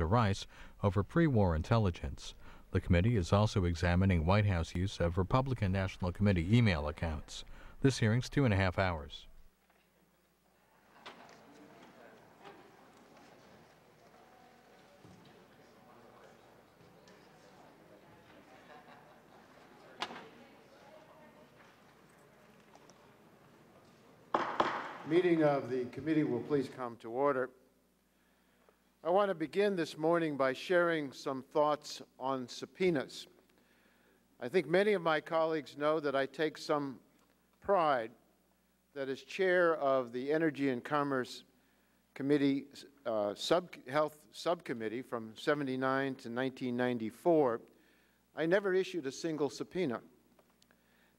Rice over pre-war intelligence. The committee is also examining White House use of Republican National Committee email accounts. This hearing's two and a half hours. Meeting of the committee will please come to order. I want to begin this morning by sharing some thoughts on subpoenas. I think many of my colleagues know that I take some pride that as chair of the Energy and Commerce Committee uh, sub Health Subcommittee from 79 to 1994, I never issued a single subpoena.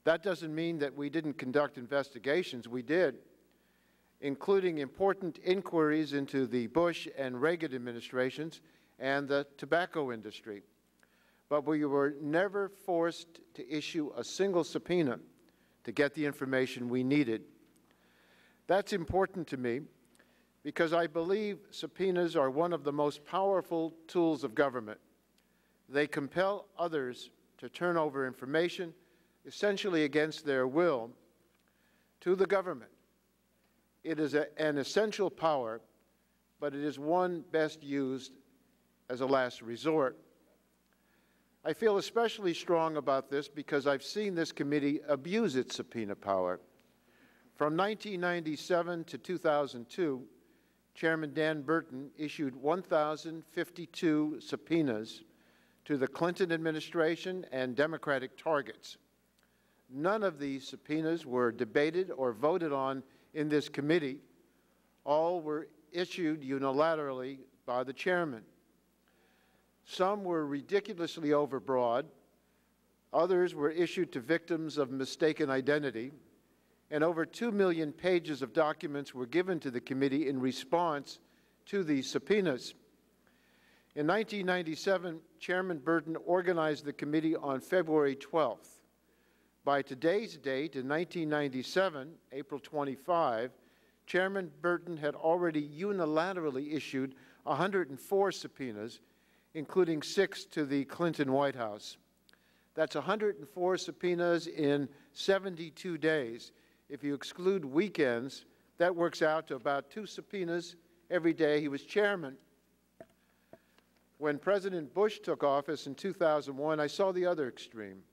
That doesn't mean that we didn't conduct investigations. We did including important inquiries into the Bush and Reagan administrations and the tobacco industry. But we were never forced to issue a single subpoena to get the information we needed. That's important to me because I believe subpoenas are one of the most powerful tools of government. They compel others to turn over information, essentially against their will, to the government it is a, an essential power, but it is one best used as a last resort. I feel especially strong about this because I've seen this committee abuse its subpoena power. From 1997 to 2002, Chairman Dan Burton issued 1,052 subpoenas to the Clinton administration and Democratic targets. None of these subpoenas were debated or voted on in this committee, all were issued unilaterally by the chairman. Some were ridiculously overbroad, others were issued to victims of mistaken identity, and over 2 million pages of documents were given to the committee in response to these subpoenas. In 1997, Chairman Burton organized the committee on February 12th. By today's date, in 1997, April 25, Chairman Burton had already unilaterally issued 104 subpoenas, including six to the Clinton White House. That's 104 subpoenas in 72 days. If you exclude weekends, that works out to about two subpoenas every day he was chairman. When President Bush took office in 2001, I saw the other extreme.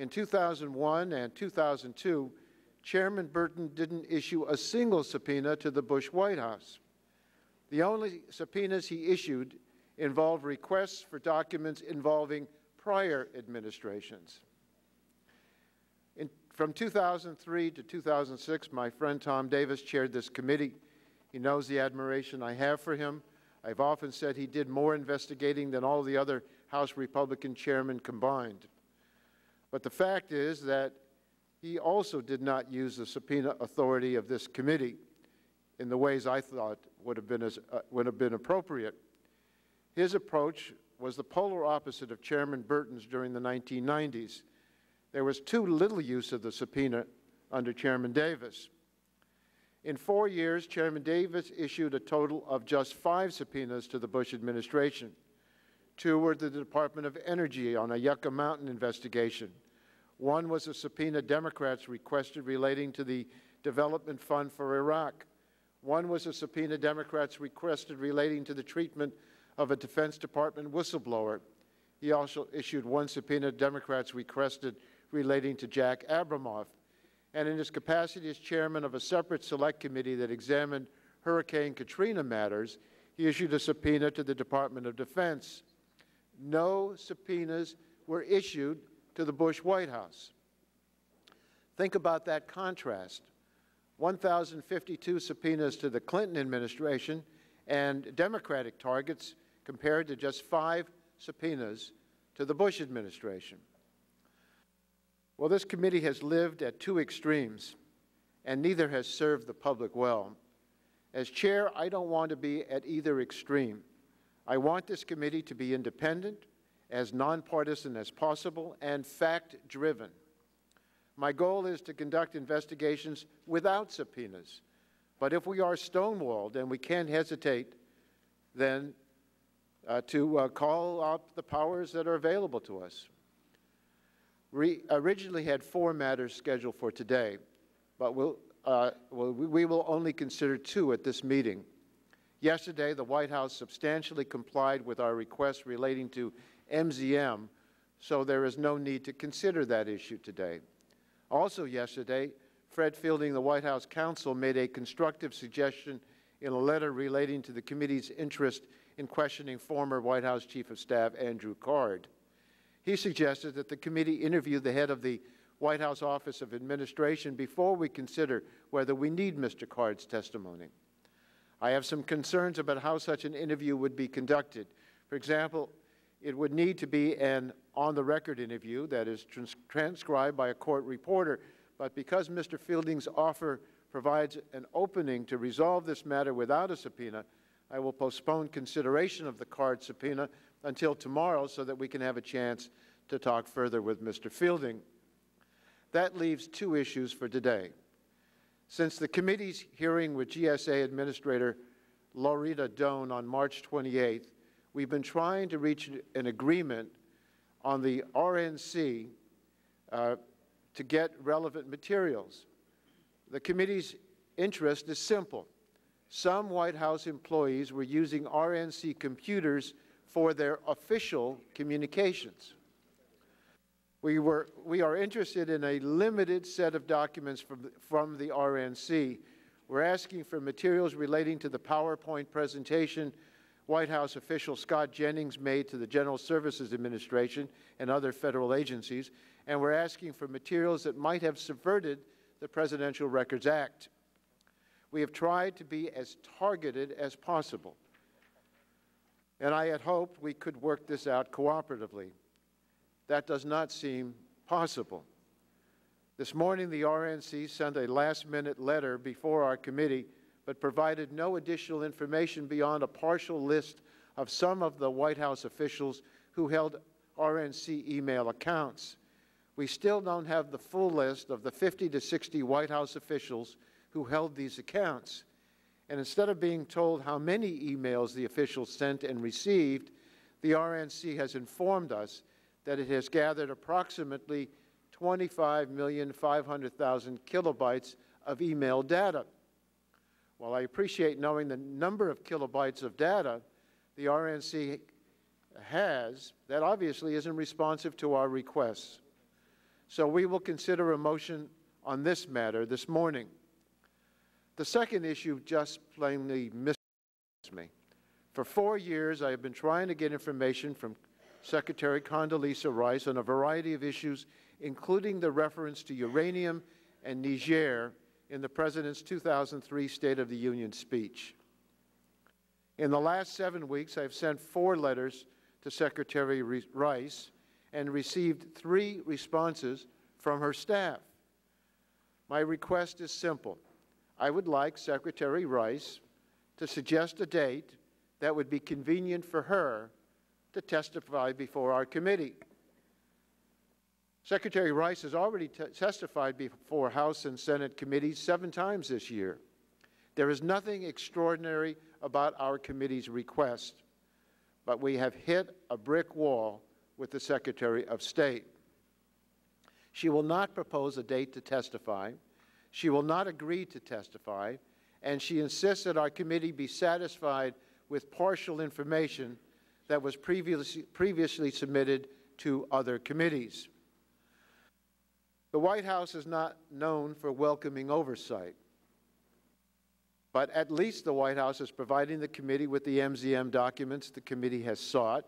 In 2001 and 2002, Chairman Burton didn't issue a single subpoena to the Bush White House. The only subpoenas he issued involved requests for documents involving prior administrations. In, from 2003 to 2006, my friend Tom Davis chaired this committee. He knows the admiration I have for him. I've often said he did more investigating than all the other House Republican chairmen combined. But the fact is that he also did not use the subpoena authority of this committee in the ways I thought would have been, as, uh, would have been appropriate. His approach was the polar opposite of Chairman Burton's during the 1990s. There was too little use of the subpoena under Chairman Davis. In four years, Chairman Davis issued a total of just five subpoenas to the Bush administration. Two were the Department of Energy on a Yucca Mountain investigation. One was a subpoena Democrats requested relating to the Development Fund for Iraq. One was a subpoena Democrats requested relating to the treatment of a Defense Department whistleblower. He also issued one subpoena Democrats requested relating to Jack Abramoff. And in his capacity as chairman of a separate select committee that examined Hurricane Katrina matters, he issued a subpoena to the Department of Defense no subpoenas were issued to the Bush White House. Think about that contrast. 1,052 subpoenas to the Clinton administration and Democratic targets compared to just five subpoenas to the Bush administration. Well, this committee has lived at two extremes, and neither has served the public well. As chair, I don't want to be at either extreme. I want this committee to be independent, as nonpartisan as possible, and fact-driven. My goal is to conduct investigations without subpoenas. But if we are stonewalled and we can't hesitate, then uh, to uh, call up the powers that are available to us. We originally had four matters scheduled for today, but we'll, uh, well, we will only consider two at this meeting. Yesterday, the White House substantially complied with our request relating to MZM, so there is no need to consider that issue today. Also yesterday, Fred Fielding, the White House counsel, made a constructive suggestion in a letter relating to the committee's interest in questioning former White House Chief of Staff Andrew Card. He suggested that the committee interview the head of the White House Office of Administration before we consider whether we need Mr. Card's testimony. I have some concerns about how such an interview would be conducted. For example, it would need to be an on-the-record interview that is trans transcribed by a court reporter, but because Mr. Fielding's offer provides an opening to resolve this matter without a subpoena, I will postpone consideration of the Card subpoena until tomorrow so that we can have a chance to talk further with Mr. Fielding. That leaves two issues for today. Since the committee's hearing with GSA Administrator Lurita Doan on March 28th, we've been trying to reach an agreement on the RNC uh, to get relevant materials. The committee's interest is simple. Some White House employees were using RNC computers for their official communications. We, were, we are interested in a limited set of documents from from the RNC. We're asking for materials relating to the PowerPoint presentation White House official Scott Jennings made to the General Services Administration and other federal agencies, and we're asking for materials that might have subverted the Presidential Records Act. We have tried to be as targeted as possible, and I had hoped we could work this out cooperatively. That does not seem possible. This morning, the RNC sent a last-minute letter before our committee but provided no additional information beyond a partial list of some of the White House officials who held RNC email accounts. We still don't have the full list of the 50 to 60 White House officials who held these accounts. And instead of being told how many emails the officials sent and received, the RNC has informed us that it has gathered approximately 25,500,000 kilobytes of email data. While I appreciate knowing the number of kilobytes of data the RNC has, that obviously isn't responsive to our requests. So we will consider a motion on this matter this morning. The second issue just plainly misses me. For four years, I have been trying to get information from Secretary Condoleezza Rice on a variety of issues, including the reference to uranium and Niger in the President's 2003 State of the Union speech. In the last seven weeks, I've sent four letters to Secretary Rice and received three responses from her staff. My request is simple. I would like Secretary Rice to suggest a date that would be convenient for her to testify before our committee. Secretary Rice has already testified before House and Senate committees seven times this year. There is nothing extraordinary about our committee's request, but we have hit a brick wall with the Secretary of State. She will not propose a date to testify. She will not agree to testify, and she insists that our committee be satisfied with partial information that was previously, previously submitted to other committees. The White House is not known for welcoming oversight, but at least the White House is providing the committee with the MZM documents the committee has sought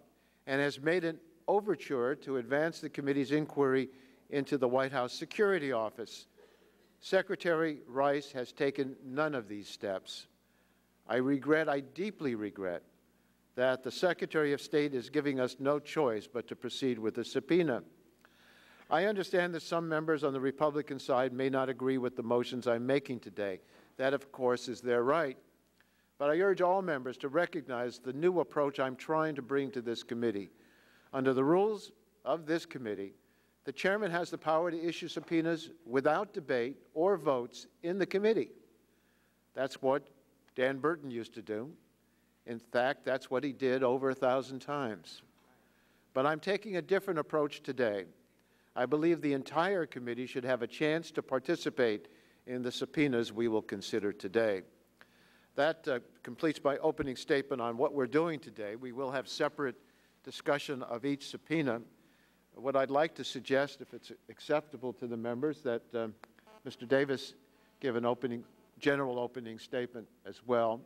and has made an overture to advance the committee's inquiry into the White House Security Office. Secretary Rice has taken none of these steps. I regret, I deeply regret, that the Secretary of State is giving us no choice but to proceed with the subpoena. I understand that some members on the Republican side may not agree with the motions I'm making today. That, of course, is their right. But I urge all members to recognize the new approach I'm trying to bring to this committee. Under the rules of this committee, the chairman has the power to issue subpoenas without debate or votes in the committee. That's what Dan Burton used to do. In fact, that's what he did over a thousand times. But I'm taking a different approach today. I believe the entire committee should have a chance to participate in the subpoenas we will consider today. That uh, completes my opening statement on what we're doing today. We will have separate discussion of each subpoena. What I'd like to suggest, if it's acceptable to the members, that um, Mr. Davis give an opening, general opening statement as well.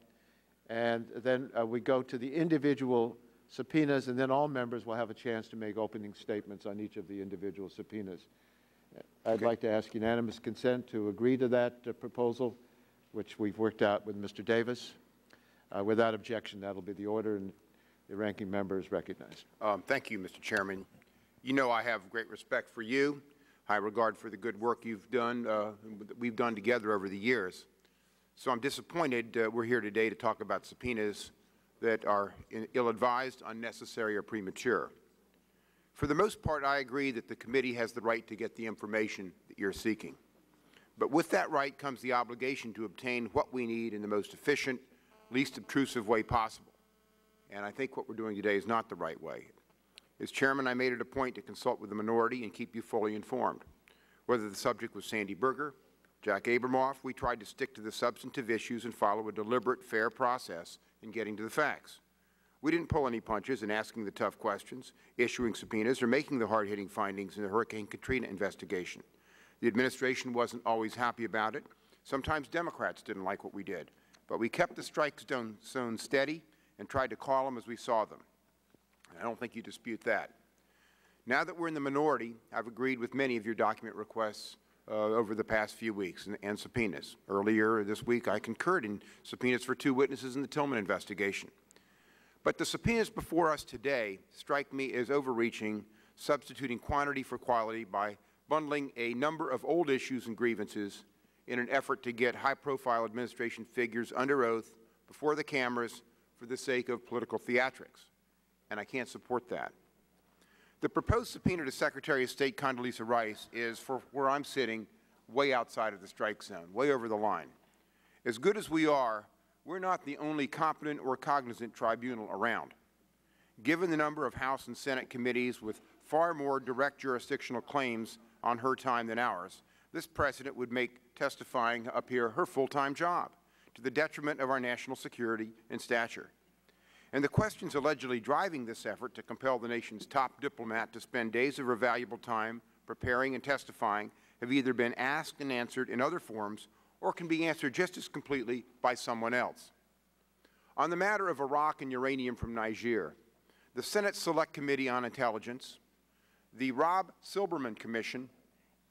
And then uh, we go to the individual subpoenas, and then all members will have a chance to make opening statements on each of the individual subpoenas. I'd Okay. like to ask unanimous consent to agree to that uh, proposal, which we've worked out with Mr. Davis. Uh, Without objection, that'll be the order, and the ranking member is recognized. Um, Thank you, Mr. Chairman. You know I have great respect for you, high regard for the good work you've done, uh, that we've done together over the years. So I'm disappointed uh, we're here today to talk about subpoenas that are ill-advised, unnecessary, or premature. For the most part, I agree that the committee has the right to get the information that you're seeking. But with that right comes the obligation to obtain what we need in the most efficient, least obtrusive way possible. And I think what we're doing today is not the right way. As chairman, I made it a point to consult with the minority and keep you fully informed. Whether the subject was Sandy Berger, Jack Abramoff, we tried to stick to the substantive issues and follow a deliberate, fair process in getting to the facts. We didn't pull any punches in asking the tough questions, issuing subpoenas, or making the hard-hitting findings in the Hurricane Katrina investigation. The administration wasn't always happy about it. Sometimes Democrats didn't like what we did. But we kept the strike zone steady and tried to call them as we saw them. I don't think you dispute that. Now that we're in the minority, I've agreed with many of your document requests Uh, over the past few weeks and, and subpoenas. Earlier this week, I concurred in subpoenas for two witnesses in the Tillman investigation. But the subpoenas before us today strike me as overreaching, substituting quantity for quality by bundling a number of old issues and grievances in an effort to get high-profile administration figures under oath before the cameras for the sake of political theatrics. And I can't support that. The proposed subpoena to Secretary of State Condoleezza Rice is, for where I'm sitting, way outside of the strike zone, way over the line. As good as we are, we're not the only competent or cognizant tribunal around. Given the number of House and Senate committees with far more direct jurisdictional claims on her time than ours, this precedent would make testifying up here her full-time job, to the detriment of our national security and stature. And the questions allegedly driving this effort to compel the nation's top diplomat to spend days of her valuable time preparing and testifying have either been asked and answered in other forms or can be answered just as completely by someone else. On the matter of Iraq and uranium from Niger, the Senate Select Committee on Intelligence, the Robb Silberman Commission,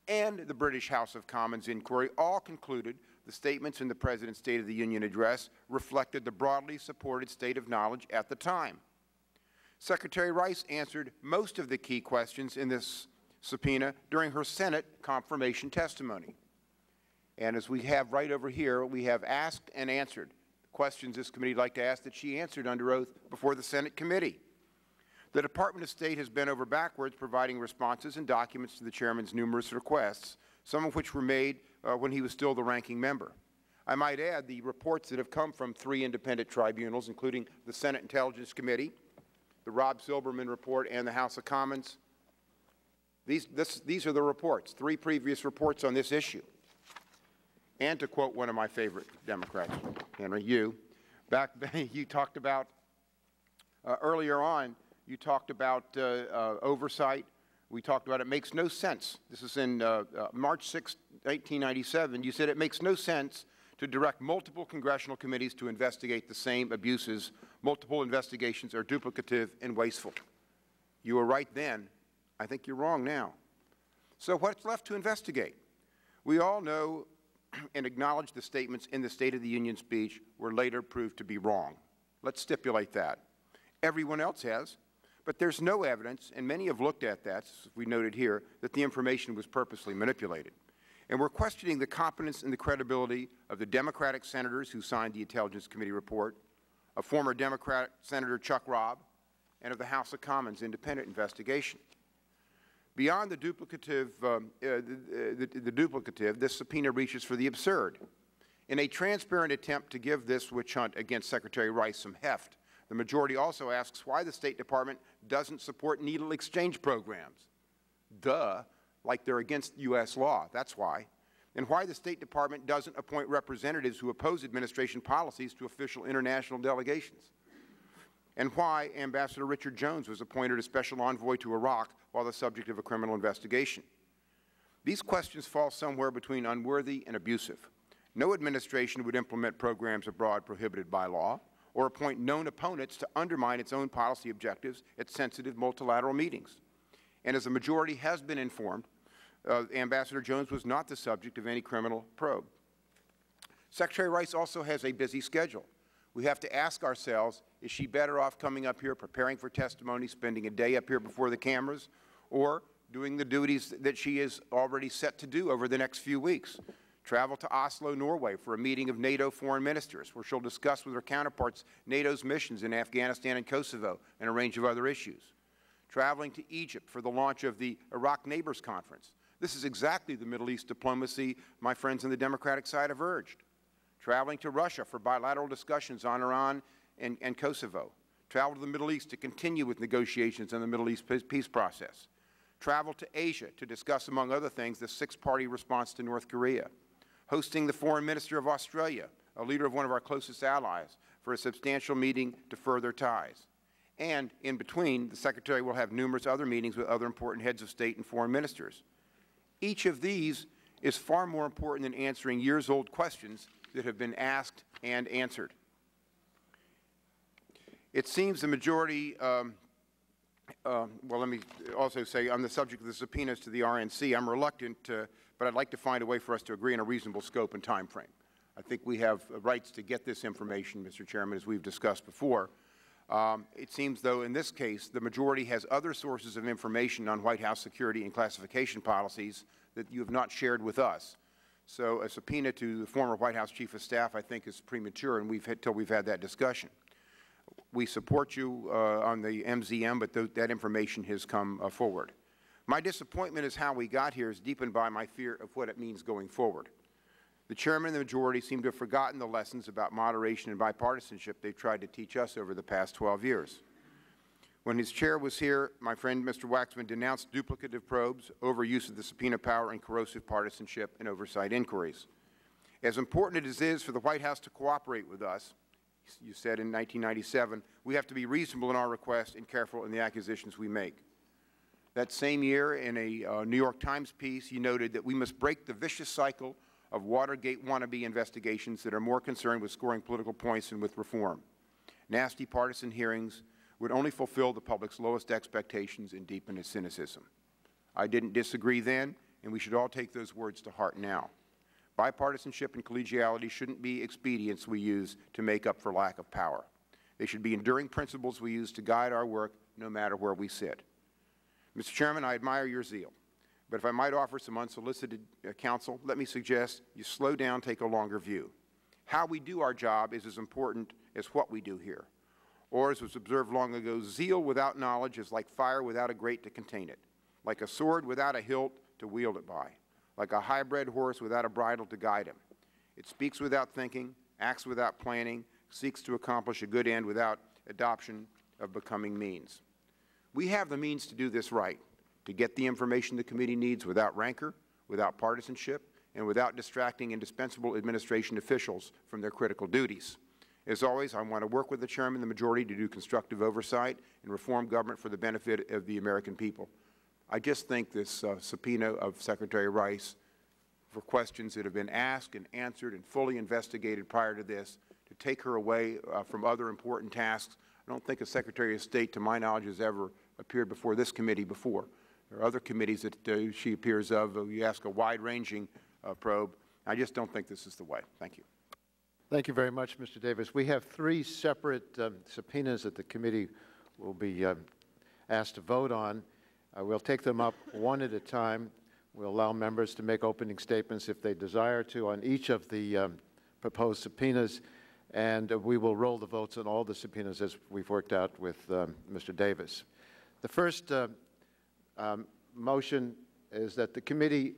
and the British House of Commons inquiry all concluded the statements in the President's State of the Union address reflected the broadly supported state of knowledge at the time. Secretary Rice answered most of the key questions in this subpoena during her Senate confirmation testimony. And as we have right over here, we have asked and answered questions this committee would like to ask that she answered under oath before the Senate committee. The Department of State has bent over backwards providing responses and documents to the Chairman's numerous requests, some of which were made uh, when he was still the ranking member. I might add the reports that have come from three independent tribunals, including the Senate Intelligence Committee, the Robb Silberman report, and the House of Commons. These, this, these are the reports, three previous reports on this issue. And to quote one of my favorite Democrats, Henry, you, back you talked about uh, earlier on, you talked about uh, uh, oversight. We talked about it makes no sense. This is in uh, uh, March 6, 1997. You said it makes no sense to direct multiple congressional committees to investigate the same abuses. Multiple investigations are duplicative and wasteful. You were right then. I think you're wrong now. So what's left to investigate? We all know and acknowledge the statements in the State of the Union speech were later proved to be wrong. Let's stipulate that. Everyone else has, but there's no evidence, and many have looked at that, as we noted here, that the information was purposely manipulated. And we're questioning the competence and the credibility of the Democratic senators who signed the Intelligence Committee report, of former Democrat Senator Chuck Robb, and of the House of Commons independent investigation. Beyond the duplicative, um, uh, the, the, the duplicative, this subpoena reaches for the absurd. In a transparent attempt to give this witch hunt against Secretary Rice some heft, the majority also asks why the State Department doesn't support needle exchange programs. Duh, like they're against U.S. law, that's why. And why the State Department doesn't appoint representatives who oppose administration policies to official international delegations. And why Ambassador Richard Jones was appointed a special envoy to Iraq while the subject of a criminal investigation. These questions fall somewhere between unworthy and abusive. No administration would implement programs abroad prohibited by law or appoint known opponents to undermine its own policy objectives at sensitive multilateral meetings. And as the majority has been informed, uh, Ambassador Jones was not the subject of any criminal probe. Secretary Rice also has a busy schedule. We have to ask ourselves, is she better off coming up here, preparing for testimony, spending a day up here before the cameras, or doing the duties that she is already set to do over the next few weeks? Travel to Oslo, Norway for a meeting of NATO foreign ministers, where she'll discuss with her counterparts NATO's missions in Afghanistan and Kosovo and a range of other issues. Traveling to Egypt for the launch of the Iraq Neighbors Conference. This is exactly the Middle East diplomacy my friends on the Democratic side have urged traveling to Russia for bilateral discussions on Iran and, and Kosovo, travel to the Middle East to continue with negotiations on the Middle East peace process, travel to Asia to discuss, among other things, the six-party response to North Korea, hosting the Foreign Minister of Australia, a leader of one of our closest allies, for a substantial meeting to further ties. And in between, the Secretary will have numerous other meetings with other important heads of state and foreign ministers. Each of these is far more important than answering years-old questions that have been asked and answered. It seems the majority, um, uh, well, let me also say on the subject of the subpoenas to the RNC, I'm reluctant, to, but I'd like to find a way for us to agree on a reasonable scope and time frame. I think we have rights to get this information, Mr. Chairman, as we've discussed before. Um, it seems, though, in this case, the majority has other sources of information on White House security and classification policies that you have not shared with us. So a subpoena to the former White House Chief of Staff, I think, is premature, and we've until we've had that discussion. We support you uh, on the MZM, but th that information has come uh, forward. My disappointment is how we got here is deepened by my fear of what it means going forward. The chairman and the majority seem to have forgotten the lessons about moderation and bipartisanship they've tried to teach us over the past 12 years. When his chair was here, my friend Mr. Waxman denounced duplicative probes, overuse of the subpoena power, and corrosive partisanship and oversight inquiries. As important as it is for the White House to cooperate with us, you said in 1997, we have to be reasonable in our requests and careful in the acquisitions we make. That same year, in a uh, New York Times piece, he noted that we must break the vicious cycle of Watergate wannabe investigations that are more concerned with scoring political points than with reform. Nasty partisan hearings, would only fulfill the public's lowest expectations and deepen its cynicism. I didn't disagree then, and we should all take those words to heart now. Bipartisanship and collegiality shouldn't be expedients we use to make up for lack of power. They should be enduring principles we use to guide our work no matter where we sit. Mr. Chairman, I admire your zeal, but if I might offer some unsolicited uh, counsel, let me suggest you slow down, take a longer view. How we do our job is as important as what we do here. Or, as was observed long ago, zeal without knowledge is like fire without a grate to contain it, like a sword without a hilt to wield it by, like a high-bred horse without a bridle to guide him. It speaks without thinking, acts without planning, seeks to accomplish a good end without adoption of becoming means. We have the means to do this right, to get the information the committee needs without rancor, without partisanship, and without distracting indispensable administration officials from their critical duties. As always, I want to work with the Chairman and the majority to do constructive oversight and reform government for the benefit of the American people. I just think this uh, subpoena of Secretary Rice for questions that have been asked and answered and fully investigated prior to this, to take her away uh, from other important tasks. I don't think a Secretary of State, to my knowledge, has ever appeared before this committee before. There are other committees that uh, she appears of. You ask a wide-ranging uh, probe. I just don't think this is the way. Thank you. Thank you very much, Mr. Davis. We have three separate um, subpoenas that the committee will be uh, asked to vote on. Uh, we'll take them up one at a time. We'll allow members to make opening statements if they desire to on each of the um, proposed subpoenas, and uh, we will roll the votes on all the subpoenas as we've worked out with um, Mr. Davis. The first uh, um, motion is that the committee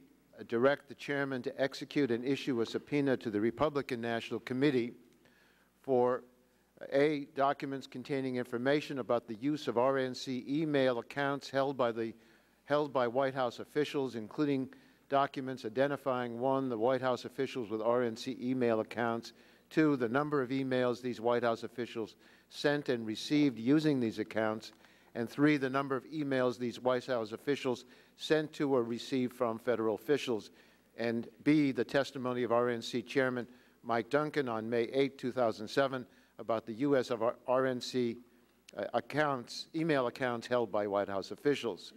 direct the chairman to execute and issue a subpoena to the Republican National Committee for uh, A, documents containing information about the use of RNC email accounts held by the held by White House officials, including documents identifying one, the White House officials with RNC email accounts, two, the number of emails these White House officials sent and received using these accounts, and three, the number of emails these White House officials sent to or received from federal officials, and B, the testimony of RNC Chairman Mike Duncan on May 8, 2007, about the U.S. of RNC uh, accounts, email accounts held by White House officials.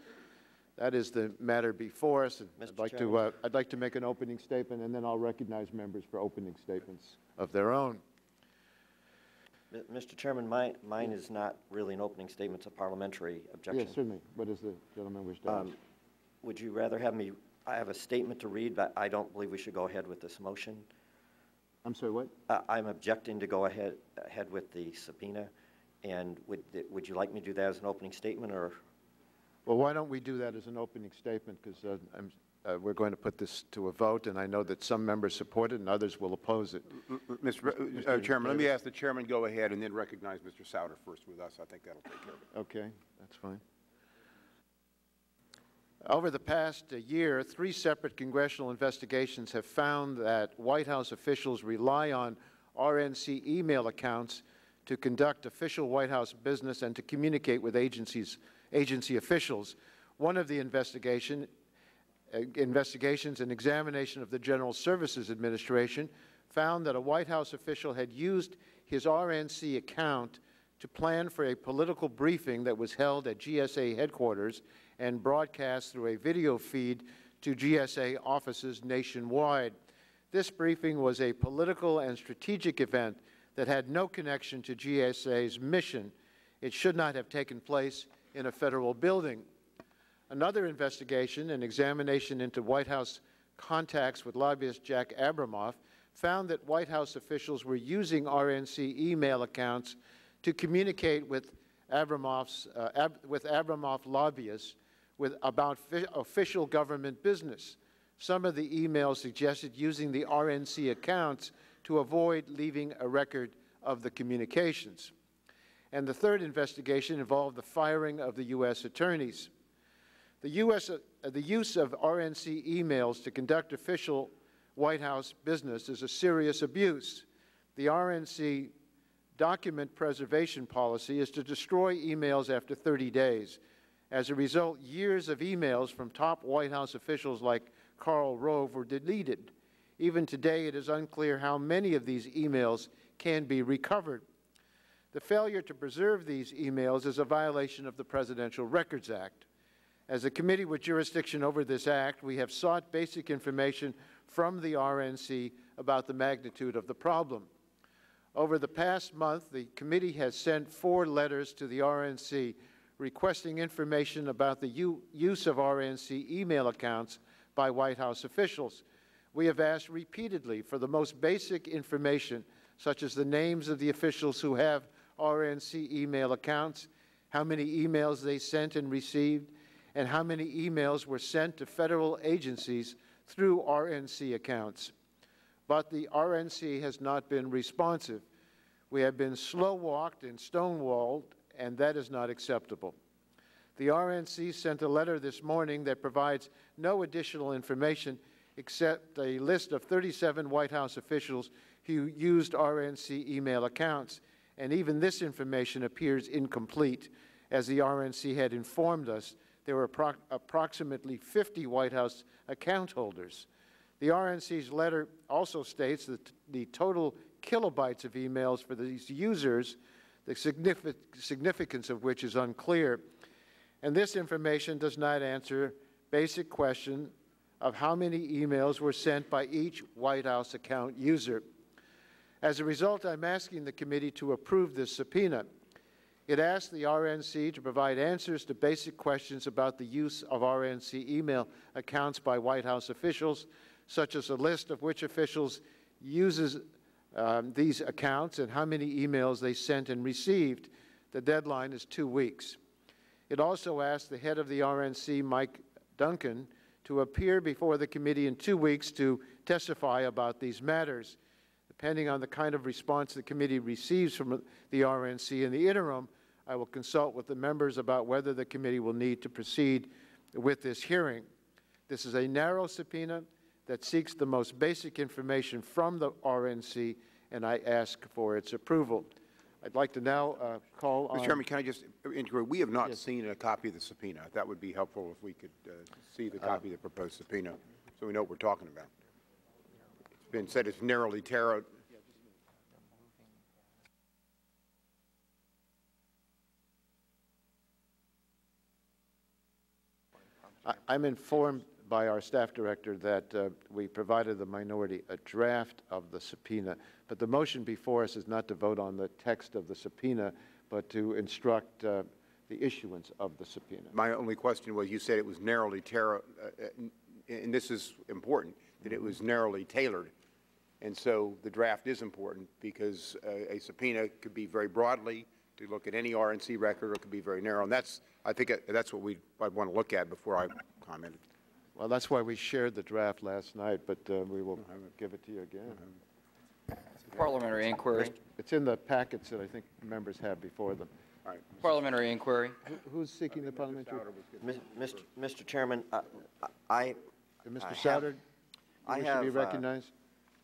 That is the matter before us. and I'd like to, uh, I'd like to make an opening statement, and then I'll recognize members for opening statements of their own. Mr. Chairman, my, mine is not really an opening statement, it's a parliamentary objection. Yes, certainly. What does the gentleman wish to? Um, Would you rather have me, I have a statement to read, but I don't believe we should go ahead with this motion. I'm sorry, what? Uh, I'm objecting to go ahead, ahead with the subpoena, and would, would you like me to do that as an opening statement, or? Well, why don't we do that as an opening statement, because uh, I'm, uh, we're going to put this to a vote, and I know that some members support it and others will oppose it. Mr. Pre- uh, Chairman, let me ask the chairman to go ahead and then recognize Mr. Souder first with us. I think that'll take care of it. Okay, that's fine. Over the past uh, year, three separate congressional investigations have found that White House officials rely on RNC email accounts to conduct official White House business and to communicate with agencies, agency officials. One of the investigation, uh, Uh, investigations and examination of the General Services Administration found that a White House official had used his RNC account to plan for a political briefing that was held at GSA headquarters and broadcast through a video feed to GSA offices nationwide. This briefing was a political and strategic event that had no connection to GSA's mission. It should not have taken place in a federal building. Another investigation and examination into White House contacts with lobbyist Jack Abramoff found that White House officials were using RNC email accounts to communicate with Abramoff's, uh, Ab- with Abramoff lobbyists with, about official government business. Some of the emails suggested using the RNC accounts to avoid leaving a record of the communications. And the third investigation involved the firing of the U.S. attorneys. The, US, uh, the use of RNC emails to conduct official White House business is a serious abuse. The RNC document preservation policy is to destroy emails after 30 days. As a result, years of emails from top White House officials like Karl Rove were deleted. Even today, it is unclear how many of these emails can be recovered. The failure to preserve these emails is a violation of the Presidential Records Act. As a committee with jurisdiction over this act, we have sought basic information from the RNC about the magnitude of the problem. Over the past month, the committee has sent four letters to the RNC requesting information about the use of RNC email accounts by White House officials. We have asked repeatedly for the most basic information, such as the names of the officials who have RNC email accounts, how many emails they sent and received, and how many emails were sent to federal agencies through RNC accounts. But the RNC has not been responsive. We have been slow walked and stonewalled, and that is not acceptable. The RNC sent a letter this morning that provides no additional information except a list of 37 White House officials who used RNC email accounts, and even this information appears incomplete, as the RNC had informed us there were appro- approximately 50 White House account holders. The RNC's letter also states that the total kilobytes of emails for these users, the signific- significance of which is unclear. And this information does not answer basic question of how many emails were sent by each White House account user. As a result, I'm asking the committee to approve this subpoena. It asks the RNC to provide answers to basic questions about the use of RNC email accounts by White House officials, such as a list of which officials uses um, these accounts and how many emails they sent and received. The deadline is two weeks. It also asked the head of the RNC, Mike Duncan, to appear before the committee in two weeks to testify about these matters. Depending on the kind of response the committee receives from the RNC in the interim, I will consult with the members about whether the committee will need to proceed with this hearing. This is a narrow subpoena that seeks the most basic information from the RNC, and I ask for its approval. I'd like to now uh, call on... Mr. Chairman, can I just interrupt? We have not Yes. seen a copy of the subpoena. That would be helpful if we could uh, see the copy of the proposed subpoena, so we know what we're talking about. It's been said it's narrowly tailored. I- I'm informed by our staff director that uh, we provided the minority a draft of the subpoena, but the motion before us is not to vote on the text of the subpoena, but to instruct uh, the issuance of the subpoena. My only question was, you said it was narrowly tailored, and this is important, that it was narrowly tailored. And so the draft is important because uh, a subpoena could be very broadly to look at any RNC record, or it could be very narrow. And that's, I think uh, that's what we, I'd want to look at before I commented. Well, that's why we shared the draft last night, but uh, we will give it to you again. Parliamentary inquiry. It's in the packets that I think members have before them. All right. Parliamentary inquiry. Who- Who's seeking the parliamentary? Mis- Mr. Mr. Chairman, uh, I, Uh, Mr. I Souder? I You wish to be have, uh, recognized?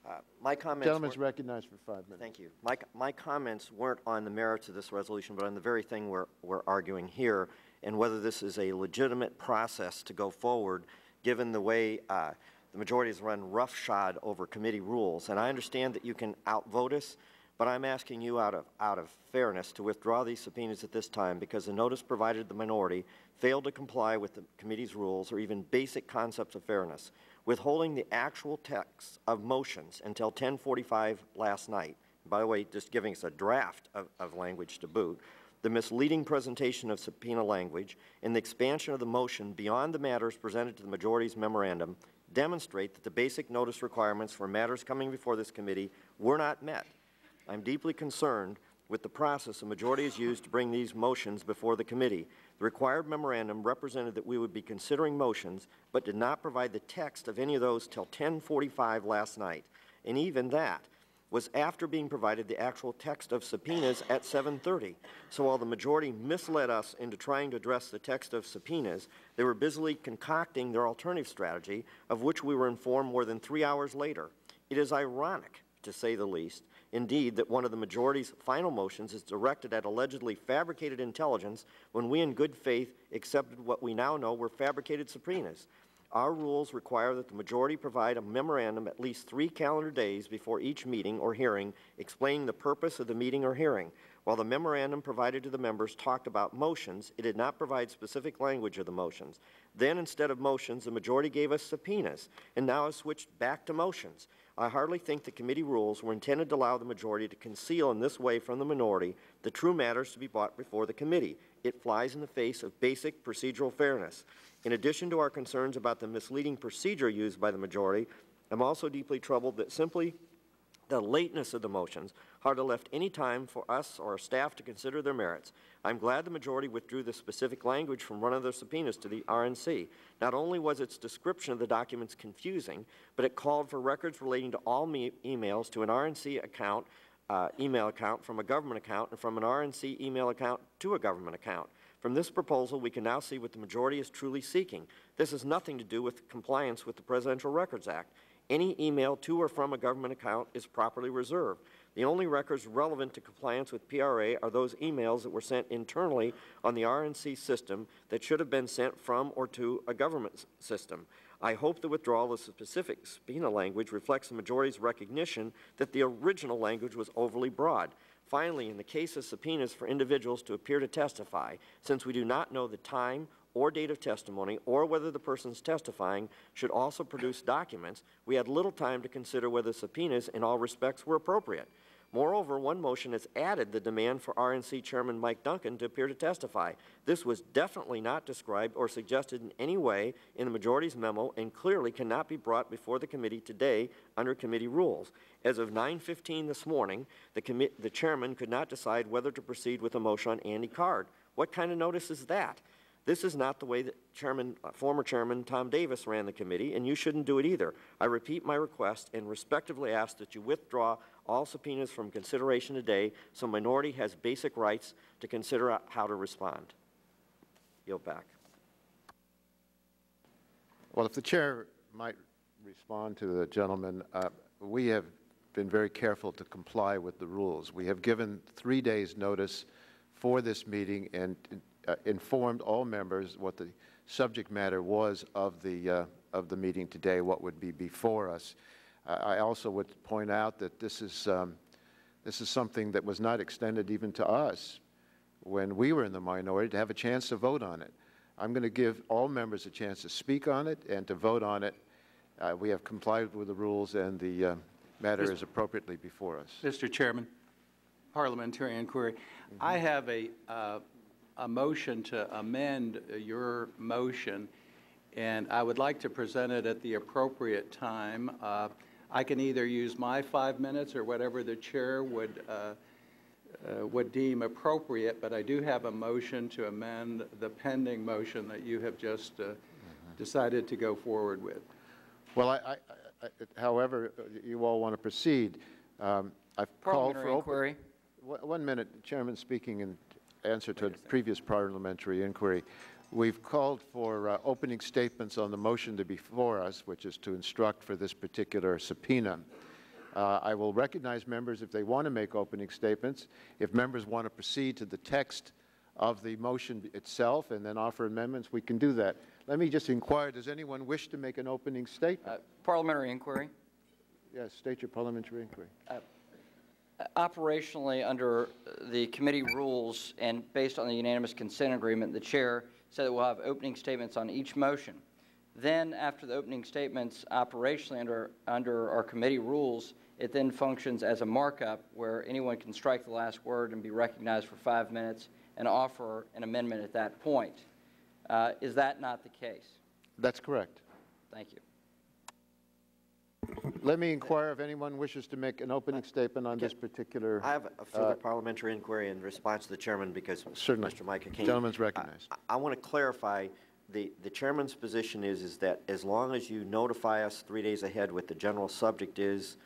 Uh, my comments... Gentleman's recognized for five minutes. Thank you. My, my comments weren't on the merits of this resolution, but on the very thing we're, we're arguing here, and whether this is a legitimate process to go forward, given the way uh, the majority has run roughshod over committee rules. And I understand that you can outvote us, but I'm asking you out of, out of fairness to withdraw these subpoenas at this time because the notice provided the minority failed to comply with the committee's rules or even basic concepts of fairness. Withholding the actual text of motions until 1045 last night, by the way, just giving us a draft of, of language to boot, the misleading presentation of subpoena language, and the expansion of the motion beyond the matters presented to the majority's memorandum demonstrate that the basic notice requirements for matters coming before this committee were not met. I'm deeply concerned with the process the majority has used to bring these motions before the committee. The required memorandum represented that we would be considering motions, but did not provide the text of any of those till 1045 last night. And even that was after being provided the actual text of subpoenas at 7:30. So while the majority misled us into trying to address the text of subpoenas, they were busily concocting their alternative strategy, of which we were informed more than three hours later. It is ironic, to say the least, indeed, that one of the majority's final motions is directed at allegedly fabricated intelligence when we in good faith accepted what we now know were fabricated subpoenas. Our rules require that the majority provide a memorandum at least three calendar days before each meeting or hearing explaining the purpose of the meeting or hearing. While the memorandum provided to the members talked about motions, it did not provide specific language of the motions. Then, instead of motions, the majority gave us subpoenas, and now has switched back to motions. I hardly think the committee rules were intended to allow the majority to conceal in this way from the minority the true matters to be brought before the committee. It flies in the face of basic procedural fairness. In addition to our concerns about the misleading procedure used by the majority, I'm also deeply troubled that simply the lateness of the motions hardly left any time for us or our staff to consider their merits. I'm glad the majority withdrew the specific language from one of their subpoenas to the RNC. Not only was its description of the documents confusing, but it called for records relating to all emails to an RNC account, uh, email account from a government account, and from an RNC email account to a government account. From this proposal, we can now see what the majority is truly seeking. This has nothing to do with compliance with the Presidential Records Act. Any email to or from a government account is properly reserved. The only records relevant to compliance with PRA are those emails that were sent internally on the RNC system that should have been sent from or to a government system. I hope the withdrawal of specific subpoena language reflects the majority's recognition that the original language was overly broad. Finally, in the case of subpoenas for individuals to appear to testify, since we do not know the time or date of testimony or whether the persons testifying should also produce documents, we had little time to consider whether subpoenas in all respects were appropriate. Moreover, one motion has added the demand for RNC Chairman Mike Duncan to appear to testify. This was definitely not described or suggested in any way in the majority's memo and clearly cannot be brought before the committee today under committee rules. As of 9:15 this morning, the, the chairman could not decide whether to proceed with a motion on Andy Card. What kind of notice is that? This is not the way that Chairman, uh, former Chairman Tom Davis ran the committee, and you shouldn't do it either. I repeat my request and respectively ask that you withdraw all subpoenas from consideration today so minority has basic rights to consider how to respond. Yield back. Well, if the chair might respond to the gentleman, uh, we have been very careful to comply with the rules. We have given three days' notice for this meeting and uh, informed all members what the subject matter was of the, uh, of the meeting today, what would be before us. I also would point out that this is, um, this is something that was not extended even to us when we were in the minority to have a chance to vote on it. I'm going to give all members a chance to speak on it and to vote on it. Uh, we have complied with the rules, and the uh, matter is appropriately before us. Mr. Chairman, parliamentary inquiry. I have a, uh, a motion to amend your motion, and I would like to present it at the appropriate time. Uh, I can either use my five minutes or whatever the chair would, uh, uh, would deem appropriate, but I do have a motion to amend the pending motion that you have just uh, decided to go forward with. Well, I, I, I, however uh, you all want to proceed, um, I've called for Parliamentary open. inquiry. One one minute, Chairman speaking in answer to a previous parliamentary inquiry. We've called for uh, opening statements on the motion to be before us, which is to instruct for this particular subpoena. Uh, I will recognize members if they want to make opening statements. If members want to proceed to the text of the motion itself and then offer amendments, we can do that. Let me just inquire, does anyone wish to make an opening statement? Uh, Parliamentary inquiry. Yes, state your parliamentary inquiry. Operationally, under the committee rules and based on the unanimous consent agreement, the chair said that we'll have opening statements on each motion. Then, after the opening statements, operationally, under, under our committee rules, it then functions as a markup where anyone can strike the last word and be recognized for five minutes and offer an amendment at that point. Uh, Is that not the case? That's correct. Thank you. Let me inquire if anyone wishes to make an opening statement on this particular. I have a further parliamentary inquiry in response to the chairman because Certainly. Mr. Mica came. Gentleman's recognized. I, I want to clarify, the, the chairman's position is, is that as long as you notify us three days ahead what the general subject is,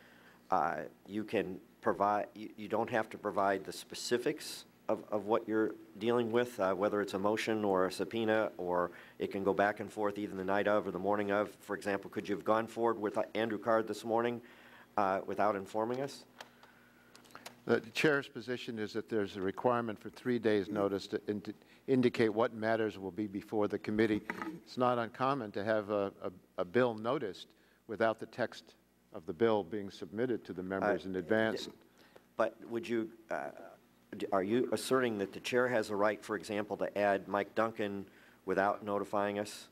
uh, you can provide, you, you don't have to provide the specifics of, of what you're dealing with, uh, whether it's a motion or a subpoena, or it can go back and forth either the night of or the morning of. For example, could you have gone forward with uh, Andrew Card this morning uh, without informing us? The chair's position is that there's a requirement for three days' notice to indi- indicate what matters will be before the committee. It's not uncommon to have a, a, a bill noticed without the text of the bill being submitted to the members in advance. But would you, uh, are you asserting that the chair has a right, for example, to add Mike Duncan without notifying us?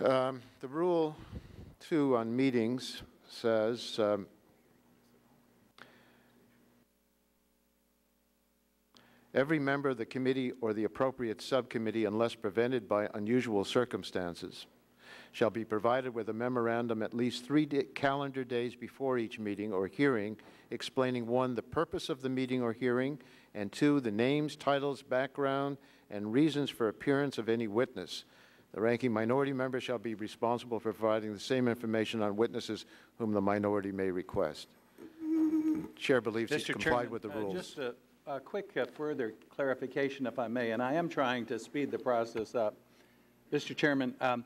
Um, The Rule 2 on meetings says, um, "Every member of the committee or the appropriate subcommittee, unless prevented by unusual circumstances, shall be provided with a memorandum at least three da- calendar days before each meeting or hearing explaining, one, the purpose of the meeting or hearing, and two, the names, titles, background, and reasons for appearance of any witness. The ranking minority member shall be responsible for providing the same information on witnesses whom the minority may request." Chair believes he's complied Chairman, with the uh, rules. Just a, a quick uh, further clarification, if I may, and I am trying to speed the process up. Mr. Chairman, um,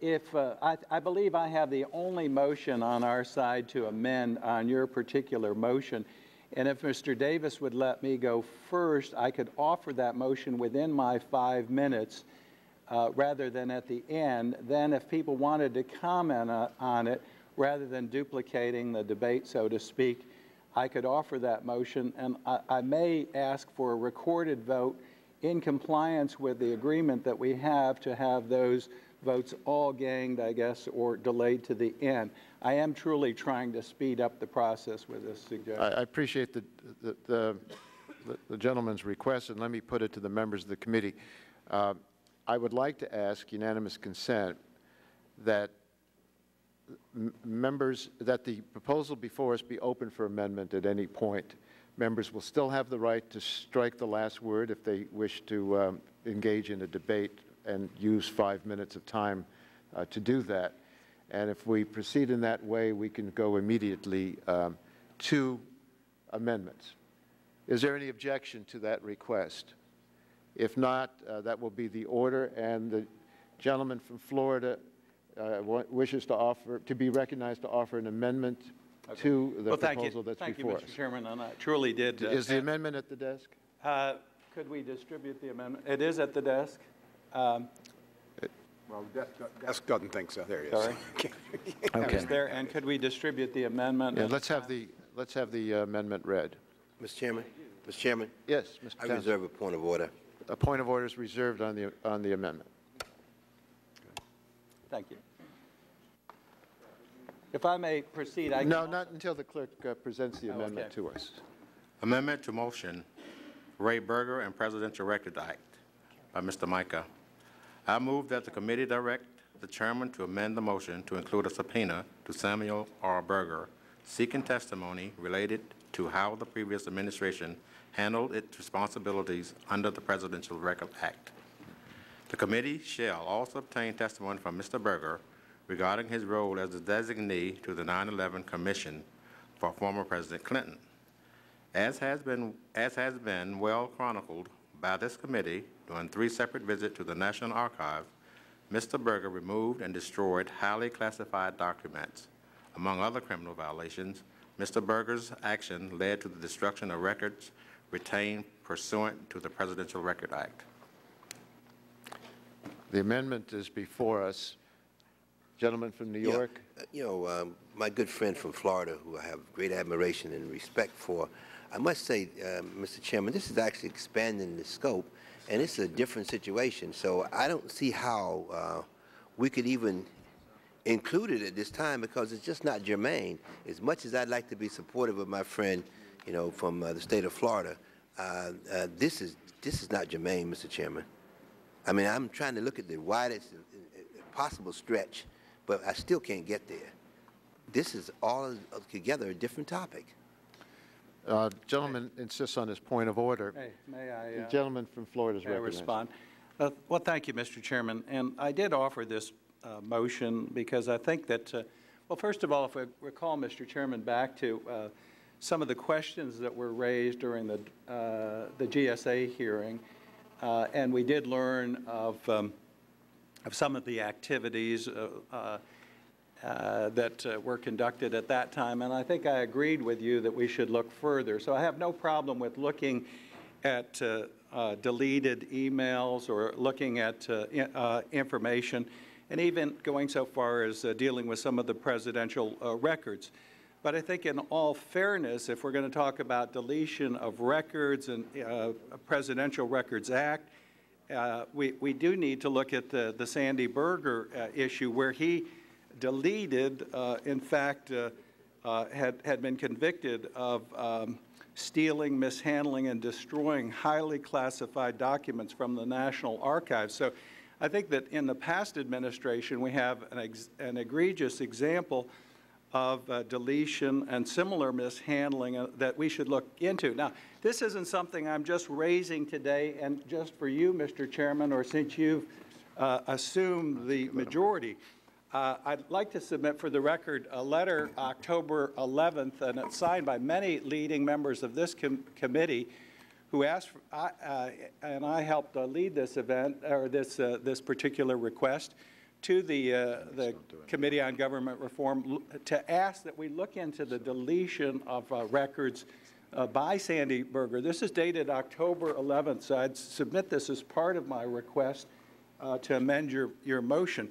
if, uh, I, I believe I have the only motion on our side to amend on your particular motion, and if Mr. Davis would let me go first, I could offer that motion within my five minutes, uh, rather than at the end. Then if people wanted to comment uh, on it, rather than duplicating the debate, so to speak, I could offer that motion, and I, I may ask for a recorded vote in compliance with the agreement that we have to have those votes all ganged, I guess, or delayed to the end. I am truly trying to speed up the process with this suggestion. I I appreciate the, the- the, the gentleman's request, and let me put it to the members of the committee. Uh, I would like to ask unanimous consent that members, that the proposal before us be open for amendment at any point. Members will still have the right to strike the last word if they wish to um, engage in a debate and use five minutes of time uh, to do that. And if we proceed in that way, we can go immediately um, to amendments. Is there any objection to that request? If not, uh, that will be the order, and the gentleman from Florida uh, wishes to offer, to be recognized to offer an amendment to the Well, thank proposal that's Thank you, before us. Thank Mr. Chairman, and I truly did. uh, Is the amendment at the desk? uh, Could we distribute the amendment? It is at the desk. Um, Well, the desk- desk doesn't think so. There it is. Sorry. It's there, and could we distribute the amendment? Yeah, let's have the, let's have the amendment read. Mr. Chairman, Mr. Chairman, Yes, Mr. I Townsend. reserve a point of order. A point of order is reserved on the, on the amendment. Thank you. If I may proceed, I can... No, not until the clerk uh, presents the Oh, amendment okay. to us. Amendment to motion, Ray Berger and Presidential Record Act by Mr. Mica. I move that the committee direct the chairman to amend the motion to include a subpoena to Samuel R. Berger seeking testimony related to how the previous administration handled its responsibilities under the Presidential Record Act. The committee shall also obtain testimony from Mr. Berger regarding his role as the designee to the 9/11 Commission for former President Clinton. As has been, as has been well chronicled by this committee during three separate visits to the National Archive, Mr. Berger removed and destroyed highly classified documents. Among other criminal violations, Mr. Berger's action led to the destruction of records retained pursuant to the Presidential Record Act. The amendment is before us. Gentleman from New York? uh, You know, um, my good friend from Florida, who I have great admiration and respect for, I must say, um, Mr. Chairman, this is actually expanding the scope, and it's a different situation. So I don't see how uh, we could even include it at this time because it's just not germane. As much as I'd like to be supportive of my friend, you know, from uh, the state of Florida, uh, uh, this is this is not germane, Mr. Chairman. I mean, I'm trying to look at the widest uh, uh, possible stretch, but I still can't get there. This is all together a different topic. Uh, Gentleman insists on his point of order. Hey, may I... The uh, gentleman from Florida is recognized. respond? Uh, Well, thank you, Mr. Chairman. And I did offer this uh, motion because I think that, uh, well, first of all, if we recall, Mr. Chairman, back to uh, some of the questions that were raised during the uh, the GSA hearing, uh, and we did learn of um, of some of the activities uh, that uh, were conducted at that time, and I think I agreed with you that we should look further. So I have no problem with looking at uh, uh, deleted emails or looking at uh, uh, information, and even going so far as dealing with some of the presidential records. But I think in all fairness, if we're going to talk about deletion of records and Presidential Records Act, we, we do need to look at the, the Sandy Berger issue where he deleted, uh, in fact, uh, uh, had, had been convicted of um, stealing, mishandling, and destroying highly classified documents from the National Archives. So I think that in the past administration, we have an, an egregious example of uh, deletion and similar mishandling uh, that we should look into. Now, this isn't something I'm just raising today and just for you, Mr. Chairman, or since you've uh, assumed the majority. Uh, I'd like to submit for the record a letter October 11th, and it's signed by many leading members of this com- committee who asked, for- uh, and I helped uh, lead this event, or this, uh, this particular request, to the, uh, the Committee on Government Reform to ask that we look into the deletion of uh, records uh, by Sandy Berger. This is dated October 11th, so I'd submit this as part of my request uh, to amend your, your motion.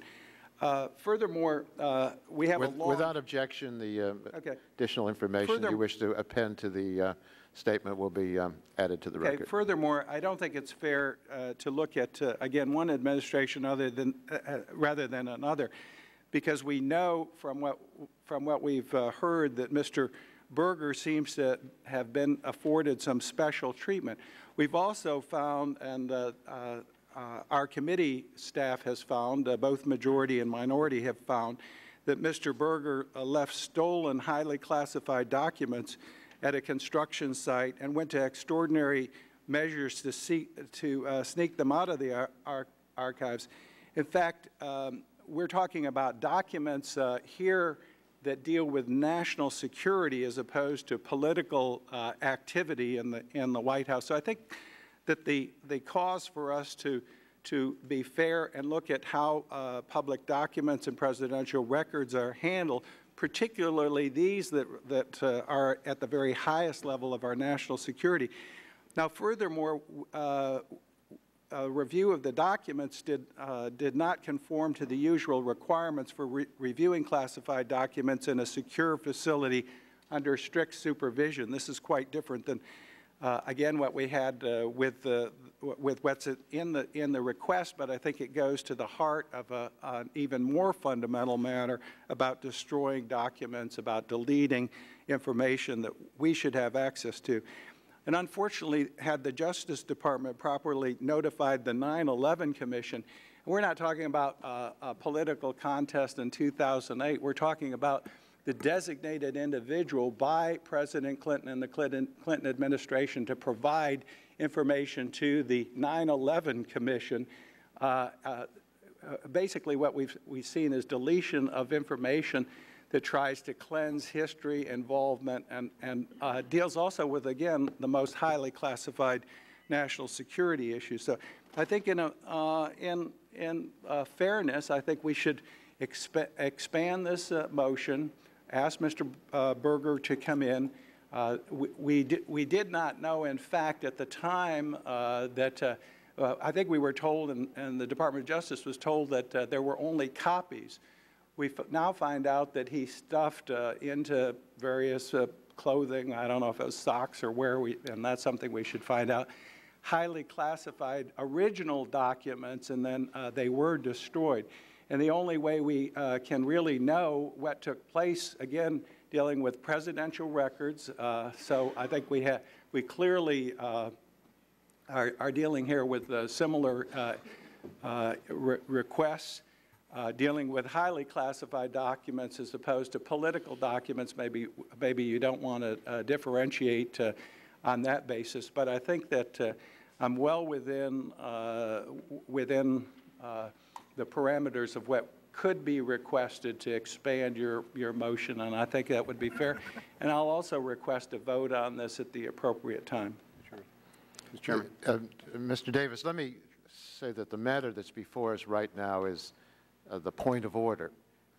Uh, Furthermore, uh, we have a With- long... Without objection, the uh, Okay. additional information Further- you wish to append to the uh, statement will be um, added to the Okay, record. furthermore, I don't think it's fair uh, to look at, uh, again, one administration other than, rather than another, because we know from what, from what we've uh, heard that Mr. Berger seems to have been afforded some special treatment. We've also found, and uh, our committee staff has found, uh, both majority and minority have found, that Mr. Berger uh, left stolen, highly classified documents at a construction site and went to extraordinary measures to, see, to uh, sneak them out of the ar- ar- archives. In fact, um, we're talking about documents uh, here that deal with national security as opposed to political uh, activity in the, in the White House. So I think that the, the cause for us to, to be fair and look at how uh, public documents and presidential records are handled, particularly these that, that uh, are at the very highest level of our national security. Now, furthermore, uh, a review of the documents did, uh, did not conform to the usual requirements for re reviewing classified documents in a secure facility under strict supervision. This is quite different than, uh, again, what we had uh, with, the, with what's in the, in the request, but I think it goes to the heart of a, an even more fundamental matter about destroying documents, about deleting information that we should have access to. And unfortunately, had the Justice Department properly notified the 9-11 Commission, we're not talking about uh, a political contest in 2008. We're talking about the designated individual by President Clinton and the Clinton, Clinton administration to provide information to the 9-11 Commission. Uh, uh, basically, what we've, we've seen is deletion of information that tries to cleanse history, involvement, and, and uh, deals also with, again, the most highly classified national security issues. So I think in, a, uh, in, in uh, fairness, I think we should exp expand this uh, motion, ask Mr. Uh, Berger to come in. Uh, we, we, di we, did not know, in fact, at the time that I think we were told, and, and, the Department of Justice was told that there were only copies we now find out that he stuffed uh, into various uh, clothing, I don't know if it was socks or where, we, and that's something we should find out, highly classified original documents, and then uh, they were destroyed. And the only way we uh, can really know what took place, again, dealing with presidential records, uh, so I think we, have, we clearly uh, are, are, dealing here with similar re requests uh, dealing with highly classified documents as opposed to political documents. Maybe, maybe you don't want to uh, differentiate uh, on that basis, but I think that uh, I'm well within, uh, within uh, the parameters of what could be requested to expand your, your motion, and I think that would be fair. And I'll also request a vote on this at the appropriate time. Mr. Chairman. Mr. Davis, let me say that the matter that's before us right now is uh, the point of order.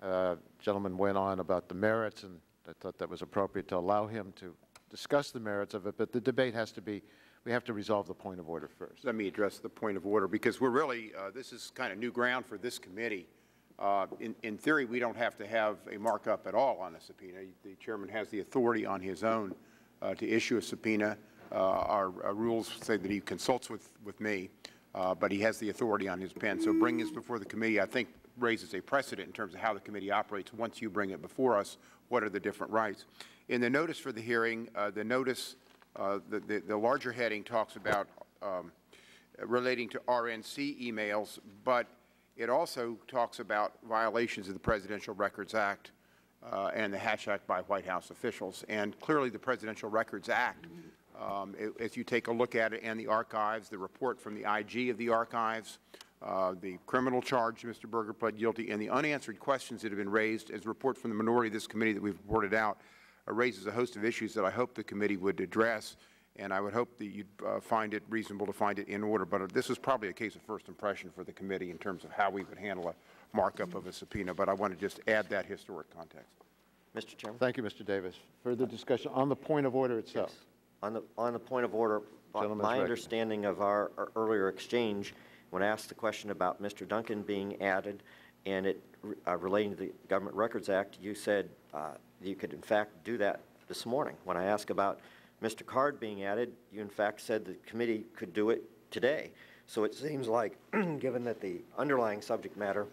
Uh, gentleman went on about the merits, and I thought that was appropriate to allow him to discuss the merits of it, but the debate has to be, we have to resolve the point of order first. Let me address the point of order, because we're really, uh, this is kind of new ground for this committee. Uh, in, in, theory, we don't have to have a markup at all on a subpoena. The chairman has the authority on his own uh, to issue a subpoena. Uh, our, our, rules say that he consults with, with me, uh, but he has the authority on his pen. So bringing this before the committee, I think, raises a precedent in terms of how the committee operates. Once you bring it before us, what are the different rights? In the notice for the hearing, uh, the notice, uh, the, the, the, larger heading talks about um, relating to RNC emails, but it also talks about violations of the Presidential Records Act uh, and the Hatch Act by White House officials. And clearly the Presidential Records Act, um, it, as you take a look at it and the archives, the report from the IG of the archives, uh, the criminal charge Mr. Berger pled guilty, and the unanswered questions that have been raised, as a report from the minority of this committee that we've reported out, raises a host of issues that I hope the committee would address, and I would hope that you'd uh, find it reasonable to find it in order. But uh, this is probably a case of first impression for the committee in terms of how we would handle a markup of a subpoena, but I want to just add that historic context. Mr. Chairman? Thank you, Mr. Davis. Further discussion on the point of order itself? Yes. On the, on the point of order, my understanding of our, our earlier exchange when asked the question about Mr. Duncan being added and it uh, relating to the Government Records Act, you said uh, you could in fact do that this morning. When I asked about Mr. Card being added, you in fact said the committee could do it today. So it seems like, given that the underlying subject matter,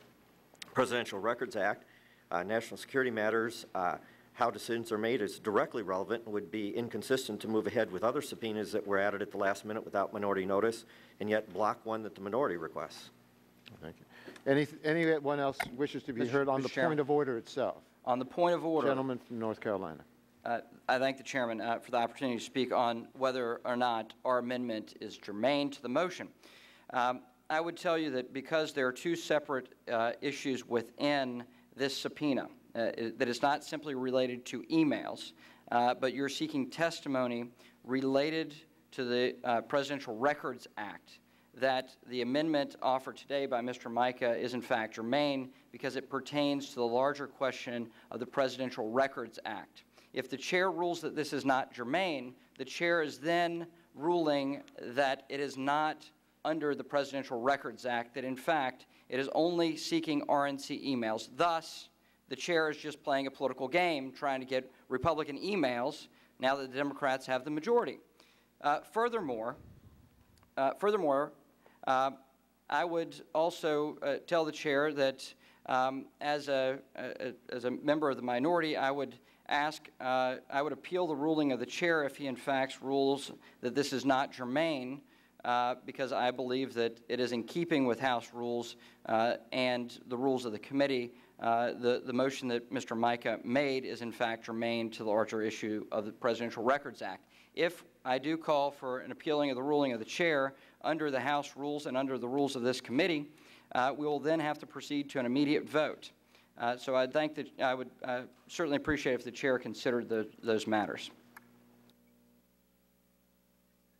Presidential Records Act, uh, national security matters, uh, how decisions are made is directly relevant and would be inconsistent to move ahead with other subpoenas that were added at the last minute without minority notice and yet block one that the minority requests. Thank you. Any, anyone else wishes to be Mr. heard on Mr. the Chairman. point of order itself? On the point of order. Gentleman from North Carolina. Uh, I thank the chairman uh, for the opportunity to speak on whether or not our amendment is germane to the motion. Um, I would tell you that because there are two separate uh, issues within this subpoena, uh, that it's not simply related to emails, uh, but you're seeking testimony related to the uh, Presidential Records Act, that the amendment offered today by Mr. Mica is in fact germane because it pertains to the larger question of the Presidential Records Act. If the chair rules that this is not germane, the chair is then ruling that it is not under the Presidential Records Act, that in fact it is only seeking RNC emails. Thus, the chair is just playing a political game, trying to get Republican emails now that the Democrats have the majority. Uh, furthermore, uh, Furthermore, uh, I would also uh, tell the chair that um, as a, a- as a member of the minority, I would ask, uh, I would appeal the ruling of the chair if he in fact rules that this is not germane, uh, because I believe that it is in keeping with House rules uh, and the rules of the committee. Uh, The, the motion that Mr. Mica made is in fact germane to the larger issue of the Presidential Records Act. If I do call for an appealing of the ruling of the chair under the House rules and under the rules of this committee, uh, we will then have to proceed to an immediate vote. Uh, So I think that, I would uh, certainly appreciate if the chair considered the- those matters.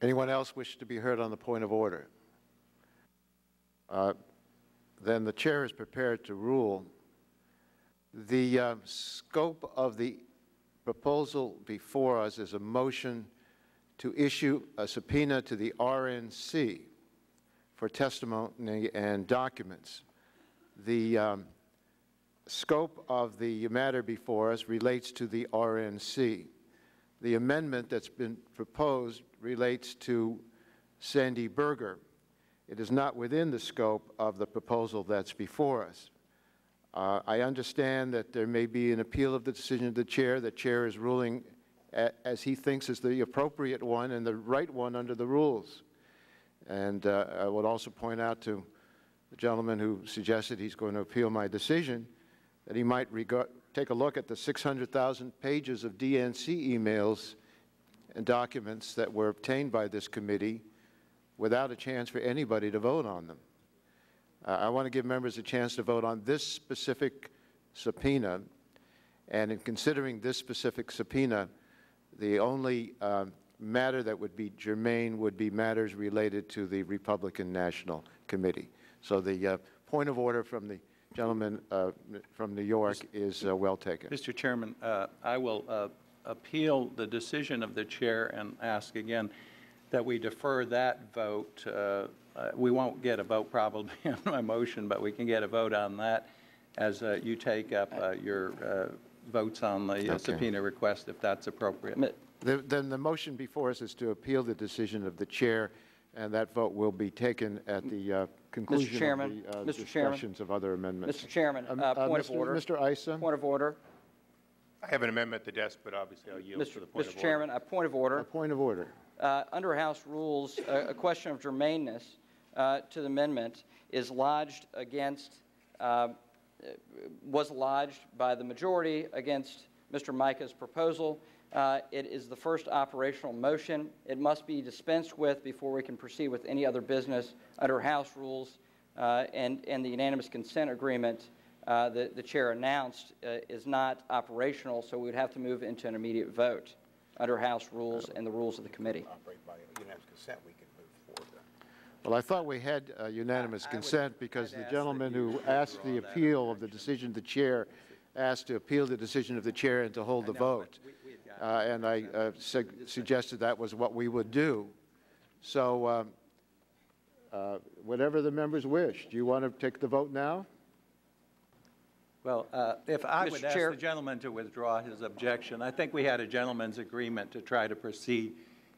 Anyone else wish to be heard on the point of order? Uh, Then the chair is prepared to rule. The uh, scope of the proposal before us is a motion to issue a subpoena to the RNC for testimony and documents. The um, scope of the matter before us relates to the RNC. The amendment that's been proposed relates to Sandy Berger. It is not within the scope of the proposal that's before us. Uh, I understand that there may be an appeal of the decision of the chair. The chair is ruling as he thinks is the appropriate one and the right one under the rules. And uh, I would also point out to the gentleman who suggested he's going to appeal my decision that he might take a look at the 600,000 pages of DNC emails and documents that were obtained by this committee without a chance for anybody to vote on them. Uh, I want to give members a chance to vote on this specific subpoena, and in considering this specific subpoena, the only um, matter that would be germane would be matters related to the Republican National Committee. So the uh, point of order from the gentleman uh, from New York is uh, well taken. Mr. Chairman, uh, I will uh, appeal the decision of the chair and ask again that we defer that vote. Uh, uh, We won't get a vote probably on my motion, but we can get a vote on that as uh, you take up uh, your uh, votes on the uh, Okay. subpoena request, if that's appropriate. The- Then the motion before us is to appeal the decision of the chair, and that vote will be taken at the uh, conclusion Chairman, of the uh, Mr. Chairman. discussions of other amendments. Mr. Chairman, Um, uh, point of Mr. order. Mr. Issa, Point of order. I have an amendment at the desk, but obviously I'll yield to Mr. the point of Mr. order. Chairman, a point of order. a point of order. Uh, Under House rules, a a question of germaneness uh, to the amendment is lodged against, uh, was lodged by the majority against Mr. Mica's proposal. Uh, It is the first operational motion. It must be dispensed with before we can proceed with any other business under House rules. Uh, And and the unanimous consent agreement uh, that the chair announced uh, is not operational, so we would have to move into an immediate vote under House rules and the rules of the committee. Operate by unanimous consent, we can. Well, I thought we had uh, unanimous consent because the gentleman who asked the appeal of the decision of the chair asked to appeal the decision of the chair and to hold the vote. Uh, And I uh, sug- suggested that was what we would do. So um, uh, whatever the members wish. Do you want to take the vote now? Well, uh, if I Mr. would ask the gentleman to withdraw his objection, I think we had a gentleman's agreement to try to proceed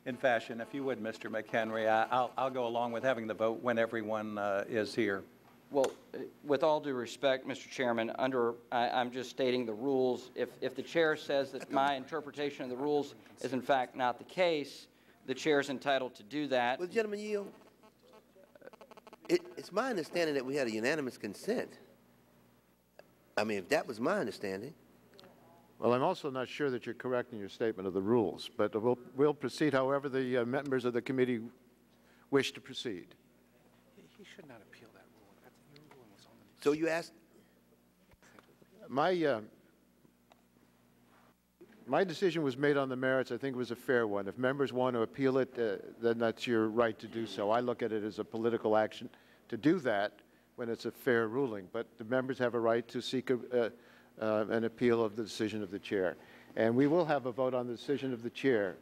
in fashion. If you would, Mr. McHenry, I- I'll, I'll go along with having the vote when everyone uh, is here. Well, uh, with all due respect, Mr. Chairman, under, I- I'm just stating the rules. If if the chair says that my interpretation of the rules is in fact not the case, the chair is entitled to do that. Will the gentleman yield? It, it's my understanding that we had a unanimous consent. I mean, if that was my understanding. Well, I'm also not sure that you're correct in your statement of the rules, but we'll, we'll proceed however the uh, members of the committee wish to proceed. He should not appeal that rule. That's, your ruling was on the So you asked, My, uh, my decision was made on the merits. I think it was a fair one. If members want to appeal it, uh, then that's your right to do so. I look at it as a political action to do that when it's a fair ruling. But the members have a right to seek a, uh, an appeal of the decision of the chair. And we will have a vote on the decision of the chair.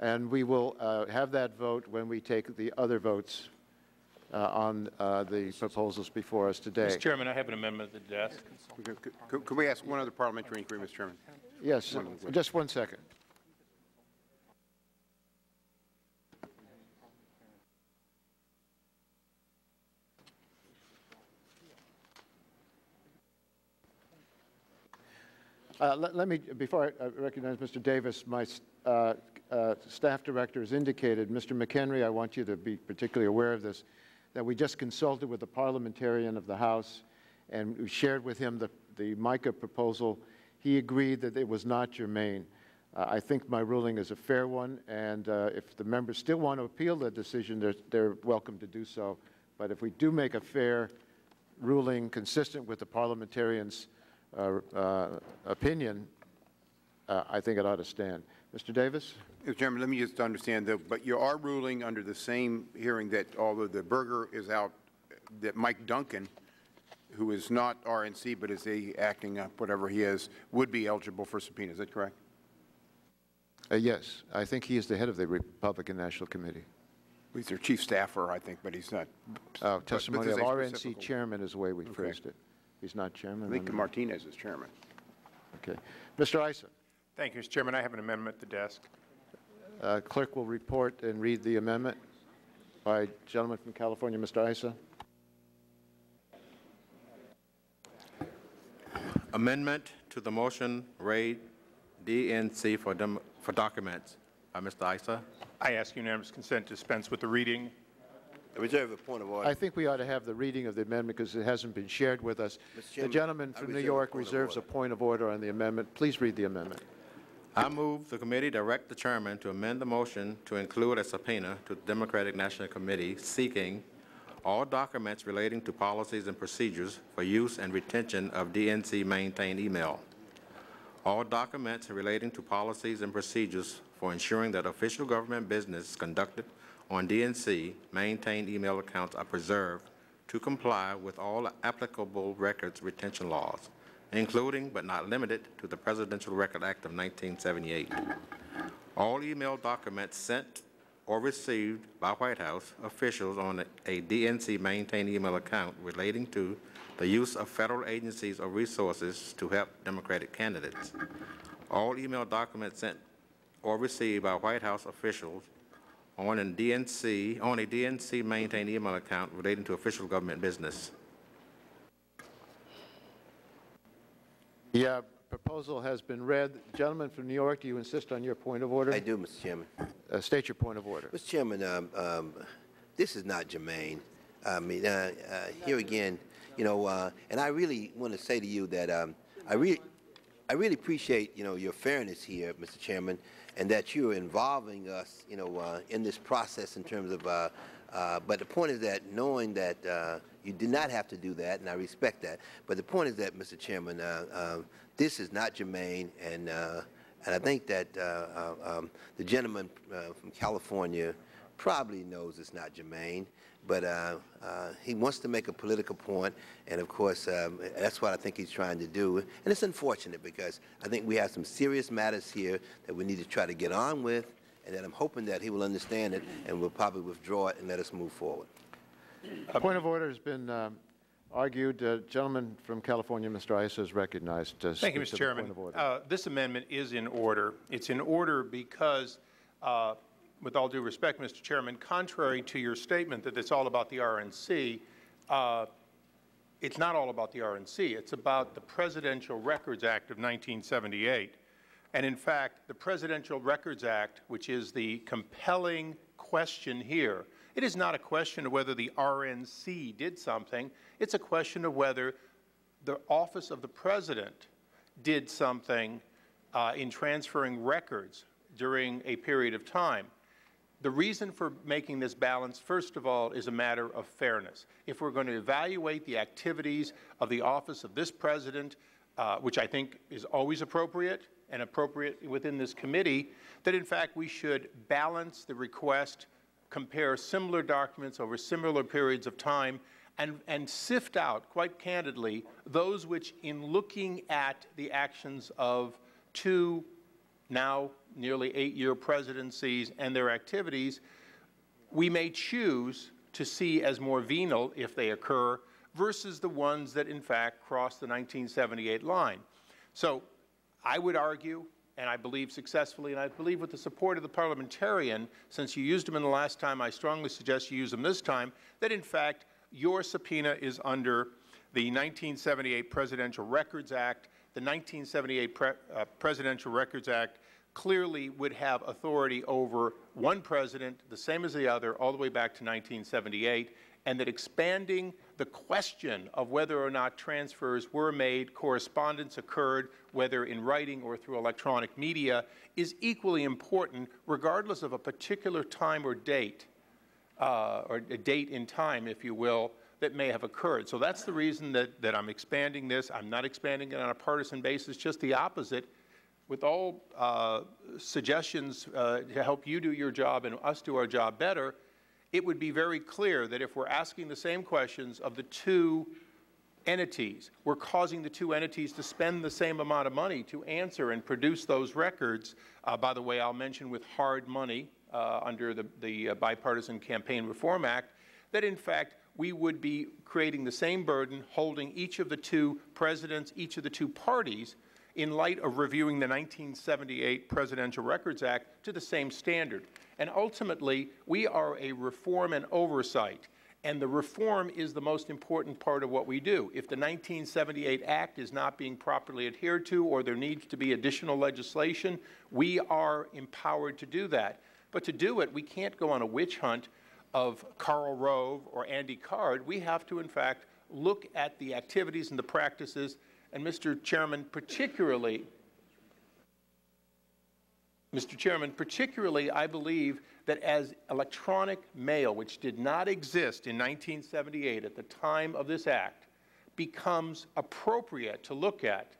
And we will uh, have that vote when we take the other votes uh, on uh, the proposals before us today. Mr. Chairman, I have an amendment at the desk. Could- Could could we ask one other parliamentary inquiry, Mr. Chairman? Yes, just one second. Uh, Let let me, before I uh, recognize Mr. Davis, my uh, uh, staff director has indicated, Mr. McHenry, I want you to be particularly aware of this, that we just consulted with the parliamentarian of the House, and we shared with him the the MICA proposal. He agreed that it was not germane. Uh, I think my ruling is a fair one, and uh, if the members still want to appeal the decision, they're, they're welcome to do so. But if we do make a fair ruling consistent with the parliamentarian's opinion, uh, I think it ought to stand. Mr. Davis? Mr. Chairman, let me just understand, though, but you are ruling under the same hearing that although the Berger is out, that Mike Duncan, who is not RNC but is a acting, uh, whatever he is, would be eligible for subpoena. Is that correct? Uh, yes, I think he is the head of the Republican National Committee. He's their chief staffer, I think, but he's not. Uh, but Testimony of RNC chairman is the way we Okay. phrased it. He's not chairman. I think Martinez is chairman. Okay. Mr. Issa, Thank you, Mr. Chairman. I have an amendment at the desk. uh, clerk will report and read the amendment by gentleman from California, Mr. Issa. Amendment to the motion, Ray DNC for dem- for documents by Mr. Issa. I ask unanimous consent to dispense with the reading. I reserve a point of order. I think we ought to have the reading of the amendment because it hasn't been shared with us. Mr. The gentleman from New reserve a York reserves a point of order on the amendment. Please read the amendment. I move the committee direct the chairman to amend the motion to include a subpoena to the Democratic National Committee seeking all documents relating to policies and procedures for use and retention of DNC maintained email. All documents relating to policies and procedures for ensuring that official government business conducted on DNC maintained email accounts are preserved to comply with all applicable records retention laws, including but not limited to the Presidential Record Act of 1978. All email documents sent or received by White House officials on a DNC maintained email account relating to the use of federal agencies or resources to help Democratic candidates. All email documents sent or received by White House officials on a DNC, on a DNC maintained email account relating to official government business. The uh, proposal has been read. Gentleman from New York, do you insist on your point of order? I do, Mr. Chairman. Uh, State your point of order. Mr. Chairman, um, um, this is not germane. I mean, uh, uh, here again, you know, uh, and I really want to say to you that um, I really, I really appreciate, you know, your fairness here, Mr. Chairman, and that you're involving us, you know, uh, in this process in terms of. Uh, uh, but the point is that knowing that uh, you did not have to do that, and I respect that. But the point is that, Mr. Chairman, uh, um, this is not germane, and uh, and I think that um, the gentleman from California probably knows it's not germane, but uh, uh, he wants to make a political point, and of course, um, that's what I think he's trying to do. And it's unfortunate because I think we have some serious matters here that we need to try to get on with, and that I'm hoping that he will understand it and will probably withdraw it and let us move forward. A Point of order has been um, argued. Uh, Gentleman from California, Mr. Issa, is recognized to Thank you, speak Mr. to the Chairman. point of order. Uh, This amendment is in order. It's in order because, uh, with all due respect, Mr. Chairman, contrary to your statement that it's all about the RNC, uh, it's not all about the RNC. It's about the Presidential Records Act of 1978. And in fact, the Presidential Records Act, which is the compelling question here, it is not a question of whether the RNC did something. It's a question of whether the office of the president did something uh, in transferring records during a period of time. The reason for making this balance, first of all, is a matter of fairness. If we're going to evaluate the activities of the office of this president, uh, which I think is always appropriate and appropriate within this committee, that in fact we should balance the request, compare similar documents over similar periods of time, and, and sift out, quite candidly, those which, in looking at the actions of two now nearly eight-year presidencies and their activities, we may choose to see as more venal if they occur versus the ones that in fact cross the 1978 line. So I would argue, and I believe successfully, and I believe with the support of the parliamentarian, since you used them in the last time, I strongly suggest you use them this time, that in fact your subpoena is under the 1978 Presidential Records Act. The 1978 Pre uh, Presidential Records Act clearly would have authority over one president, the same as the other, all the way back to 1978, and that expanding the question of whether or not transfers were made, correspondence occurred, whether in writing or through electronic media, is equally important regardless of a particular time or date, uh, or a date in time, if you will, that may have occurred. So that's the reason that, that I'm expanding this. I'm not expanding it on a partisan basis, just the opposite with all uh, suggestions uh, to help you do your job and us do our job better, it would be very clear that if we're asking the same questions of the two entities, we're causing the two entities to spend the same amount of money to answer and produce those records. Uh, by the way, I'll mention with hard money uh, under the, the uh, Bipartisan Campaign Reform Act, that in fact we would be creating the same burden, holding each of the two presidents, each of the two parties in light of reviewing the 1978 Presidential Records Act to the same standard. And ultimately, we are a reform and oversight, and the reform is the most important part of what we do. If the 1978 Act is not being properly adhered to or there needs to be additional legislation, we are empowered to do that. But to do it, we can't go on a witch hunt of Karl Rove or Andy Card. We have to, in fact, look at the activities and the practices and Mr. Chairman, particularly, Mr. Chairman, particularly I believe that as electronic mail, which did not exist in 1978 at the time of this act, becomes appropriate to look at,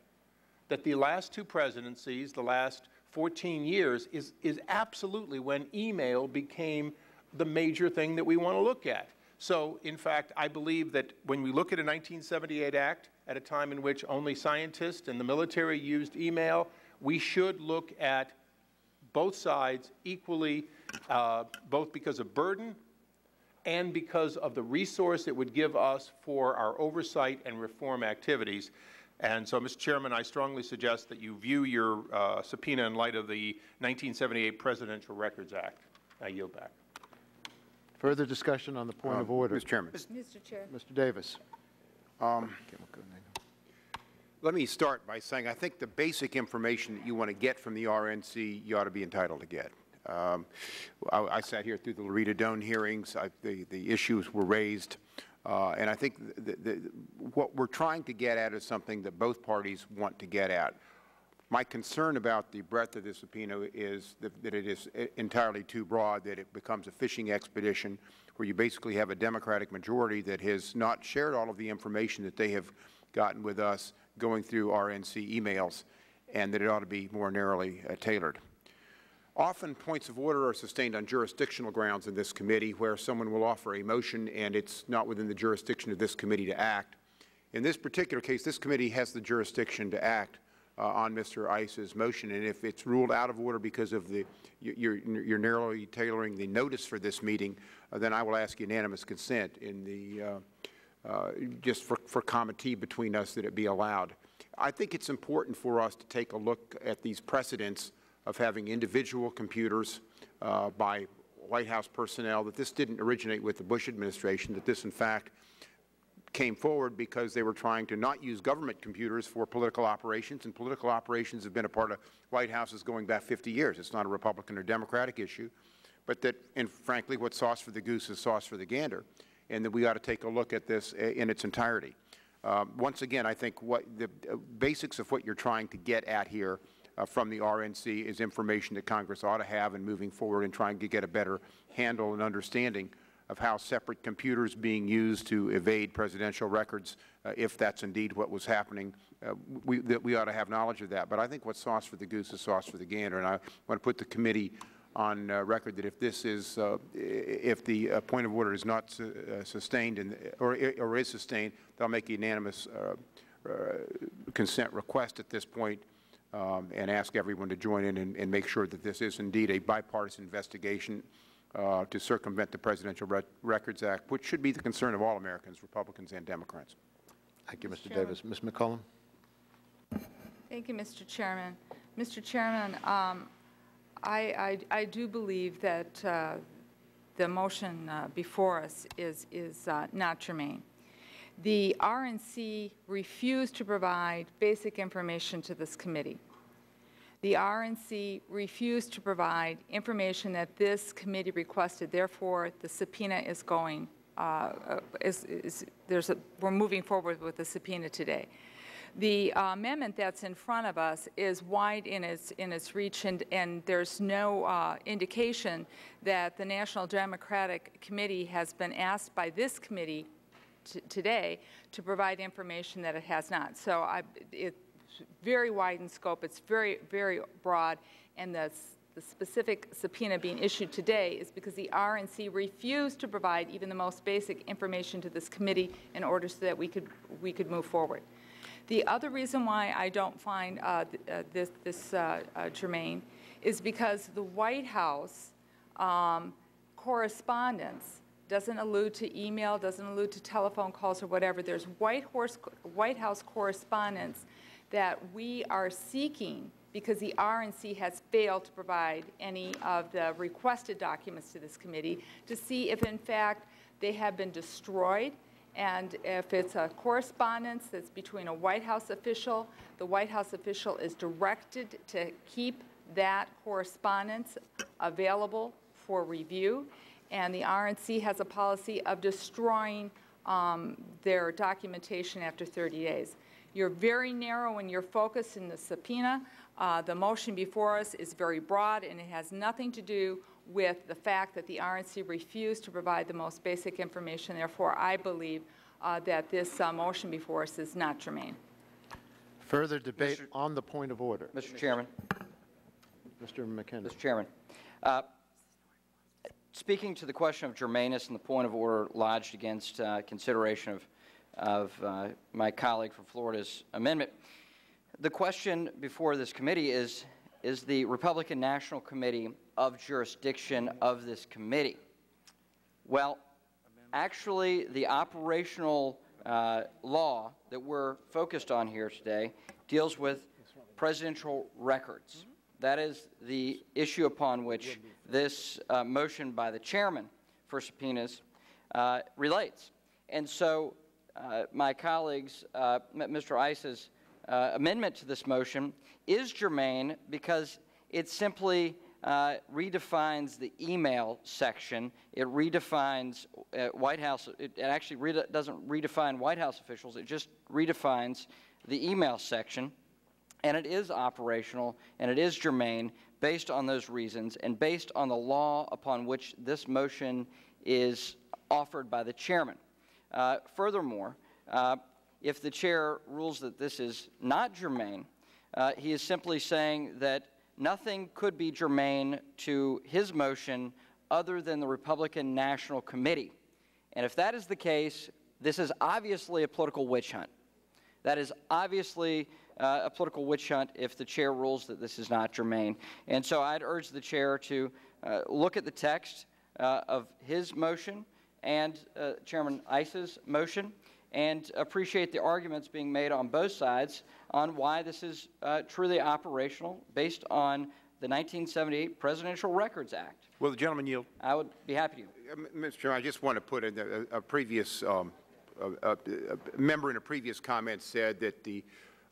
that the last two presidencies, the last 14 years, is, is absolutely when email became the major thing that we want to look at. So, in fact, I believe that when we look at a 1978 act, at a time in which only scientists and the military used email, we should look at both sides equally, uh, both because of burden and because of the resource it would give us for our oversight and reform activities. And so, Mr. Chairman, I strongly suggest that you view your uh, subpoena in light of the 1978 Presidential Records Act. I yield back. Further discussion on the point of Uh, order. Mr. Chairman. Mr. Chair. Mr. Davis. Let me start by saying I think the basic information that you want to get from the RNC, you ought to be entitled to get. Um, I, I sat here through the Lurita Doan hearings. I, the, the issues were raised. Uh, and I think the, the, what we're trying to get at is something that both parties want to get at. My concern about the breadth of this subpoena is that, that it is entirely too broad, that it becomes a fishing expedition where you basically have a Democratic majority that has not shared all of the information that they have gotten with us going through RNC emails, and that it ought to be more narrowly uh, tailored. Often points of order are sustained on jurisdictional grounds in this committee where someone will offer a motion and it's not within the jurisdiction of this committee to act. In this particular case, this committee has the jurisdiction to act uh, on Mr. Issa's motion, and if it's ruled out of order because of the you're, you're narrowly tailoring the notice for this meeting, uh, then I will ask unanimous consent in the uh, just for, for comity between us that it be allowed. I think it's important for us to take a look at these precedents of having individual computers uh, by White House personnel, that this didn't originate with the Bush administration, that this, in fact, came forward because they were trying to not use government computers for political operations, and political operations have been a part of White Houses going back 50 years. It's not a Republican or Democratic issue, but that, and frankly, what's sauce for the goose is sauce for the gander and that we ought to take a look at this in its entirety. Uh, once again, I think what the uh, basics of what you're trying to get at here uh, from the RNC is information that Congress ought to have in moving forward and trying to get a better handle and understanding of how separate computers being used to evade presidential records, uh, if that's indeed what was happening, uh, we, that we ought to have knowledge of that. But I think what's sauce for the goose is sauce for the gander, and I want to put the committee on uh, record that if this is, uh, if the uh, point of order is not su- uh, sustained and, or, or is sustained, they'll make a unanimous uh, uh, consent request at this point um, and ask everyone to join in and, and make sure that this is indeed a bipartisan investigation uh, to circumvent the Presidential Re- Records Act, which should be the concern of all Americans, Republicans and Democrats. Thank you, Mr. Chairman. Davis. Ms. McCollum? Thank you, Mr. Chairman. Mr. Chairman, um, I, I, I do believe that uh, the motion uh, before us is, is uh, not germane. The RNC refused to provide basic information to this committee. The RNC refused to provide information that this committee requested. Therefore, the subpoena is going, uh, uh, is, is, there's a, we're moving forward with the subpoena today. The uh, amendment that's in front of us is wide in its, in its reach, and, and there's no uh, indication that the National Democratic Committee has been asked by this committee today to provide information that it has not. So I, it's very wide in scope, it's very, very broad, and the, the specific subpoena being issued today is because the RNC refused to provide even the most basic information to this committee in order so that we could, we could move forward. The other reason why I don't find uh, uh, this, this uh, uh, germane is because the White House um, correspondence doesn't allude to email, doesn't allude to telephone calls or whatever. There's White, Horse, White House correspondence that we are seeking because the RNC has failed to provide any of the requested documents to this committee to see if in fact they have been destroyed and if it's a correspondence that's between a White House official, the White House official is directed to keep that correspondence available for review. And the RNC has a policy of destroying um, their documentation after 30 days. You're very narrow in your focus in the subpoena. Uh, The motion before us is very broad, and it has nothing to do with the fact that the RNC refused to provide the most basic information. Therefore, I believe uh, that this uh, motion before us is not germane. Further debate on the point of order. Mr. Chairman, Mr. McKinnon. Mr. Chairman, uh, speaking to the question of germaneness and the point of order lodged against uh, consideration of, of uh, my colleague from Florida's amendment, the question before this committee is, is the Republican National Committee of jurisdiction of this committee? Well, actually, the operational uh, law that we're focused on here today deals with presidential records. That is the issue upon which this uh, motion by the chairman for subpoenas uh, relates. And so uh, my colleagues, uh, Mr. Issa's uh, amendment to this motion is germane because it simply uh, redefines the email section. It redefines uh, White House. It, it actually rede- doesn't redefine White House officials. It just redefines the email section, and it is operational and it is germane based on those reasons and based on the law upon which this motion is offered by the chairman. Uh, furthermore, uh, if the chair rules that this is not germane, uh, he is simply saying that nothing could be germane to his motion other than the Republican National Committee. And if that is the case, this is obviously a political witch hunt. That is obviously uh, a political witch hunt if the chair rules that this is not germane. And so I'd urge the chair to uh, look at the text uh, of his motion and uh, Chairman Issa's motion and appreciate the arguments being made on both sides on why this is uh, truly operational based on the 1978 Presidential Records Act. Will the gentleman yield? I would be happy to. Uh, Mr. Chairman, I just want to put in a, a previous, um, a, a- a member in a previous comment said that the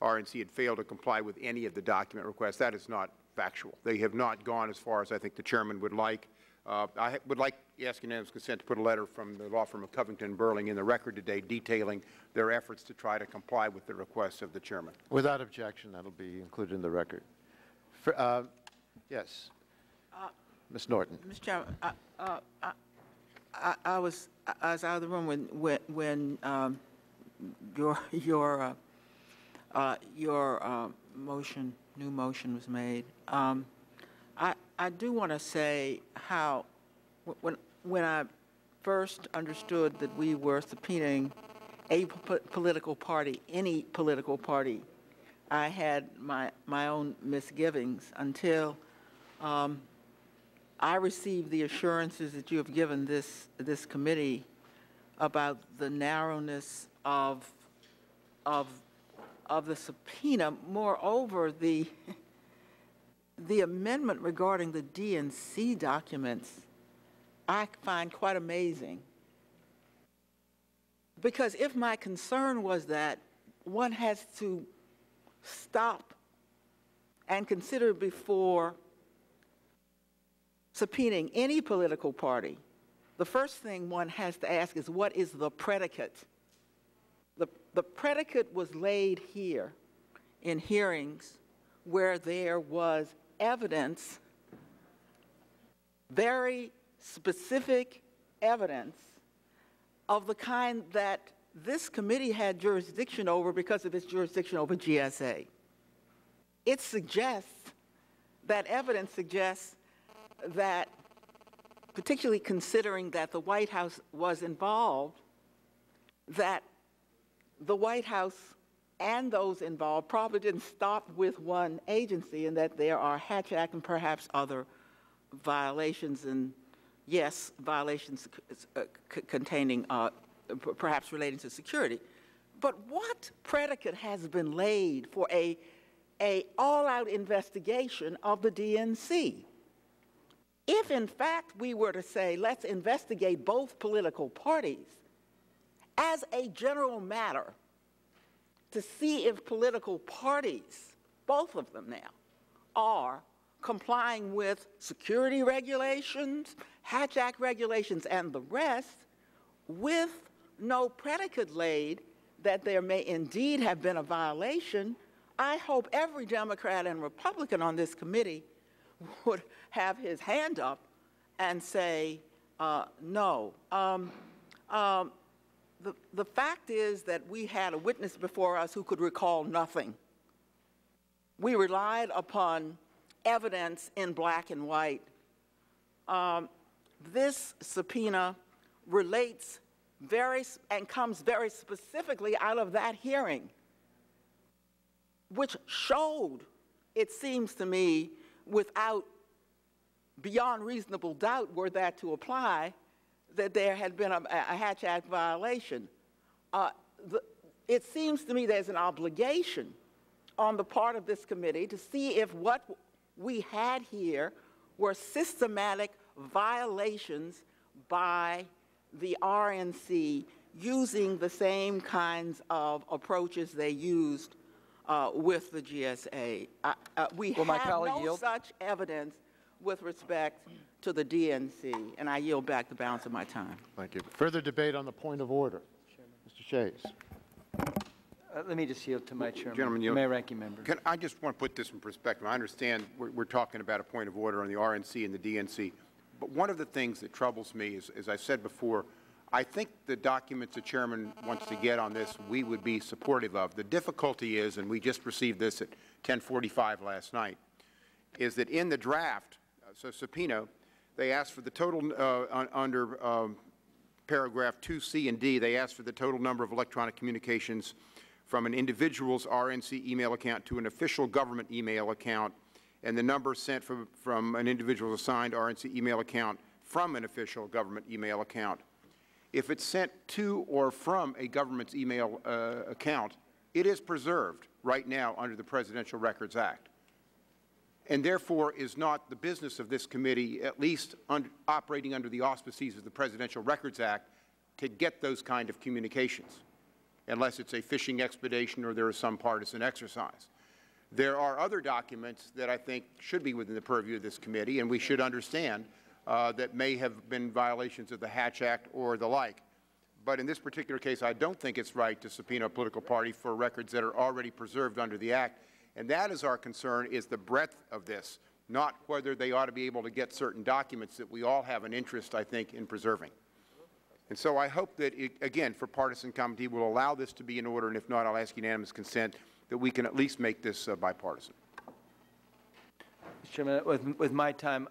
RNC had failed to comply with any of the document requests. That is not factual. They have not gone as far as I think the chairman would like. Uh, I would like, to ask unanimous consent to put a letter from the law firm of Covington and Burling in the record today detailing their efforts to try to comply with the requests of the chairman. Without objection, that'll be included in the record. Fr- uh, Yes. Ms. Norton. Mr. Chairman, I, uh, I, I, I was, I was out of the room when, when, when, um, your, your, uh, uh, your, uh, motion, new motion was made. Um, I, I do want to say how, when, when I first understood that we were subpoenaing a political party, any political party, I had my, my own misgivings until, um, I received the assurances that you have given this, this committee about the narrowness of, of, of the subpoena. Moreover, the, the amendment regarding the DNC documents, I find quite amazing. Because if my concern was that one has to stop and consider before subpoenaing any political party, the first thing one has to ask is what is the predicate? The, the predicate was laid here in hearings where there was evidence, very specific evidence of the kind that this committee had jurisdiction over because of its jurisdiction over GSA. It suggests, that evidence suggests that, particularly considering that the White House was involved, that the White House and those involved probably didn't stop with one agency and that there are Hatch Act and perhaps other violations and, yes, violations uh, containing, uh, perhaps relating to security. But what predicate has been laid for a, a all-out investigation of the DNC? If in fact we were to say, let's investigate both political parties as a general matter to see if political parties, both of them now, are complying with security regulations, Hatch Act regulations, and the rest, with no predicate laid that there may indeed have been a violation, I hope every Democrat and Republican on this committee would have his hand up and say, uh, no. Um, um, the, the fact is that we had a witness before us who could recall nothing. We relied upon evidence in black and white. Um, this subpoena relates very, and comes very specifically out of that hearing, which showed, it seems to me, without beyond reasonable doubt, were that to apply, that there had been a, a Hatch Act violation. Uh, the, it seems to me there's an obligation on the part of this committee to see if what we had here were systematic violations by the RNC using the same kinds of approaches they used uh, with the GSA. Uh, uh, we Will my have no yield? such evidence with respect to the DNC, and I yield back the balance of my time. Thank you. Further debate on the point of order. Mr. Shays. Uh, Let me just yield to my chairman. Gentlemen, you- Mayor Ranking Member. Can, I just want to put this in perspective. I understand we're, we're talking about a point of order on the RNC and the DNC, but one of the things that troubles me is, as I said before, I think the documents the chairman wants to get on this, we would be supportive of. The difficulty is, and we just received this at 10:45 last night, is that in the draft, uh, so subpoena, they asked for the total, uh, under um, paragraph 2C and D, they asked for the total number of electronic communications from an individual's RNC email account to an official government email account, and the number sent from, from an individual's assigned RNC email account from an official government email account. If it's sent to or from a government's email uh, account, it is preserved right now under the Presidential Records Act and therefore is not the business of this committee, at least operating under the auspices of the Presidential Records Act, to get those kind of communications, unless it's a fishing expedition or there is some partisan exercise. There are other documents that I think should be within the purview of this committee, and we should understand uh, that may have been violations of the Hatch Act or the like. But in this particular case, I don't think it's right to subpoena a political party for records that are already preserved under the Act. And that is our concern, is the breadth of this, not whether they ought to be able to get certain documents that we all have an interest, I think, in preserving. And so I hope that, it, again, for partisan committee, will allow this to be in order, and if not, I'll ask unanimous consent that we can at least make this uh, bipartisan. Mr. Chairman, with, with my time,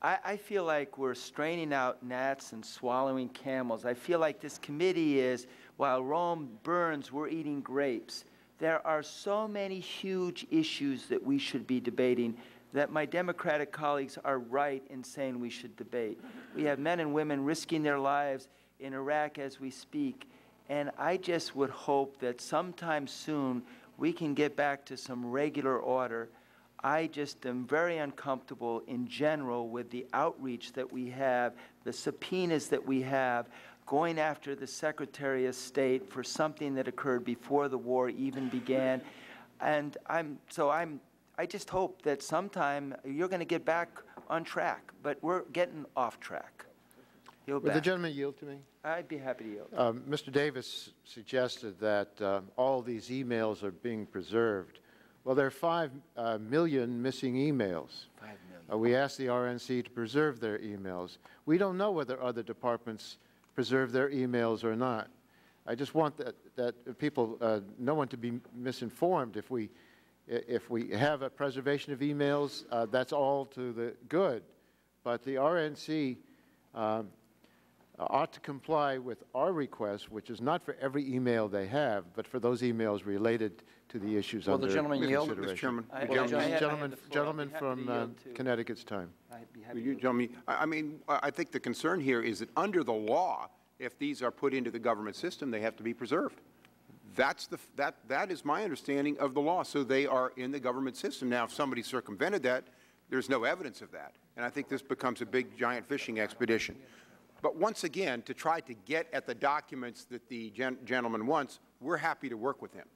I, I feel like we're straining out gnats and swallowing camels. I feel like this committee is, while Rome burns, we're eating grapes. There are so many huge issues that we should be debating that my Democratic colleagues are right in saying we should debate. We have men and women risking their lives in Iraq as we speak, and I just would hope that sometime soon we can get back to some regular order. I just am very uncomfortable in general with the outreach that we have, the subpoenas that we have, going after the Secretary of State for something that occurred before the war even began. And I'm, so I'm, I just hope that sometime you're going to get back on track, but we're getting off track. Yield Would the gentleman yield to me? I'd be happy to yield. Um, Mr. Davis suggested that uh, all these emails are being preserved. Well, there are 5 uh, million missing emails. Five million. Uh, We asked the RNC to preserve their emails. We don't know whether other departments preserve their emails or not. I just want that, that people, uh, no one to be misinformed. If we, if we have a preservation of emails, uh, that's all to the good. But the RNC um, ought to comply with our request, which is not for every email they have, but for those emails related to the issues Will the under gentleman yield? Mr. consideration. Chairman, I- the gentleman- I had- Gentleman. I'd gentleman be to from uh, to- Connecticut's time. I'd be happy Will you tell me, I I mean, I I think the concern here is that under the law, if these are put into the government system, they have to be preserved. That's the, that, that is my understanding of the law, so they are in the government system. Now, if somebody circumvented that, there's no evidence of that, and I think this becomes a big, giant fishing expedition. But once again, to try to get at the documents that the gen- gentleman wants, we're happy to work with him.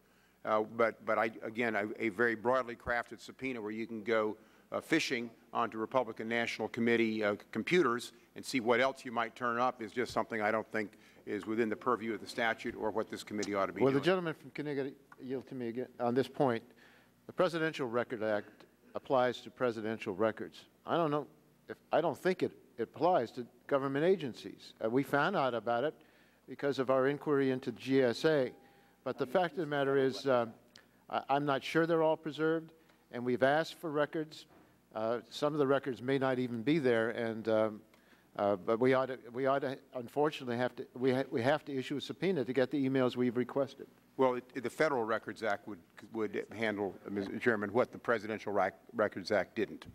Uh, But, but I, again, a a very broadly crafted subpoena where you can go uh, fishing onto Republican National Committee uh, computers and see what else you might turn up is just something I don't think is within the purview of the statute or what this committee ought to be Well, doing. the gentleman from Connecticut yield to me again on this point. The Presidential Record Act applies to presidential records. I don't know if, I don't think it applies to government agencies. Uh, we found out about it because of our inquiry into the GSA. But the fact of the matter is, uh, I'm not sure they're all preserved, and we've asked for records. Uh, some of the records may not even be there, and um, uh, But we ought to, we ought to, unfortunately, have to, we ha- we have to issue a subpoena to get the emails we've requested. Well, it- the Federal Records Act would, would handle, uh, Mr. Chairman, what the Presidential Records Act didn't.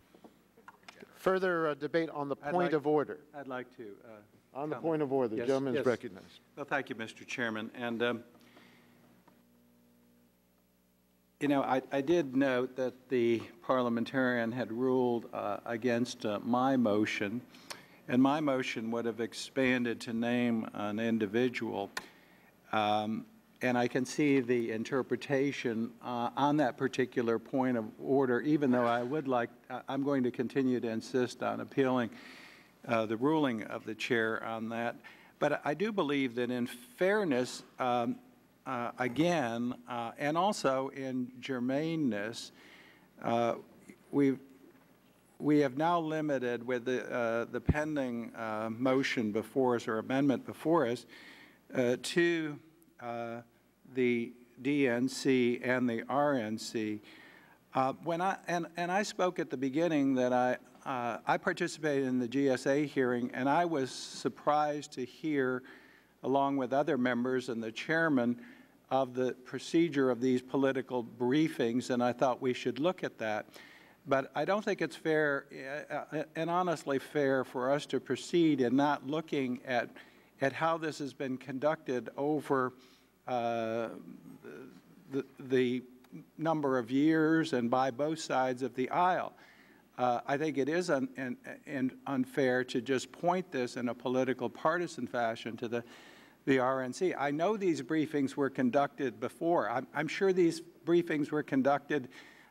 Further uh, debate on the I'd point like- of order. I'd like to. uh, On the point of order, the Yes, gentleman is yes. recognized. Well, thank you, Mr. Chairman. And, um, you know, I, I did note that the parliamentarian had ruled uh, against uh, my motion, and my motion would have expanded to name an individual. Um, And I can see the interpretation uh, on that particular point of order, even though I would like, I'm going to continue to insist on appealing uh, the ruling of the chair on that. But I do believe that in fairness, um, uh, again, uh, and also in germaneness, uh, we've, we have now limited with the, uh, the pending motion before us or amendment before us to uh, the DNC and the RNC. Uh, When I, and, and I spoke at the beginning that I, uh, I participated in the GSA hearing, and I was surprised to hear, along with other members and the chairman, of the procedure of these political briefings, and I thought we should look at that. But I don't think it's fair, uh, uh, and honestly fair, for us to proceed in not looking at, at how this has been conducted over uh, the, the number of years and by both sides of the aisle. Uh, I think it is un, un, un- unfair to just point this in a political partisan fashion to the, the RNC. I know these briefings were conducted before. I'm, I'm sure these briefings were conducted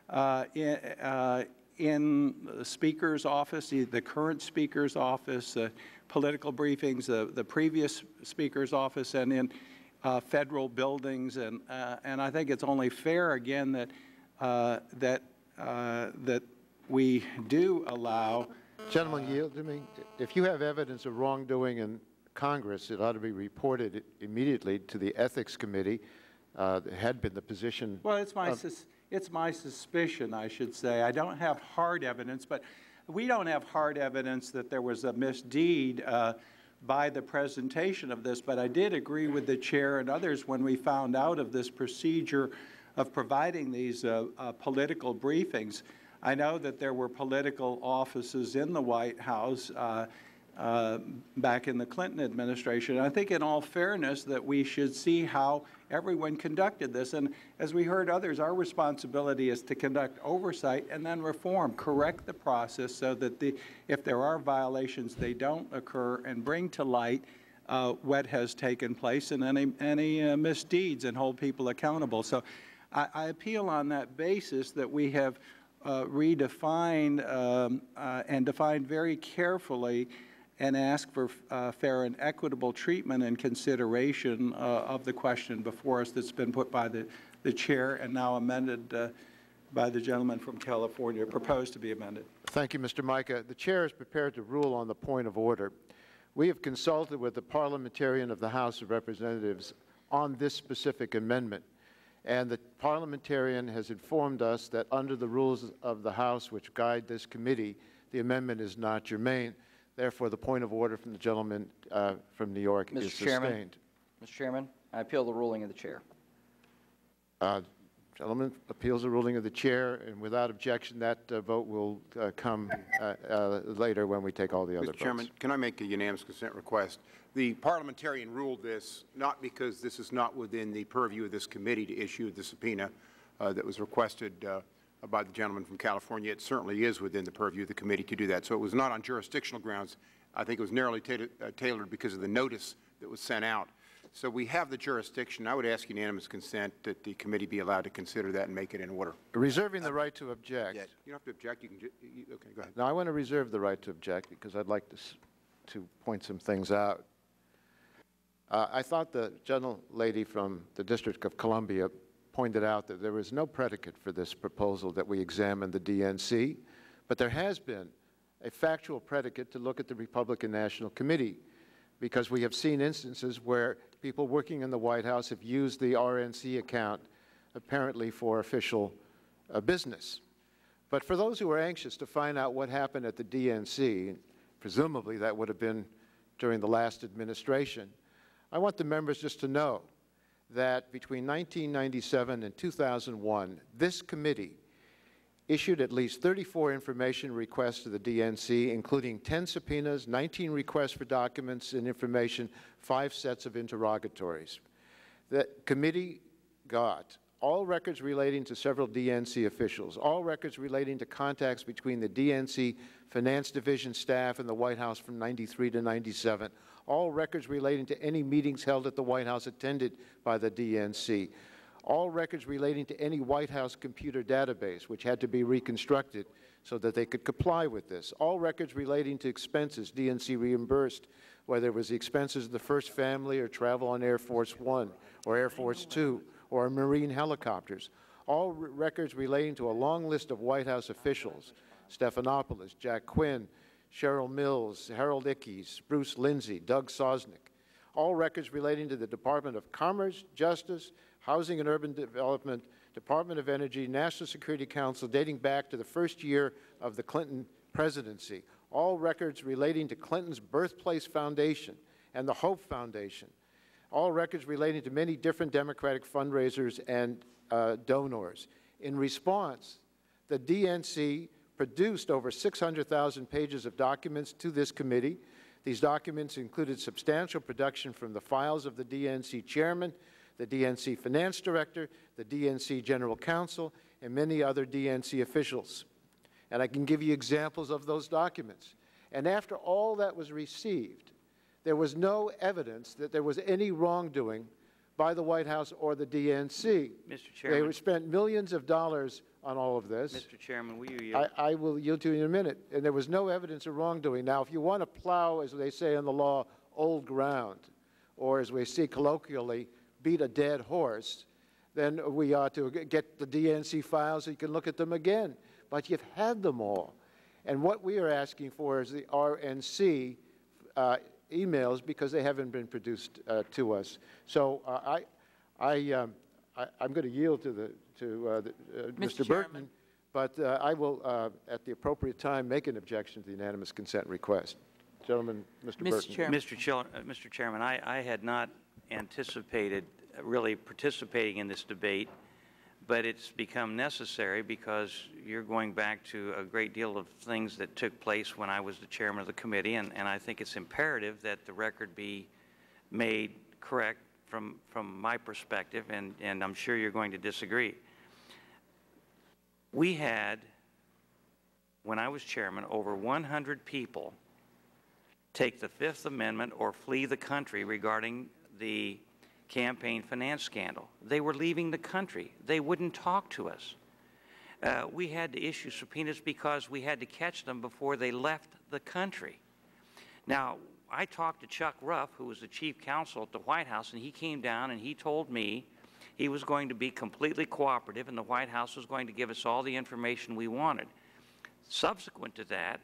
uh, in, uh, in the Speaker's office, the, the current Speaker's office, uh, political briefings, uh, the previous Speaker's office, and in uh, federal buildings. And, uh, and I think it's only fair, again, that uh, that, uh, that we do allow Gentlemen, yield to me. If you have evidence of wrongdoing in Congress, it ought to be reported immediately to the Ethics Committee. Uh, It had been the position. Well, it's my, sus- it's my suspicion, I should say. I don't have hard evidence, but we don't have hard evidence that there was a misdeed uh, by the presentation of this, but I did agree with the chair and others when we found out of this procedure of providing these uh, uh, political briefings. I know that there were political offices in the White House uh, uh, back in the Clinton administration. I think in all fairness that we should see how everyone conducted this. And as we heard others, our responsibility is to conduct oversight and then reform, correct the process so that the, if there are violations, they don't occur and bring to light uh, what has taken place and any, any uh, misdeeds and hold people accountable. So I, I appeal on that basis that we have uh, redefined um, uh, and defined very carefully and ask for uh, fair and equitable treatment and consideration uh, of the question before us that's been put by the, the chair and now amended uh, by the gentleman from California, proposed to be amended. Thank you, Mr. Mica. The chair is prepared to rule on the point of order. We have consulted with the parliamentarian of the House of Representatives on this specific amendment, and the parliamentarian has informed us that under the rules of the House which guide this committee, the amendment is not germane. Therefore, the point of order from the gentleman uh, from New York is Chairman. sustained. Mr. Chairman, I appeal the ruling of the chair. Uh, Gentleman appeals the ruling of the chair, and without objection, that uh, vote will uh, come uh, uh, later when we take all the other Mr. votes. Chairman, can I make a unanimous consent request? The parliamentarian ruled this not because this is not within the purview of this committee to issue the subpoena uh, that was requested uh, by the gentleman from California. It certainly is within the purview of the committee to do that. So it was not on jurisdictional grounds. I think it was narrowly uh, tailored because of the notice that was sent out. So we have the jurisdiction. I would ask unanimous consent that the committee be allowed to consider that and make it in order. Reserving the right to object. You don't have to object. You can, you- okay, go ahead. Now, I want to reserve the right to object because I'd like to, to point some things out. Uh, I thought the gentlelady from the District of Columbia pointed out that there was no predicate for this proposal that we examine the DNC, but there has been a factual predicate to look at the Republican National Committee because we have seen instances where people working in the White House have used the RNC account apparently for official uh, business. But for those who are anxious to find out what happened at the DNC, presumably that would have been during the last administration, I want the members just to know that between 1997 and 2001, this committee issued at least 34 information requests to the DNC, including 10 subpoenas, 19 requests for documents and information, five sets of interrogatories. The committee got all records relating to several DNC officials, all records relating to contacts between the DNC Finance Division staff and the White House from 93 to 97, all records relating to any meetings held at the White House attended by the DNC, all records relating to any White House computer database, which had to be reconstructed so that they could comply with this. All records relating to expenses DNC reimbursed, whether it was the expenses of the first family or travel on Air Force One or Air Force Two or Marine helicopters. All re- records relating to a long list of White House officials, Stephanopoulos, Jack Quinn, Cheryl Mills, Harold Ickes, Bruce Lindsey, Doug Sosnik. All records relating to the Department of Commerce, Justice, Housing and Urban Development, Department of Energy, National Security Council dating back to the first year of the Clinton presidency. All records relating to Clinton's Birthplace Foundation and the Hope Foundation. All records relating to many different Democratic fundraisers and uh, donors. In response, the DNC produced over 600,000 pages of documents to this committee. These documents included substantial production from the files of the DNC chairman, the DNC finance director, the DNC general counsel, and many other DNC officials. And I can give you examples of those documents. And after all that was received, there was no evidence that there was any wrongdoing by the White House or the DNC. Mr. Chairman, were spent millions of dollars on all of this. Mr. Chairman, will you yield? I, I will yield to you in a minute. And there was no evidence of wrongdoing. Now, if you want to plow, as they say in the law, old ground, or as we see colloquially, beat a dead horse, then we ought to get the DNC files, so you can look at them again. But you've had them all. And what we are asking for is the RNC uh, emails because they haven't been produced uh, to us. So uh, I, I, um, I, I'm going to yield to the, to uh, the, uh, Mr. Mr. Burton, but uh, I will, uh, at the appropriate time, make an objection to the unanimous consent request. Gentlemen, Mr. Mr. Burton. Chairman. Mr. Chil- uh, Mr. Chairman, I, I had not anticipated uh, really participating in this debate, but it's become necessary because you're going back to a great deal of things that took place when I was the chairman of the committee, and, and I think it's imperative that the record be made correct from, from my perspective, and, and I'm sure you're going to disagree. We had, when I was chairman, over 100 people take the Fifth Amendment or flee the country regarding the campaign finance scandal. They were leaving the country. They wouldn't talk to us. Uh, we had to issue subpoenas because we had to catch them before they left the country. Now, I talked to Chuck Ruff, who was the chief counsel at the White House, and he came down and he told me he was going to be completely cooperative and the White House was going to give us all the information we wanted. Subsequent to that,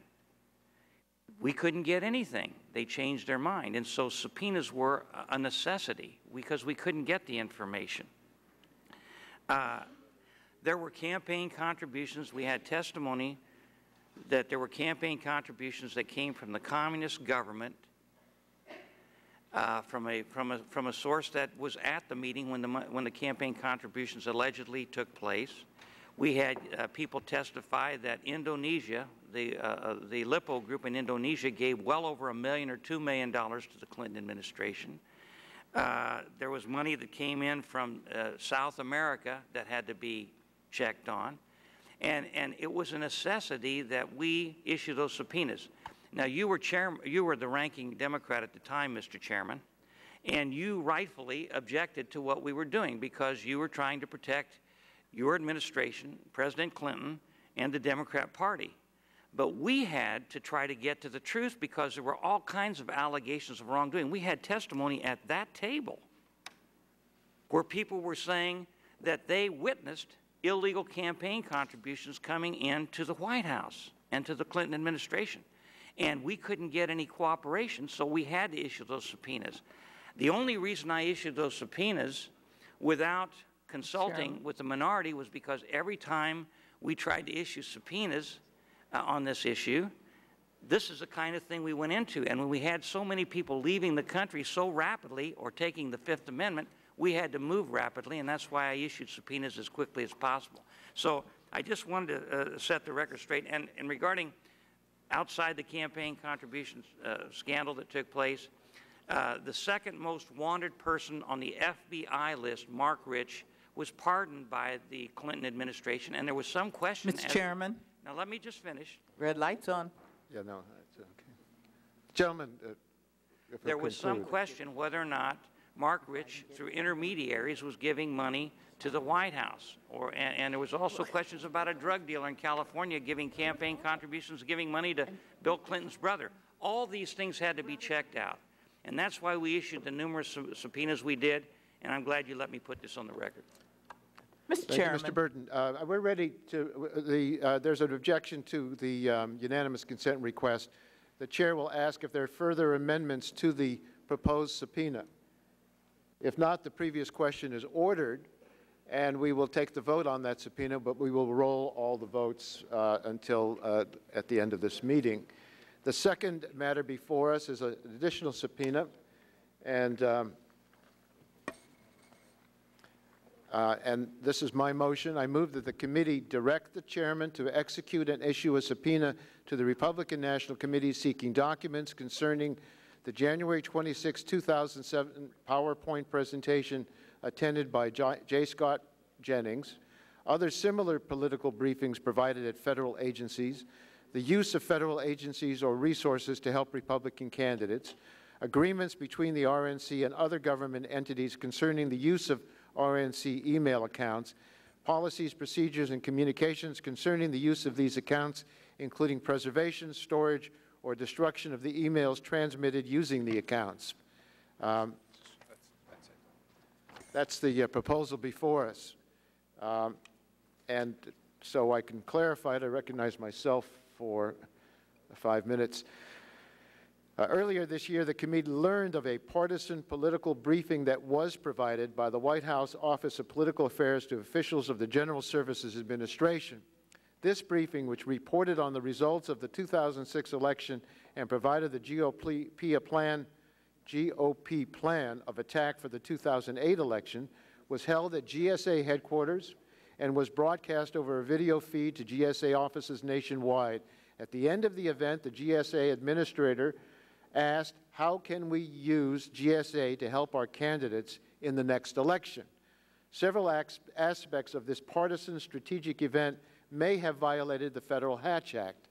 we couldn't get anything. They changed their mind. And so subpoenas were a necessity because we couldn't get the information. Uh, there were campaign contributions. We had testimony that there were campaign contributions that came from the communist government uh, from, a, from, a, from a source that was at the meeting when the, when the campaign contributions allegedly took place. We had uh, people testify that Indonesia, the, uh, uh, the Lippo group in Indonesia, gave well over a million or two million dollars to the Clinton administration. Uh, there was money that came in from uh, South America that had to be checked on. And, and it was a necessity that we issue those subpoenas. Now, you were, chair, you were the ranking Democrat at the time, Mr. Chairman, and you rightfully objected to what we were doing because you were trying to protect your administration, President Clinton, and the Democrat Party. But we had to try to get to the truth because there were all kinds of allegations of wrongdoing. We had testimony at that table where people were saying that they witnessed illegal campaign contributions coming into the White House and to the Clinton administration. And we couldn't get any cooperation, so we had to issue those subpoenas. The only reason I issued those subpoenas without consulting with the minority was because every time we tried to issue subpoenas uh, on this issue, this is the kind of thing we went into. And when we had so many people leaving the country so rapidly or taking the Fifth Amendment, we had to move rapidly, and that's why I issued subpoenas as quickly as possible. So I just wanted to uh, set the record straight. And, and regarding outside the campaign contributions uh, scandal that took place, uh, the second most wanted person on the FBI list, Marc Rich, was pardoned by the Clinton administration, and there was some question. Mr. Chairman, Now, let me just finish. red light's on. Yeah, no, that's okay. Gentlemen, uh, if There we'll was some question whether or not Marc Rich, through intermediaries, was giving money to the White House. Or, and, and there was also questions about a drug dealer in California giving campaign contributions, giving money to Bill Clinton's brother. All these things had to be checked out. And that's why we issued the numerous subpoenas we did, and I'm glad you let me put this on the record. Mr. Chairman. Mr. Burton. Uh, We're ready to, the, uh, there's an objection to the um, unanimous consent request. The chair will ask if there are further amendments to the proposed subpoena. If not, the previous question is ordered, and we will take the vote on that subpoena, but we will roll all the votes uh, until uh, at the end of this meeting. The second matter before us is an additional subpoena, and um, Uh, And this is my motion. I move that the committee direct the chairman to execute and issue a subpoena to the Republican National Committee seeking documents concerning the January 26, 2007 PowerPoint presentation attended by J. J. Scott Jennings, other similar political briefings provided at federal agencies, the use of federal agencies or resources to help Republican candidates, agreements between the RNC and other government entities concerning the use of RNC email accounts, policies, procedures, and communications concerning the use of these accounts, including preservation, storage, or destruction of the emails transmitted using the accounts. Um, That's the uh, proposal before us. Um, And so I can clarify it, I recognize myself for five minutes. Uh, Earlier this year, the committee learned of a partisan political briefing that was provided by the White House Office of Political Affairs to officials of the General Services Administration. This briefing, which reported on the results of the 2006 election and provided the GOP plan, GOP plan of attack for the 2008 election, was held at GSA headquarters and was broadcast over a video feed to GSA offices nationwide. At the end of the event, the GSA administrator asked, how can we use GSA to help our candidates in the next election? Several aspects of this partisan strategic event may have violated the Federal Hatch Act.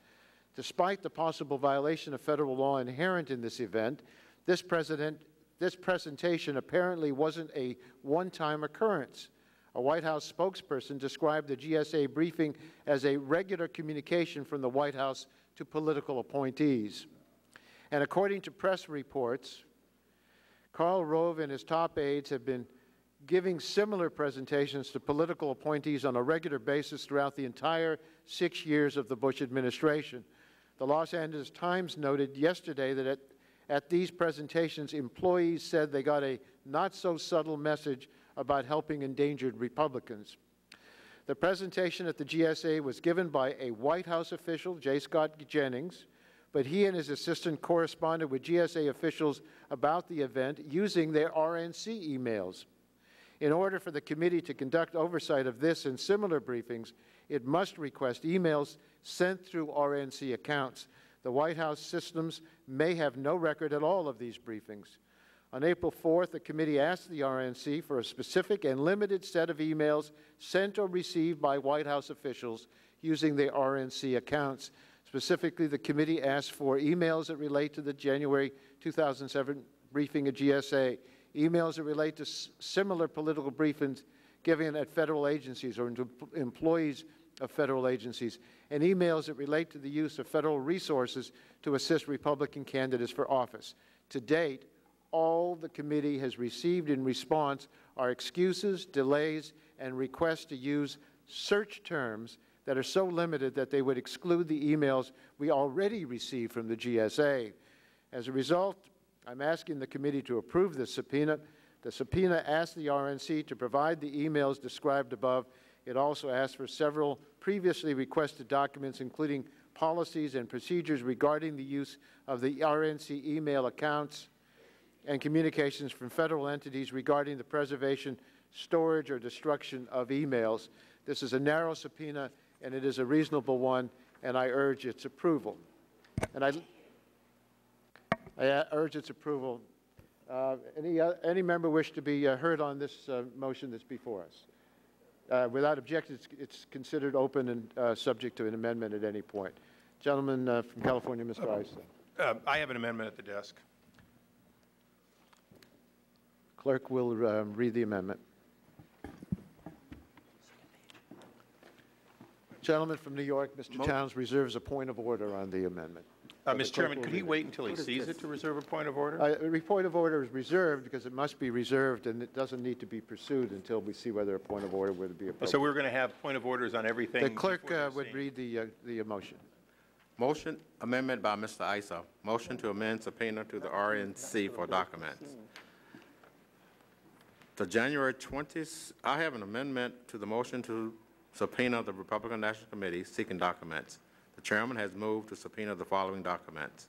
Despite the possible violation of federal law inherent in this event, this, this presentation apparently wasn't a one-time occurrence. A White House spokesperson described the GSA briefing as a regular communication from the White House to political appointees. And according to press reports, Karl Rove and his top aides have been giving similar presentations to political appointees on a regular basis throughout the entire six years of the Bush administration. The Los Angeles Times noted yesterday that at, at these presentations, employees said they got a not-so-subtle message about helping endangered Republicans. The presentation at the GSA was given by a White House official, J. Scott Jennings, but he and his assistant corresponded with GSA officials about the event using their RNC emails. In order for the committee to conduct oversight of this and similar briefings, it must request emails sent through RNC accounts. The White House systems may have no record at all of these briefings. On April 4th, the committee asked the RNC for a specific and limited set of emails sent or received by White House officials using their RNC accounts. Specifically, the committee asked for emails that relate to the January 2007 briefing at GSA, emails that relate to similar political briefings given at federal agencies or to employees of federal agencies, and emails that relate to the use of federal resources to assist Republican candidates for office. To date, all the committee has received in response are excuses, delays, and requests to use search terms that are so limited that they would exclude the emails we already received from the GSA. As a result, I'm asking the committee to approve this subpoena. The subpoena asks the RNC to provide the emails described above. It also asks for several previously requested documents, including policies and procedures regarding the use of the RNC email accounts and communications from federal entities regarding the preservation, storage, or destruction of emails. This is a narrow subpoena and it is a reasonable one, and I urge its approval. And I, I uh, urge its approval. Uh, any, uh, any member wish to be uh, heard on this uh, motion that's before us? Uh, without objection, it's, it's, considered open and subject to an amendment at any point. Gentleman from California, Mr. Issa. I have an amendment at the desk. Clerk will read the amendment. Gentleman from New York, Mr. Towns, reserves a point of order on the amendment. Uh, Mr. Chairman, could he wait until he sees it to reserve a point of order? Uh, a point of order is reserved because it must be reserved and it doesn't need to be pursued until we see whether a point of order would be appropriate. So we're going to have point of orders on everything? The clerk uh, would read the, uh, the motion. Motion amendment by Mr. Issa. Motion to amend subpoena to the RNC for documents. The January 20th, I have an amendment to the motion to subpoena of the Republican National Committee seeking documents. The chairman has moved to subpoena the following documents.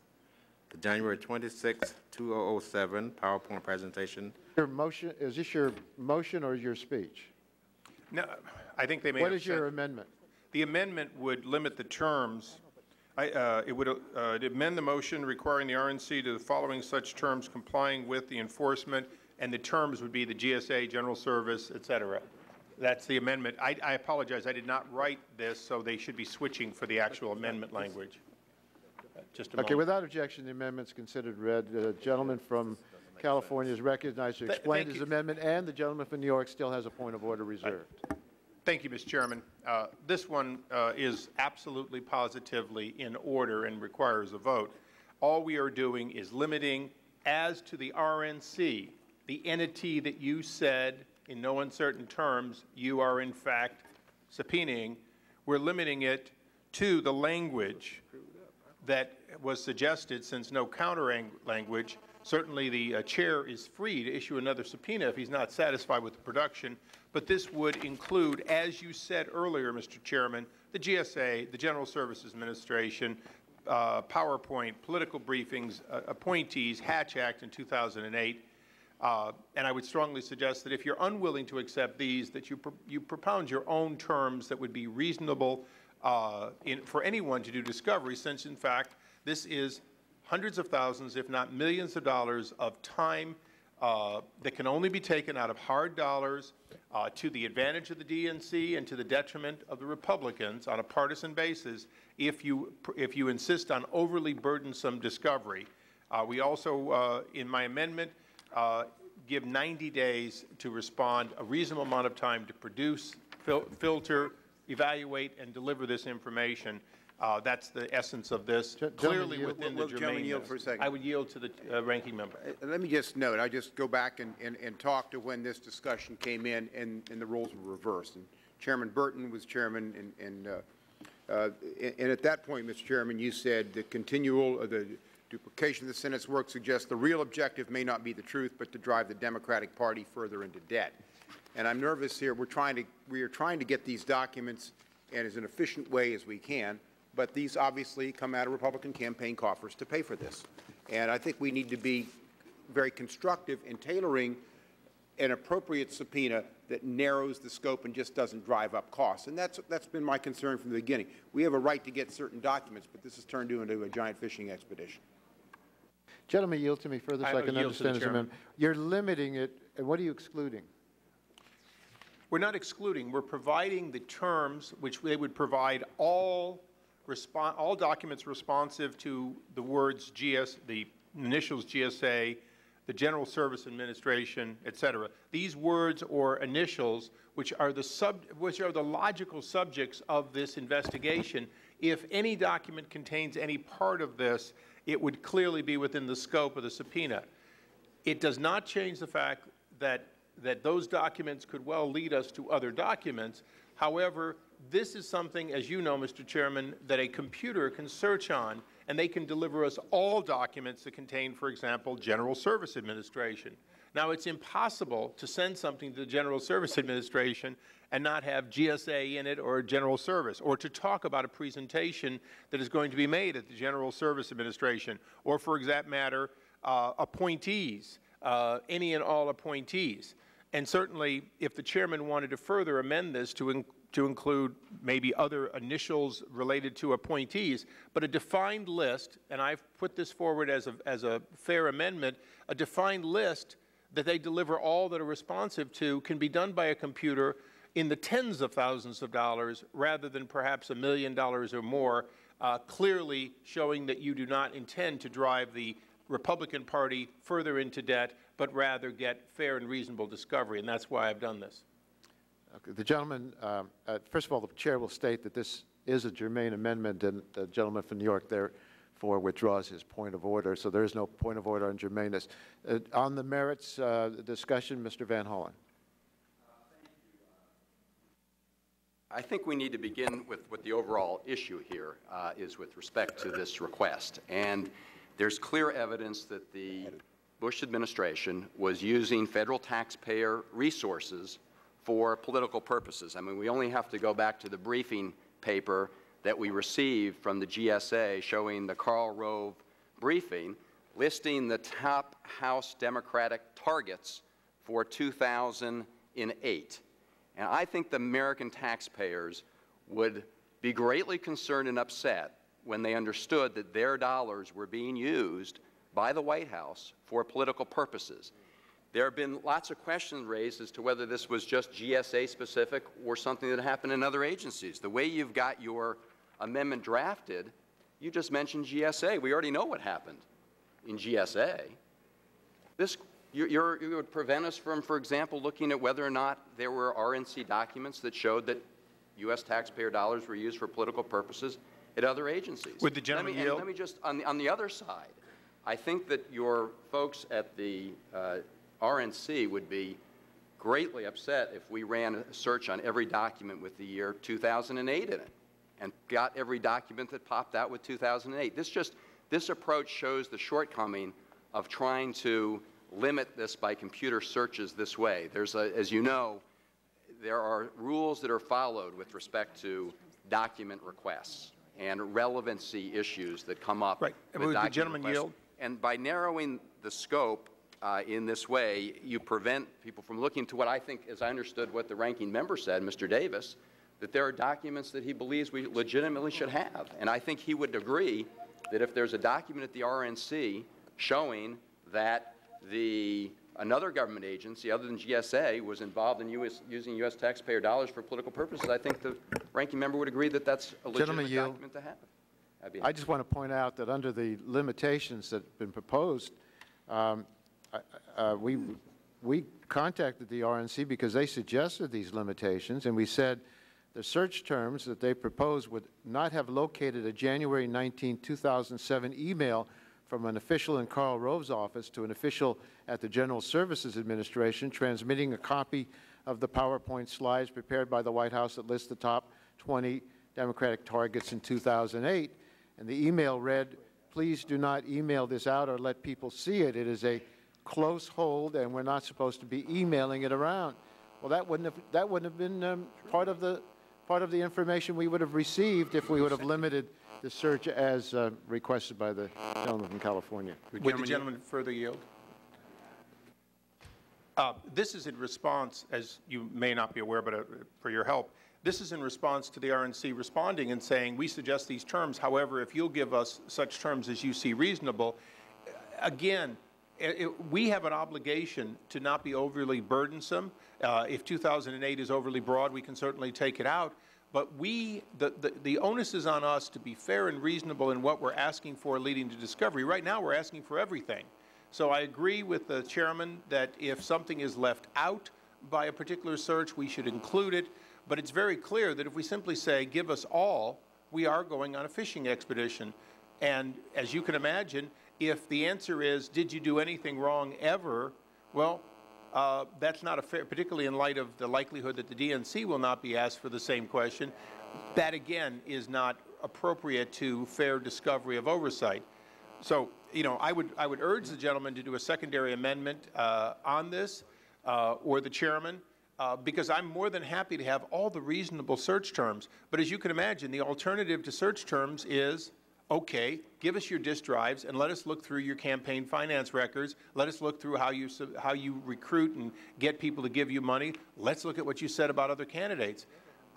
The January 26, 2007 PowerPoint presentation. Your motion, is this your motion or your speech? No, I think they may What is your amendment? The amendment would limit the terms. I, uh, it would uh, amend the motion requiring the RNC to the following such terms complying with the enforcement, and the terms would be the GSA, General Service, et cetera. That's the amendment. I, I apologize, I did not write this, so they should be switching for the actual amendment language. Just a Okay, moment. without objection, the amendment's considered read. The gentleman from California is recognized to Th- explain thank his you. amendment, and the gentleman from New York still has a point of order reserved. Thank you, Mr. Chairman. Uh, This one uh, is absolutely positively in order and requires a vote. All we are doing is limiting as to the RNC, the entity that you said in no uncertain terms, you are in fact subpoenaing, we're limiting it to the language that was suggested, since no counter language, certainly the uh, chair is free to issue another subpoena if he's not satisfied with the production, but this would include, as you said earlier, Mr. Chairman, the GSA, the General Services Administration, uh, PowerPoint, political briefings, uh, appointees, Hatch Act in 2008, uh, And I would strongly suggest that if you're unwilling to accept these, that you, you propound your own terms that would be reasonable uh, in, for anyone to do discovery, since in fact, this is hundreds of thousands, if not millions of dollars of time uh, that can only be taken out of hard dollars uh, to the advantage of the DNC and to the detriment of the Republicans on a partisan basis if you, if you insist on overly burdensome discovery. Uh, We also, uh, in my amendment, uh, give 90 days to respond, a reasonable amount of time to produce, fil- filter, evaluate, and deliver this information. Uh, That's the essence of this, clearly yield. within the germane yield for a second? I would yield to the uh, ranking member. Uh, Let me just note, I just go back and, and, and talk to when this discussion came in and, and the roles were reversed. And Chairman Burton was chairman and, and, uh, uh, at that point, Mr. Chairman, you said the continual, uh, the duplication of the Senate's work suggests the real objective may not be the truth, but to drive the Democratic Party further into debt. And I'm nervous here, we're trying to, we are trying to get these documents in as an efficient way as we can, but these obviously come out of Republican campaign coffers to pay for this. And I think we need to be very constructive in tailoring an appropriate subpoena that narrows the scope and just doesn't drive up costs. And that's, that's been my concern from the beginning. We have a right to get certain documents, but this has turned into a giant fishing expedition. Gentlemen, yield to me further so I can to the understand this amendment. You're limiting it, and what are you excluding? We're not excluding, we're providing the terms which they would provide all respon all documents responsive to the words GS, the initials GSA, the General Service Administration, et cetera. These words or initials, which are the sub, which are the logical subjects of this investigation, if any document contains any part of this, it would clearly be within the scope of the subpoena. It does not change the fact that, that those documents could well lead us to other documents. However, this is something, as you know, Mr. Chairman, that a computer can search on, and they can deliver us all documents that contain, for example, General Service Administration. Now, it's impossible to send something to the General Service Administration and not have GSA in it or General Service, or to talk about a presentation that is going to be made at the General Service Administration, or for that matter, uh, appointees, uh, any and all appointees. And certainly, if the chairman wanted to further amend this to, in, to include maybe other initials related to appointees, but a defined list, and I've put this forward as a, as a fair amendment, a defined list that they deliver all that are responsive to can be done by a computer in the tens of thousands of dollars rather than perhaps a million dollars or more, uh, clearly showing that you do not intend to drive the Republican Party further into debt, but rather get fair and reasonable discovery, and that's why I've done this. Okay, The gentleman, um, uh, first of all, the chair will state that this is a germane amendment, and the gentleman from New York therefore withdraws his point of order, so there is no point of order on germaneness. Uh, On the merits uh, discussion, Mr. Van Hollen. I think we need to begin with what the overall issue here uh, is with respect to this request. And there's clear evidence that the Bush administration was using federal taxpayer resources for political purposes. I mean, we only have to go back to the briefing paper that we received from the GSA showing the Karl Rove briefing listing the top House Democratic targets for 2008. And I think the American taxpayers would be greatly concerned and upset when they understood that their dollars were being used by the White House for political purposes. There have been lots of questions raised as to whether this was just GSA specific or something that happened in other agencies. The way you've got your amendment drafted, you just mentioned GSA. We already know what happened in GSA. This, you, you're, you would prevent us from, for example, looking at whether or not there were RNC documents that showed that U.S. taxpayer dollars were used for political purposes at other agencies. Would the gentleman let me, yield? Let me just, on the, on the other side, I think that your folks at the uh, RNC would be greatly upset if we ran a search on every document with the year 2008 in it and got every document that popped out with 2008. This just, this approach shows the shortcoming of trying to limit this by computer searches this way. There's a, as you know, there are rules that are followed with respect to document requests and relevancy issues that come up Right. with Would the gentleman requests. yield? And by narrowing the scope uh, in this way, you prevent people from looking to what I think, as I understood what the ranking member said, Mr. Davis, that there are documents that he believes we legitimately should have. And I think he would agree that if there's a document at the RNC showing that the another government agency other than GSA was involved in US, using U.S. taxpayer dollars for political purposes, I think the ranking member would agree that that's a legitimate document to have. I just want to point out that under the limitations that have been proposed, um, uh, we, we contacted the RNC because they suggested these limitations, and we said the search terms that they proposed would not have located a January 19, 2007 email from an official in Karl Rove's office to an official at the General Services Administration transmitting a copy of the PowerPoint slides prepared by the White House that lists the top 20 Democratic targets in 2008. And the email read, please do not email this out or let people see it. It is a close hold, and we're not supposed to be emailing it around. Well, that wouldn't have, that wouldn't have been um, part of the, part of the information we would have received if we would have limited the search as uh, requested by the gentleman from California. Would the gentleman further yield? Uh, This is in response, as you may not be aware, but uh, for your help, this is in response to the RNC responding and saying, we suggest these terms, however, if you'll give us such terms as you see reasonable, again, i- i- we have an obligation to not be overly burdensome. Uh, If 2008 is overly broad, we can certainly take it out. But we, the, the- the onus is on us to be fair and reasonable in what we're asking for leading to discovery. Right now, we're asking for everything. So I agree with the chairman that if something is left out by a particular search, we should include it. But it's very clear that if we simply say, give us all, we are going on a fishing expedition. And as you can imagine, if the answer is, did you do anything wrong ever? Well, uh, that's not a fair, particularly in light of the likelihood that the DNC will not be asked for the same question. That, again, is not appropriate to fair discovery of oversight. So, you know, I would, I would urge the gentleman to do a secondary amendment uh, on this, uh, or the chairman, uh, because I'm more than happy to have all the reasonable search terms. But as you can imagine, the alternative to search terms is, okay, give us your disk drives and let us look through your campaign finance records. Let us look through how you, how you recruit and get people to give you money. Let's look at what you said about other candidates.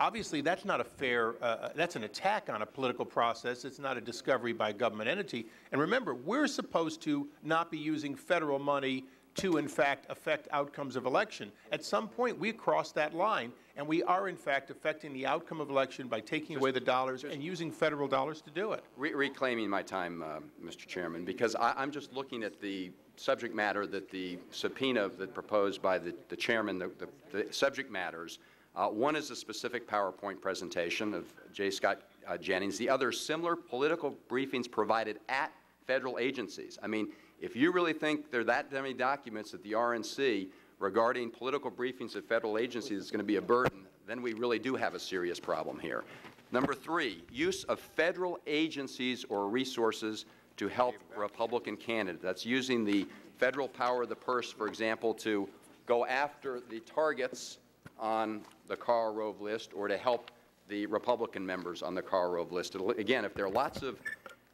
Obviously, that's not a fair, uh, that's an attack on a political process. It's not a discovery by a government entity. And remember, we're supposed to not be using federal money to, in fact, affect outcomes of election. At some point, we cross that line, and we are, in fact, affecting the outcome of election by taking away the dollars and using federal dollars to do it. Re- Reclaiming my time, uh, Mr. Chairman, because I- I'm just looking at the subject matter that the subpoena that proposed by the the chairman, the- the the subject matters. Uh, One is a specific PowerPoint presentation of J. Scott uh, Jennings. The other, similar political briefings provided at federal agencies. I mean, if you really think there are that many documents at the RNC regarding political briefings at federal agencies is going to be a burden, then we really do have a serious problem here. Number three, use of federal agencies or resources to help Republican candidates. That's using the federal power of the purse, for example, to go after the targets on the Karl Rove list or to help the Republican members on the Karl Rove list. Again, if there are lots of,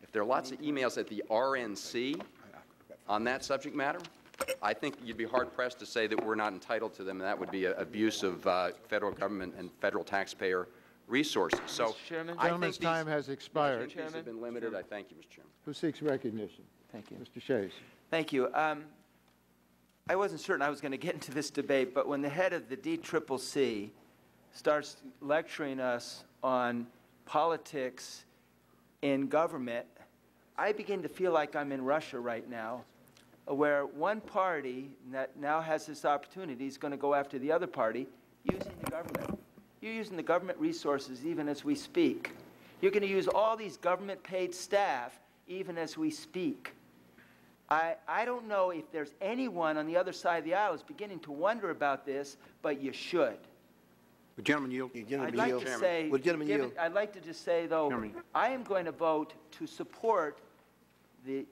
if there are lots of emails at the RNC on that subject matter, I think you'd be hard-pressed to say that we're not entitled to them, and that would be a abuse of uh, federal government and federal taxpayer resources. So Mr. Chairman? I Gentleman's think these- time has expired. These have been limited. I thank you, Mr. Chairman. Who seeks recognition? Thank you. Mr. Shays. Thank you. Um, I wasn't certain I was going to get into this debate, but when the head of the DCCC starts lecturing us on politics in government, I begin to feel like I'm in Russia right now, where one party that now has this opportunity is going to go after the other party using the government. You're using the government resources even as we speak. You're going to use all these government-paid staff even as we speak. I, I don't know if there's anyone on the other side of the aisle who's beginning to wonder about this, but you should. The gentleman yield. I'd like to say, Would gentleman given- yield? I'd like to just say, though, Gentleman. I am going to vote to support the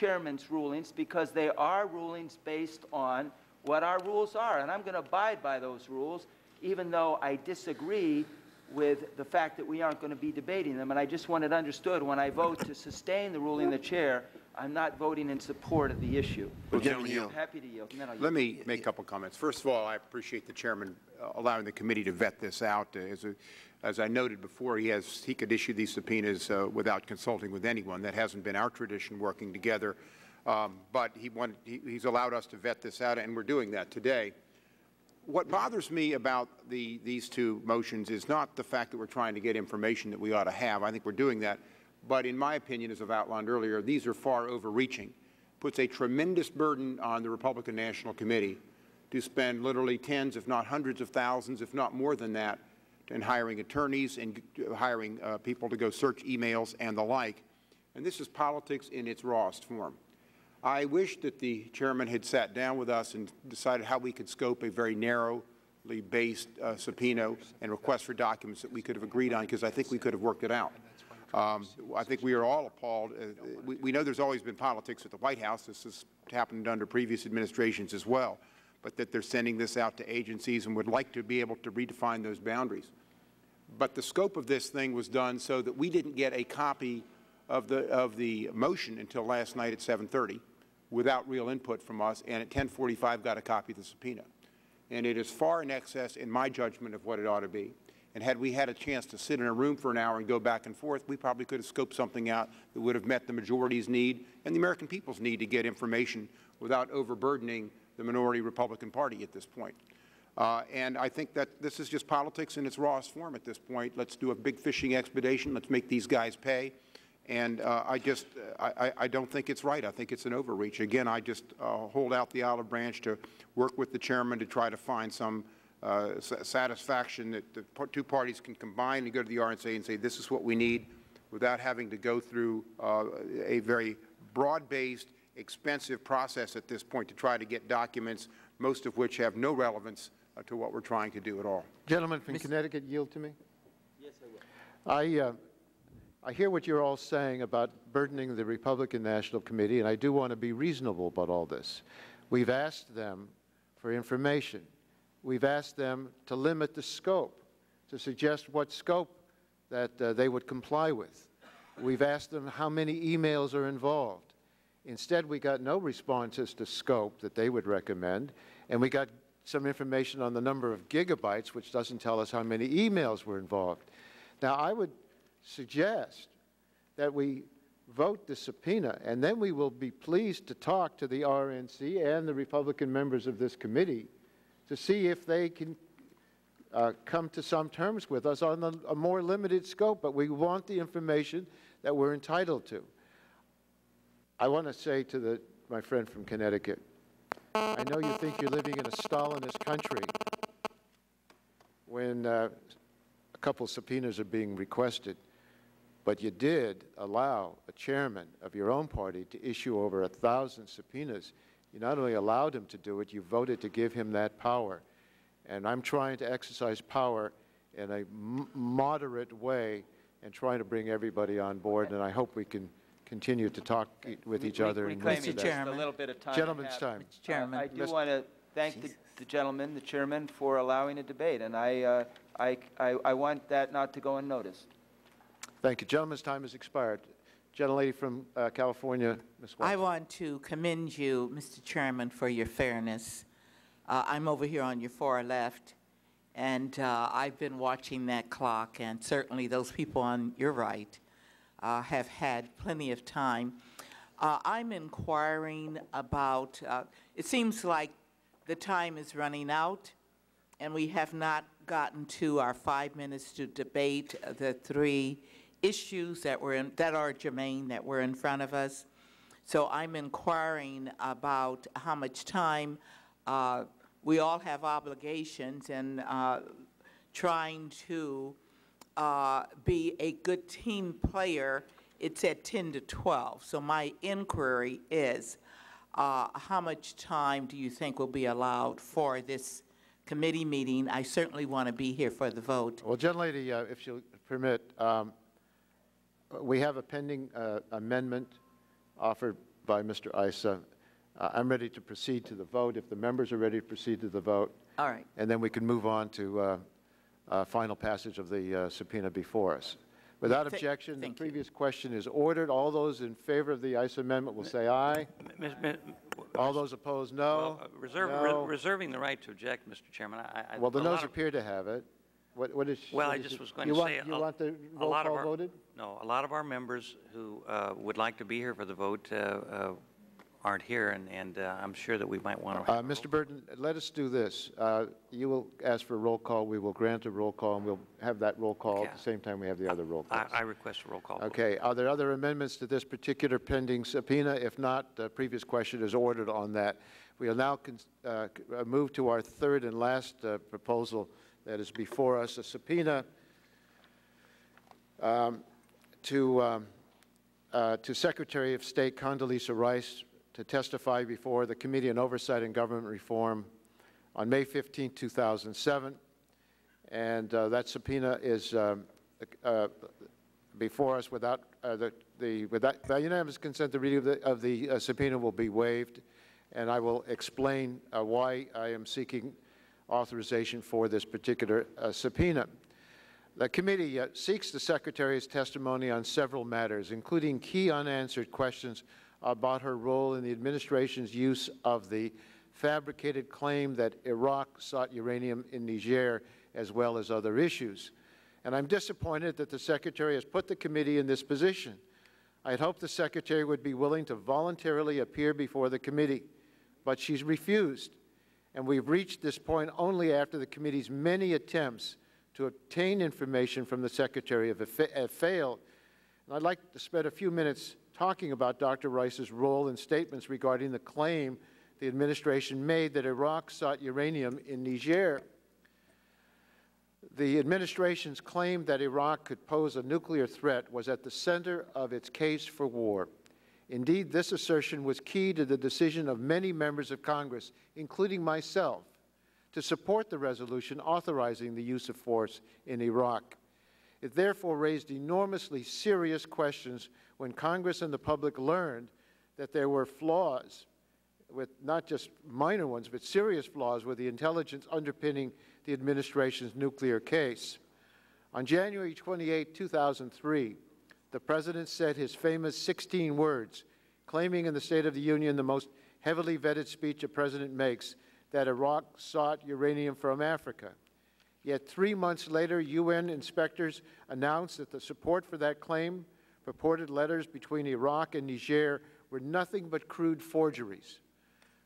chairman's rulings because they are rulings based on what our rules are, and I'm going to abide by those rules, even though I disagree with the fact that we aren't going to be debating them. And I just want it understood, when I vote to sustain the ruling of the chair, I'm not voting in support of the issue. Would gentleman yield? Happy to yield. and then I'll yield. Let me make a couple comments. First of all, I appreciate the chairman allowing the committee to vet this out. Uh, As, a- as I noted before, he has, he could issue these subpoenas uh, without consulting with anyone. That hasn't been our tradition, working together. Um, But he wanted, he- he's allowed us to vet this out, and we're doing that today. What bothers me about the, these two motions is not the fact that we're trying to get information that we ought to have. I think we're doing that. But in my opinion, as I've outlined earlier, these are far overreaching. Puts a tremendous burden on the Republican National Committee to spend literally tens, if not hundreds of thousands, if not more than that, in hiring attorneys and hiring uh, people to go search emails and the like. And this is politics in its rawest form. I wish that the chairman had sat down with us and decided how we could scope a very narrowly based uh, subpoena and request for documents that we could have agreed on, because I think we could have worked it out. Um, I think we are all appalled. Uh, we, we know there's always been politics at the White House. This has happened under previous administrations as well, but that they're sending this out to agencies and would like to be able to redefine those boundaries. But the scope of this thing was done so that we didn't get a copy of the, of the motion until last night at 7:30 without real input from us, and at 10:45 got a copy of the subpoena. And it is far in excess, in my judgment, of what it ought to be. And had we had a chance to sit in a room for an hour and go back and forth, we probably could have scoped something out that would have met the majority's need and the American people's need to get information without overburdening the minority Republican Party at this point. Uh, and I think that this is just politics in its rawest form at this point. Let's do a big fishing expedition. Let's make these guys pay. And uh, I just, I, I- I don't think it's right. I think it's an overreach. Again, I just uh, hold out the olive branch to work with the chairman to try to find some uh, satisfaction that the two parties can combine and go to the RNC and say, this is what we need, without having to go through uh, a very broad-based, expensive process at this point to try to get documents, most of which have no relevance uh, to what we're trying to do at all. Gentleman from Connecticut, yield to me. Yes, I will. I, uh, I hear what you're all saying about burdening the Republican National Committee, and I do want to be reasonable about all this. We've asked them for information. We've asked them to limit the scope, to suggest what scope that uh, they would comply with. We've asked them how many emails are involved. Instead, we got no responses to scope that they would recommend, and we got some information on the number of gigabytes, which doesn't tell us how many emails were involved. Now, I would suggest that we vote the subpoena, and then we will be pleased to talk to the RNC and the Republican members of this committee to see if they can uh, come to some terms with us on a more limited scope, but we want the information that we're entitled to. I want to say to the, my friend from Connecticut, I know you think you're living in a Stalinist country when uh, a couple subpoenas are being requested, but you did allow a chairman of your own party to issue over a thousand subpoenas. You not only allowed him to do it, you voted to give him that power. And I'm trying to exercise power in a moderate way and trying to bring everybody on board, and I hope we can continue to talk e- with each other. and Reclaiming make just that- a little bit of time. I Gentleman's have. time. Uh, I do Mr. want to thank the- the gentleman, the chairman, for allowing a debate, and I, uh, I, I I want that not to go unnoticed. Thank you. Gentleman's time has expired. Gentlelady from uh, California, Ms. I want to commend you, Mr. Chairman, for your fairness. Uh, I'm over here on your far left, and uh, I've been watching that clock, and certainly those people on your right uh, have had plenty of time. Uh, I'm inquiring about, uh, it seems like the time is running out, and we have not gotten to our five minutes to debate the three issues that were in, that are germane that were in front of us. So I'm inquiring about how much time uh, we all have obligations and uh, trying to uh, be a good team player it's at 10 to 12. So my inquiry is, uh, how much time do you think will be allowed for this committee meeting? I certainly want to be here for the vote. Well, gentlelady, uh, if you'll permit, um, we have a pending uh, amendment offered by Mr. Issa. Uh, I'm ready to proceed to the vote if the members are ready to proceed to the vote. All right. And then we can move on to uh, final passage of the uh, subpoena before us. Without Th- objection, the thank you. previous question is ordered. All those in favor of the Issa amendment will say aye. Ms. All those opposed, no. Well, uh, reserve- No. re- Reserving the right to object, Mr. Chairman, I... I- Well, the a lot noes appear to have it. What What is? Well, what I just it? was going You to want- say... You a- want the a roll lot of call our- voted? No, a lot of our members who uh, would like to be here for the vote uh, uh, aren't here, and, and uh, I'm sure that we might want to... Uh, Mr. Burton, let us do this. Uh, You will ask for a roll call, we will grant a roll call, and we'll have that roll call at the same time we have the other roll I, calls. I request a roll call. vote. Okay, are there other amendments to this particular pending subpoena? If not, the previous question is ordered on that. We will now uh, uh, move to our third and last uh, proposal that is before us, a subpoena um, to, um, uh, to Secretary of State Condoleezza Rice to testify before the Committee on Oversight and Government Reform on May 15, 2007. And uh, that subpoena is um, uh, before us without uh, the, the without by unanimous consent. The reading of the, of the uh, subpoena will be waived, and I will explain uh, why I am seeking authorization for this particular uh, subpoena. The committee seeks the Secretary's testimony on several matters, including key unanswered questions about her role in the administration's use of the fabricated claim that Iraq sought uranium in Niger, as well as other issues. And I'm disappointed that the Secretary has put the committee in this position. I had hoped the Secretary would be willing to voluntarily appear before the committee, but she's refused. And we've reached this point only after the committee's many attempts to obtain information from the Secretary have, fa- have failed. And I'd like to spend a few minutes talking about Dr. Rice's role and statements regarding the claim the administration made that Iraq sought uranium in Niger. The administration's claim that Iraq could pose a nuclear threat was at the center of its case for war. Indeed, this assertion was key to the decision of many members of Congress, including myself, to support the resolution authorizing the use of force in Iraq. It therefore raised enormously serious questions when Congress and the public learned that there were flaws, with not just minor ones, but serious flaws with the intelligence underpinning the administration's nuclear case. On January 28, 2003, the President said his famous 16 words, claiming in the State of the Union the most heavily vetted speech a president makes, that Iraq sought uranium from Africa. Yet three months later, UN inspectors announced that the support for that claim, purported letters between Iraq and Niger, were nothing but crude forgeries.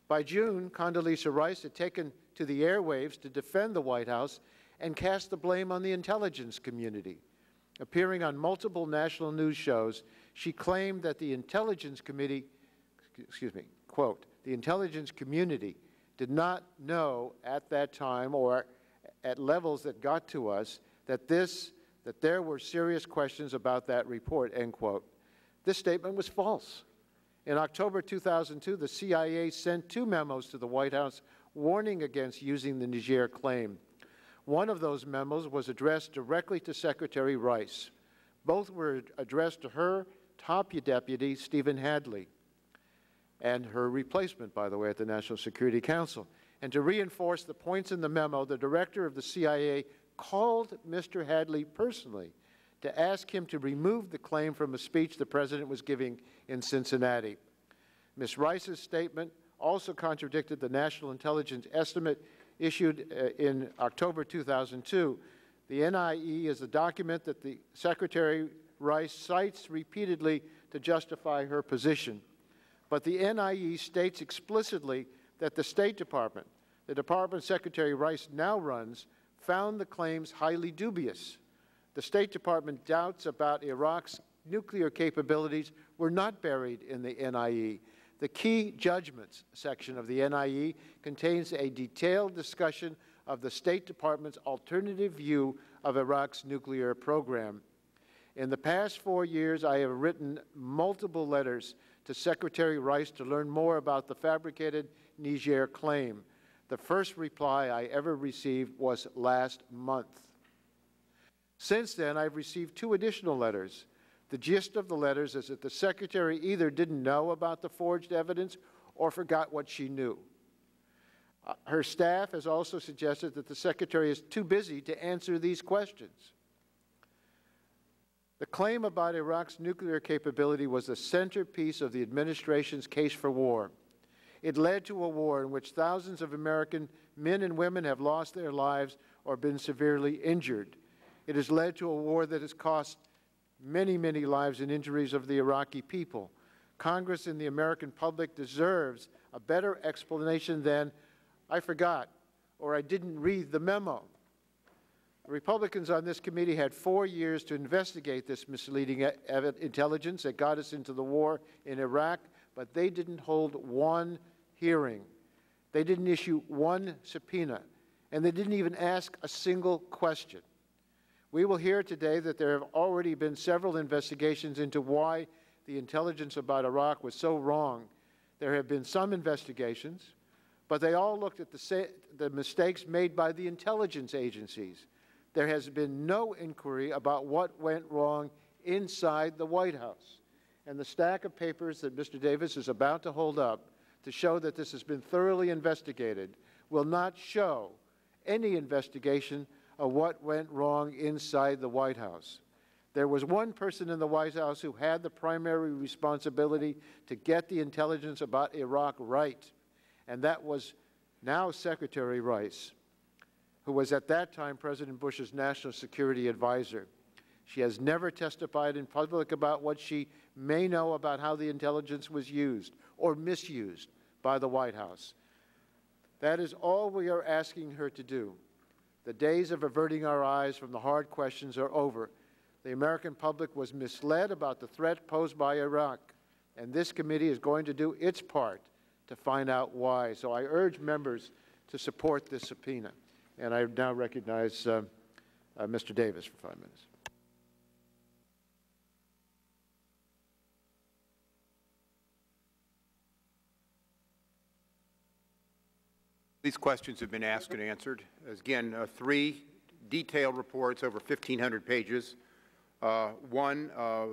By June, Condoleezza Rice had taken to the airwaves to defend the White House and cast the blame on the intelligence community. Appearing on multiple national news shows, she claimed that the intelligence committee, excuse me, quote, the intelligence community did not know at that time or at levels that got to us that this, that there were serious questions about that report, end quote. This statement was false. In October 2002, the CIA sent two memos to the White House warning against using the Niger claim. One of those memos was addressed directly to Secretary Rice. Both were addressed to her top deputy, Stephen Hadley, and her replacement, by the way, at the National Security Council. And to reinforce the points in the memo, the director of the CIA called Mr. Hadley personally to ask him to remove the claim from a speech the president was giving in Cincinnati. Ms. Rice's statement also contradicted the national intelligence estimate issued uh, in October 2002. The NIE is a document that the Secretary Rice cites repeatedly to justify her position. But the NIE states explicitly that the State Department, the Department Secretary Rice now runs, found the claims highly dubious. The State Department doubts about Iraq's nuclear capabilities were not buried in the NIE. The key judgments section of the NIE contains a detailed discussion of the State Department's alternative view of Iraq's nuclear program. In the past four years, I have written multiple letters to Secretary Rice to learn more about the fabricated Niger claim. The first reply I ever received was last month. Since then, I've received two additional letters. The gist of the letters is that the Secretary either didn't know about the forged evidence or forgot what she knew. Uh, her staff has also suggested that the Secretary is too busy to answer these questions. The claim about Iraq's nuclear capability was the centerpiece of the administration's case for war. It led to a war in which thousands of American men and women have lost their lives or been severely injured. It has led to a war that has cost many, many lives and injuries of the Iraqi people. Congress and the American public deserves a better explanation than, I forgot, or I didn't read the memo. The Republicans on this committee had four years to investigate this misleading intelligence that got us into the war in Iraq, but they didn't hold one hearing. They didn't issue one subpoena, and they didn't even ask a single question. We will hear today that there have already been several investigations into why the intelligence about Iraq was so wrong. There have been some investigations, but they all looked at the, the mistakes made by the intelligence agencies there has been no inquiry about what went wrong inside the White House. And the stack of papers that Mr. Davis is about to hold up to show that this has been thoroughly investigated will not show any investigation of what went wrong inside the White House. There was one person in the White House who had the primary responsibility to get the intelligence about Iraq right, and that was now Secretary Rice who was at that time President Bush's national security advisor. She has never testified in public about what she may know about how the intelligence was used or misused by the White House. That is all we are asking her to do. The days of averting our eyes from the hard questions are over. The American public was misled about the threat posed by Iraq, and this committee is going to do its part to find out why. So I urge members to support this subpoena. And I now recognize uh, uh, Mr. Davis for five minutes. These questions have been asked and answered. Again, uh, three detailed reports over 1,500 pages. Uh, one uh,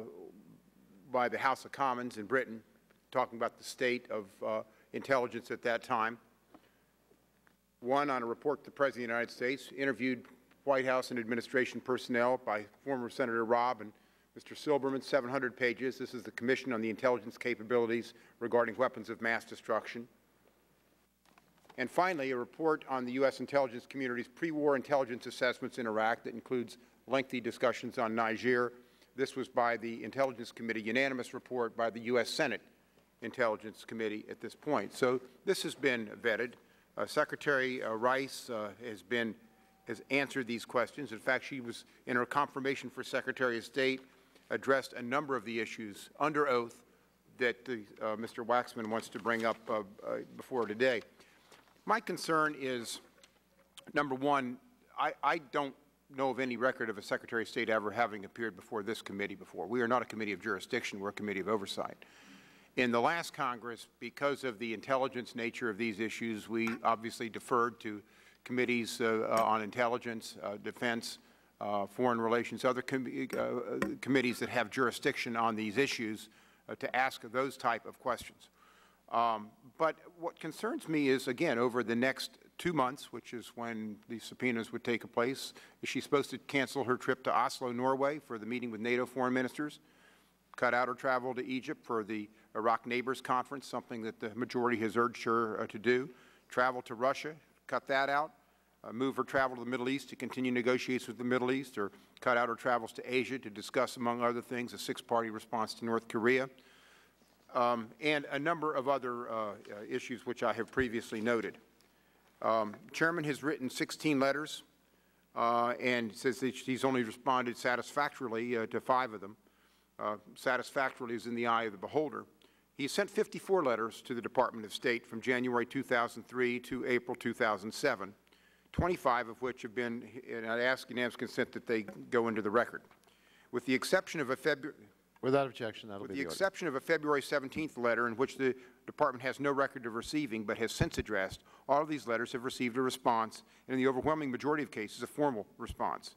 by the House of Commons in Britain, talking about the state of uh, intelligence at that time one on a report to the President of the United States, interviewed White House and administration personnel by former Senator Robb and Mr. Silberman, 700 pages. This is the Commission on the Intelligence Capabilities Regarding Weapons of Mass Destruction. And finally, a report on the U.S. intelligence community's pre-war intelligence assessments in Iraq that includes lengthy discussions on Niger. This was by the Intelligence Committee, unanimous report by the U.S. Senate Intelligence Committee at this point. So this has been vetted. Uh, Secretary uh, Rice uh, has been has answered these questions. In fact, she was in her confirmation for Secretary of State addressed a number of the issues under oath that uh, Mr. Waxman wants to bring up uh, uh, before today. My concern is, number one, I, I, don't know of any record of a Secretary of State ever having appeared before this committee before. We are not a committee of jurisdiction. We're a committee of oversight. In the last Congress, because of the intelligence nature of these issues, we obviously deferred to committees uh, uh, on intelligence, uh, defense, uh, foreign relations, other com uh, committees that have jurisdiction on these issues to ask those type of questions. Um, but what concerns me is, again, over the next two months, which is when the subpoenas would take place, is she supposed to cancel her trip to Oslo, Norway for the meeting with NATO foreign ministers, cut out her travel to Egypt for the Iraq Neighbors Conference, something that the majority has urged her uh, to do. Travel to Russia, cut that out. Uh, move her travel to the Middle East to continue negotiations with the Middle East, or cut out her travels to Asia to discuss, among other things, a six-party response to North Korea, um, and a number of other uh, uh issues which I have previously noted. Um, Chairman has written 16 letters uh, and says that he's only responded satisfactorily uh, to five of them. satisfactorily is in the eye of the beholder. He sent 54 letters to the Department of State from January 2003 to April 2007, 25 of which have been, and I ask unanimous consent that they go into the record. With the exception of a February, Without objection, that'll with be the the exception of a February 17th letter in which the department has no record of receiving but has since addressed, all of these letters have received a response, and in the overwhelming majority of cases, a formal response.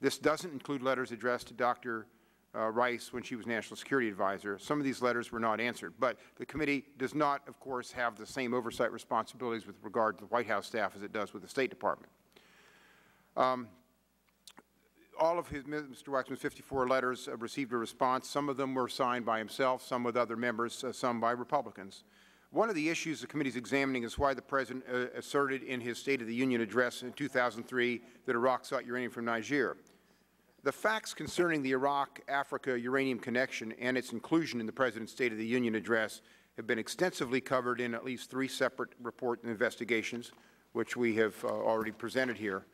This doesn't include letters addressed to Dr. uh, Rice when she was National Security Advisor. Some of these letters were not answered, but the committee does not, of course, have the same oversight responsibilities with regard to the White House staff as it does with the State Department. Um, all of his, Mr. Waxman's 54 letters uh, received a response. Some of them were signed by himself, some with other members, uh, some by Republicans. One of the issues the committee is examining is why the President uh, asserted in his State of the Union address in 2003 that Iraq sought uranium from Niger. The facts concerning the Iraq-Africa uranium connection and its inclusion in the President's State of the Union address have been extensively covered in at least three separate report and investigations, which we have uh, already presented here.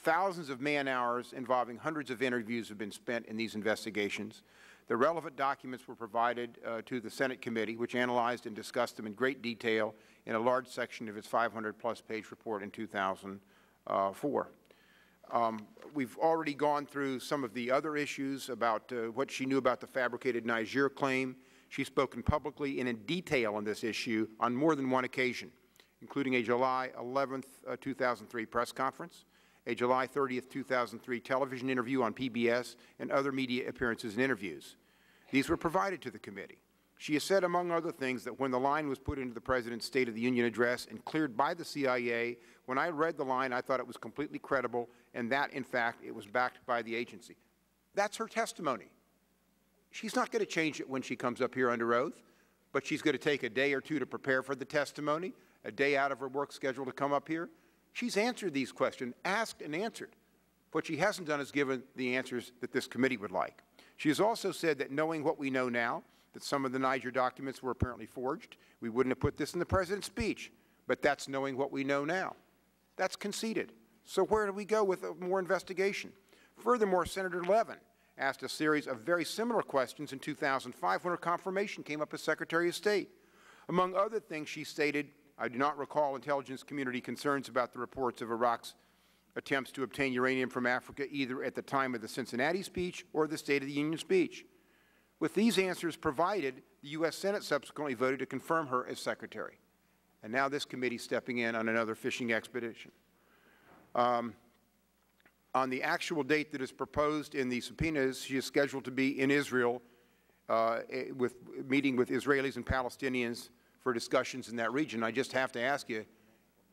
Uh, thousands of man-hours involving hundreds of interviews have been spent in these investigations. The relevant documents were provided uh, to the Senate committee, which analyzed and discussed them in great detail in a large section of its 500-plus page report in 2004. Um, we've already gone through some of the other issues about uh, what she knew about the fabricated Niger claim. She's spoken publicly and in detail on this issue on more than one occasion, including a July 11, uh, 2003 press conference, a July 30, 2003 television interview on PBS, and other media appearances and interviews. These were provided to the committee. She has said, among other things, that when the line was put into the President's State of the Union address and cleared by the CIA, when I read the line, I thought it was completely credible, and that, in fact, it was backed by the agency. That's her testimony. She's not going to change it when she comes up here under oath, but she's going to take a day or two to prepare for the testimony, a day out of her work schedule to come up here. She's answered these questions, asked and answered. What she hasn't done is given the answers that this committee would like. She has also said that knowing what we know now, that some of the Niger documents were apparently forged, we wouldn't have put this in the President's speech. But that's knowing what we know now. That's conceded. So where do we go with more investigation? Furthermore, Senator Levin asked a series of very similar questions in 2005 when her confirmation came up as Secretary of State. Among other things, she stated, I do not recall intelligence community concerns about the reports of Iraq's attempts to obtain uranium from Africa either at the time of the Cincinnati speech or the State of the Union speech. With these answers provided, the U.S. Senate subsequently voted to confirm her as Secretary. And now this committee stepping in on another fishing expedition. Um, on the actual date that is proposed in the subpoenas, she is scheduled to be in Israel uh, eh, with meeting with Israelis and Palestinians for discussions in that region. I just have to ask you,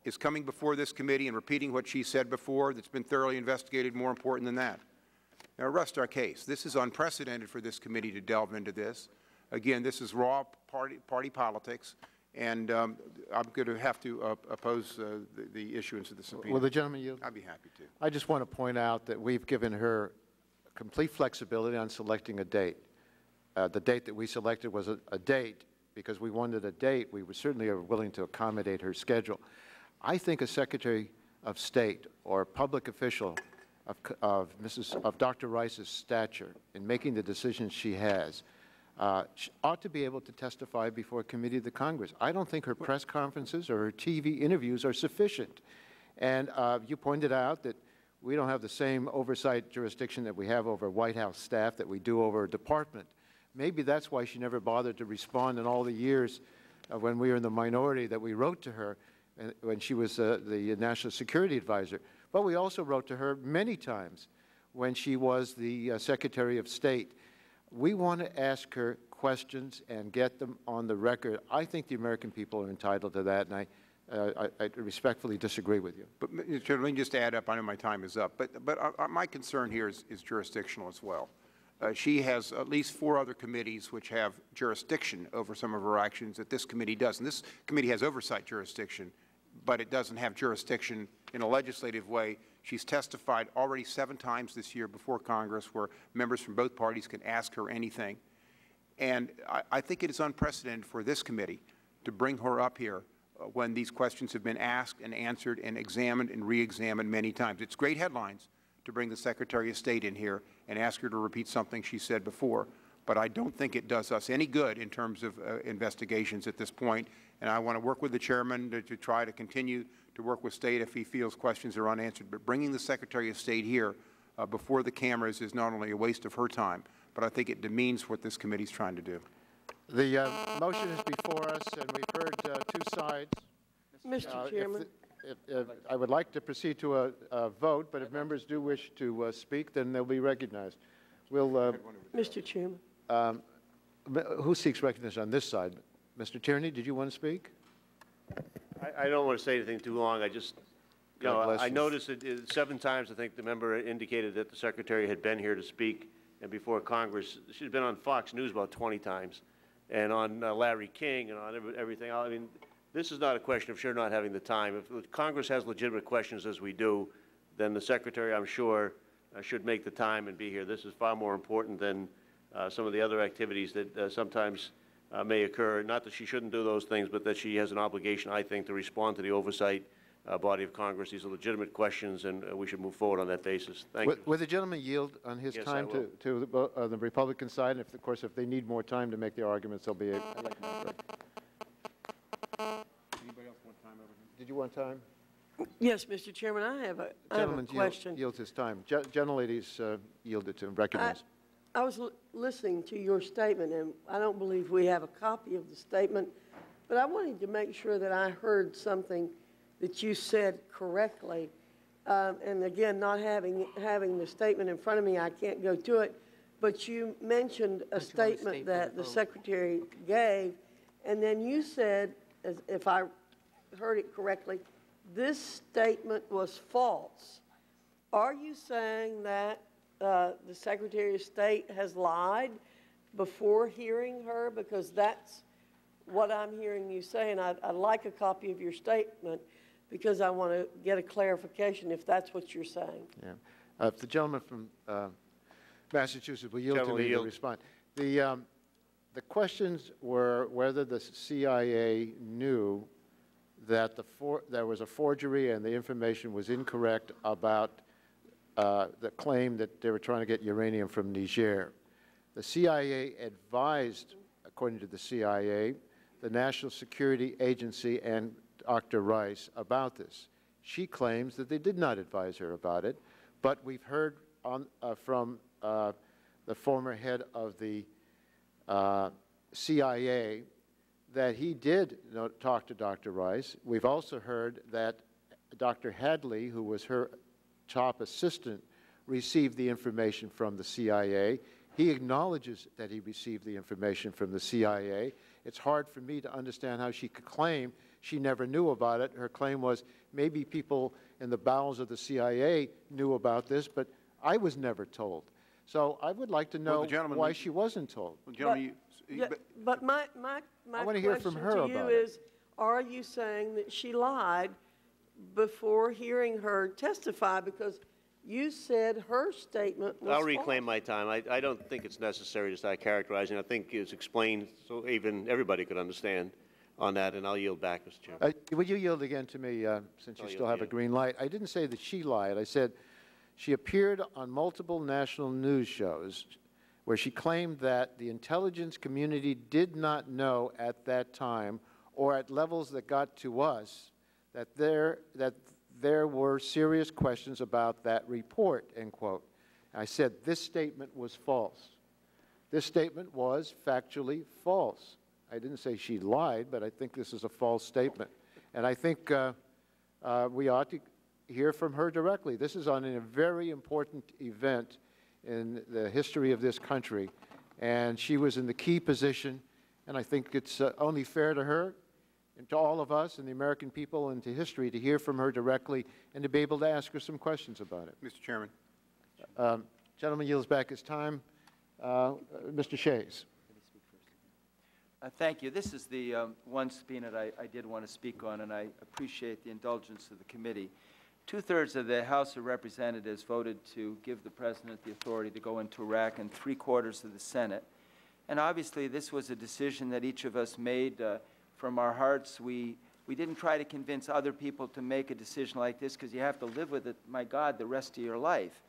is coming before this committee and repeating what she said before that's been thoroughly investigated more important than that? Now, rest our case. This is unprecedented for this committee to delve into this. Again, this is raw party, party politics, and um, I'm going to have to uh, oppose uh, the, the, issuance of the subpoena. Will the gentleman yield? I'd be happy to. I just want to point out that we've given her complete flexibility on selecting a date. Uh, the date that we selected was a, a, date because we wanted a date. We were certainly willing to accommodate her schedule. I think a Secretary of State or a public official of, of, Mrs., of Dr. Rice's stature in making the decisions she has uh, she ought to be able to testify before a committee of the Congress. I don't think her press conferences or her TV interviews are sufficient. And uh, you pointed out that we don't have the same oversight jurisdiction that we have over White House staff that we do over a department. Maybe that's why she never bothered to respond in all the years uh, when we were in the minority that we wrote to her uh, when she was uh, the National Security Advisor. But we also wrote to her many times when she was the uh, Secretary of State we want to ask her questions and get them on the record. I think the American people are entitled to that, and I, uh, I, I, respectfully disagree with you. But let me just add up. I know my time is up, but but uh, uh, my concern here is, is jurisdictional as well. Uh, she has at least four other committees which have jurisdiction over some of her actions that this committee does, and this committee has oversight jurisdiction, but it doesn't have jurisdiction in a legislative way She's testified already seven times this year before Congress where members from both parties can ask her anything. And I, I think it is unprecedented for this committee to bring her up here uh, when these questions have been asked and answered and examined and re-examined many times. It's great headlines to bring the Secretary of State in here and ask her to repeat something she said before, but I don't think it does us any good in terms of uh, investigations at this point. And I want to work with the chairman to, to try to continue to work with State if he feels questions are unanswered. But bringing the Secretary of State here uh, before the cameras is not only a waste of her time, but I think it demeans what this committee is trying to do. The uh, motion is before us, and we've heard uh, two sides. Uh, Mr. if Chairman, the- if- if- I would like to proceed to a a vote, but if members do wish to uh, speak, then they'll be recognized. We'll, uh, Mr. Chairman, um, who seeks recognition on this side? Mr. Tierney, did you want to speak? I, I don't want to say anything too long. I just, you God know, bless I noticed it it seven times, I think the member indicated that the secretary had been here to speak and before Congress. She's been on Fox News about 20 times and on uh, Larry King and on every- everything. I mean, this is not a question of sure not having the time. If Congress has legitimate questions as we do, then the secretary, I'm sure, uh, should make the time and be here. This is far more important than uh, some of the other activities that uh, sometimes uh, may occur. Not that she shouldn't do those things, but that she has an obligation, I think, to respond to the oversight uh, body of Congress. These are legitimate questions, and uh, we should move forward on that basis. Thank you. Would the gentleman yield on his Yes, time to to the the Republican side? And if, of course, if they need more time to make their arguments, they'll be able. Did you want time? yes, Mr. Chairman, I have a, I have a Gentleman yield- question. yields his time. Gen- Gentlelady's uh, yielded to him, recognized. I was l- listening to your statement, and I don't believe we have a copy of the statement, but I wanted to make sure that I heard something that you said correctly. Um, And again, not having, having the statement in front of me, I can't go to it, but you mentioned a statement that the secretary gave, and then you said, as if I heard it correctly, this statement was false. Are you saying that uh, the Secretary of State has lied before hearing her? Because that's what I'm hearing you say, and I'd, I'd like a copy of your statement because I want to get a clarification if that's what you're saying. Yeah. Uh, If the gentleman from uh, Massachusetts will yield to Gentleman me to respond. The, um, the questions were whether the CIA knew that the for, there was a forgery and the information was incorrect about uh, the claim that they were trying to get uranium from Niger. The CIA advised, according to the CIA, the National Security Agency and Dr. Rice about this. She claims that they did not advise her about it, but we've heard on, uh, from uh, the former head of the uh, CIA that he did talk to Dr. Rice. We've also heard that Dr. Hadley, who was her top assistant, received the information from the CIA. He acknowledges that he received the information from the CIA. It's hard for me to understand how she could claim she never knew about it. Her claim was maybe people in the bowels of the CIA knew about this, but I was never told. So I would like to know the gentleman- why she wasn't told. Well, gentlemen, you- Yeah, But my, my, my wanna hear from question her to you is: it. is, are you saying that she lied before hearing her testify? Because you said her statement was I'll false. reclaim my time. I, I don't think it's necessary to start characterizing. I think it's explained so even everybody could understand on that, and I'll yield back, Mr. Chairman. Uh, Would you yield again to me, uh, since you I'll still have to a green light? I didn't say that she lied. I said she appeared on multiple national news shows where she claimed that the intelligence community did not know at that time, or at levels that got to us, that there, that there were serious questions about that report, end quote. I said this statement was false. This statement was factually false. I didn't say she lied, but I think this is a false statement. And I think uh, uh, we ought to hear from her directly. This is on a very important event in the history of this country, and she was in the key position, and I think it's uh, only fair to her and to all of us and the American people and to history to hear from her directly and to be able to ask her some questions about it. Mr. Chairman. Um, Gentleman yields back his time. Uh, Mr. Shays. Uh, Thank you. This is the um, one subpoena that I I did want to speak on, and I appreciate the indulgence of the committee. Two-thirds of the House of Representatives voted to give the President the authority to go into Iraq, and three-quarters of the Senate. And obviously, this was a decision that each of us made uh, from our hearts. We, we didn't try to convince other people to make a decision like this, because you have to live with it, my God, the rest of your life.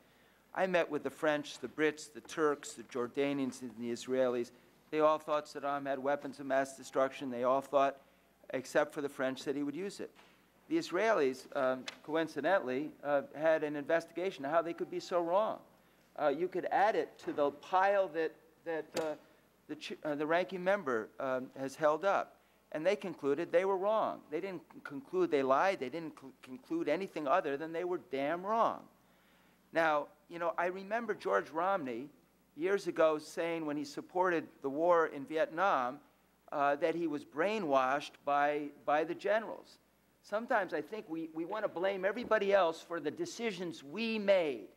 I met with the French, the Brits, the Turks, the Jordanians, and the Israelis. They all thought Saddam had weapons of mass destruction. They all thought, except for the French, that he would use it. The Israelis, um, coincidentally, uh, had an investigation of how they could be so wrong. Uh, you could add it to the pile that, that uh, the, uh, the ranking member um, has held up. And they concluded they were wrong. They didn't conclude they lied. They didn't conclude anything other than they were damn wrong. Now, you know, I remember George Romney years ago saying when he supported the war in Vietnam uh, that he was brainwashed by, by the generals. Sometimes I think we, we want to blame everybody else for the decisions we made.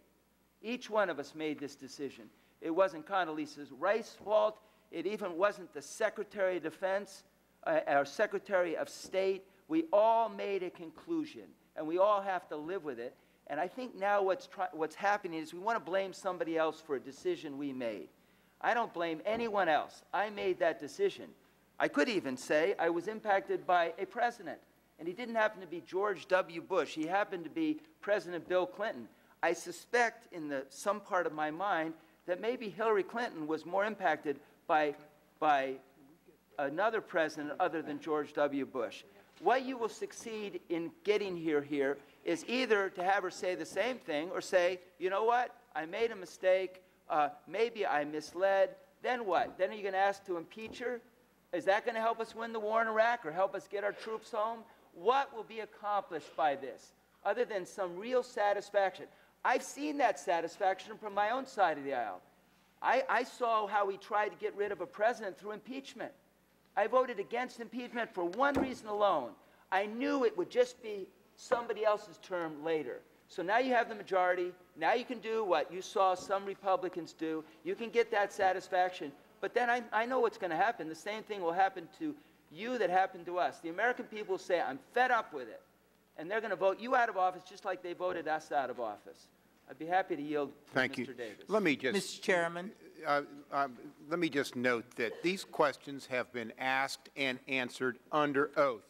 Each one of us made this decision. It wasn't Condoleezza Rice's fault. It even wasn't the Secretary of Defense, uh, our Secretary of State. We all made a conclusion, and we all have to live with it. And I think now what's, what's happening is we want to blame somebody else for a decision we made. I don't blame anyone else. I made that decision. I could even say I was impacted by a president, and he didn't happen to be George W. Bush. He happened to be President Bill Clinton. I suspect in the, some part of my mind that maybe Hillary Clinton was more impacted by, by another president other than George W. Bush. What you will succeed in getting here here is either to have her say the same thing or say, you know what, I made a mistake, uh, maybe I misled, then what? Then are you going to ask to impeach her? Is that going to help us win the war in Iraq or help us get our troops home? What will be accomplished by this other than some real satisfaction? I've seen that satisfaction from my own side of the aisle. I, I saw how he tried to get rid of a president through impeachment. I voted against impeachment for one reason alone. I knew it would just be somebody else's term later. So now you have the majority. Now you can do what you saw some Republicans do. You can get that satisfaction. But then I, I know what's going to happen. The same thing will happen to you that happened to us. The American people say, I'm fed up with it. And they're going to vote you out of office just like they voted us out of office. I'd be happy to yield to Thank Mr. you. Davis. Let me just. Mr. Chairman. Uh, um, Let me just note that these questions have been asked and answered under oath.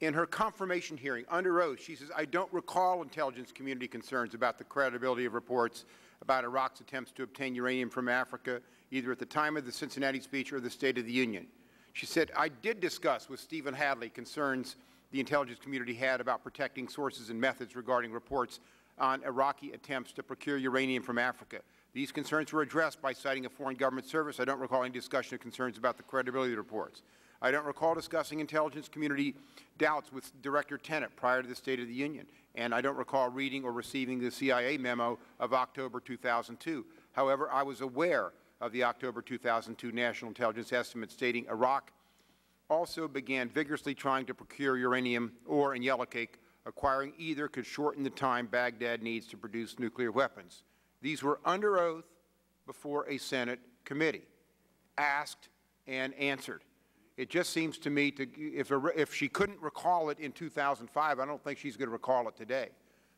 In her confirmation hearing, under oath, she says, "I don't recall intelligence community concerns about the credibility of reports about Iraq's attempts to obtain uranium from Africa, either at the time of the Cincinnati speech or the State of the Union." She said, "I did discuss with Stephen Hadley concerns the intelligence community had about protecting sources and methods regarding reports on Iraqi attempts to procure uranium from Africa. These concerns were addressed by citing a foreign government service. I don't recall any discussion of concerns about the credibility of the reports. I don't recall discussing intelligence community doubts with Director Tenet prior to the State of the Union, and I don't recall reading or receiving the CIA memo of October 2002. However, I was aware of the October 2002 National Intelligence Estimate stating Iraq also began vigorously trying to procure uranium ore and yellowcake. Acquiring either could shorten the time Baghdad needs to produce nuclear weapons. These were under oath before a Senate committee, asked and answered. It just seems to me, to, if, if she couldn't recall it in 2005, I don't think she's going to recall it today.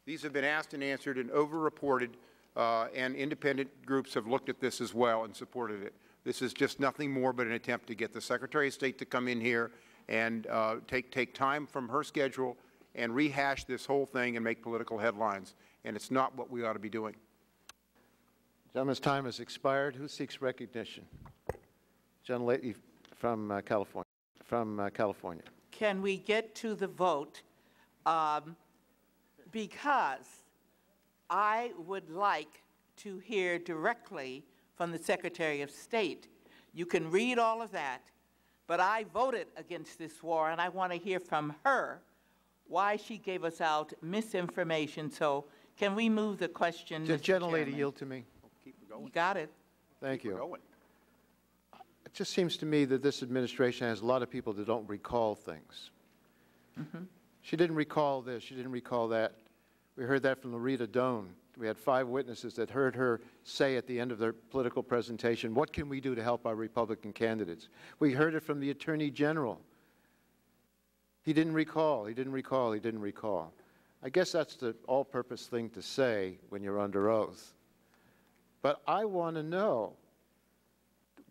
These have been asked and answered and over-reported, uh, and independent groups have looked at this as well and supported it. This is just nothing more but an attempt to get the Secretary of State to come in here and uh, take, take time from her schedule and rehash this whole thing and make political headlines. And it's not what we ought to be doing. Gentleman's time has expired. Who seeks recognition? Gentlelady from uh, California. From uh, California. Can we get to the vote? Um, Because I would like to hear directly from the Secretary of State. You can read all of that, but I voted against this war, and I want to hear from her why she gave us out misinformation. So can we move the question, The Mr. gentlelady Chairman? yield to me. Oh, keep going. You got it. Thank you. It just seems to me that this administration has a lot of people that don't recall things. Mm-hmm. She didn't recall this, she didn't recall that. We heard that from Lurita Doan. We had five witnesses that heard her say at the end of their political presentation, what can we do to help our Republican candidates? We heard it from the Attorney General. He didn't recall, he didn't recall, he didn't recall. I guess that's the all-purpose thing to say when you're under oath. But I want to know,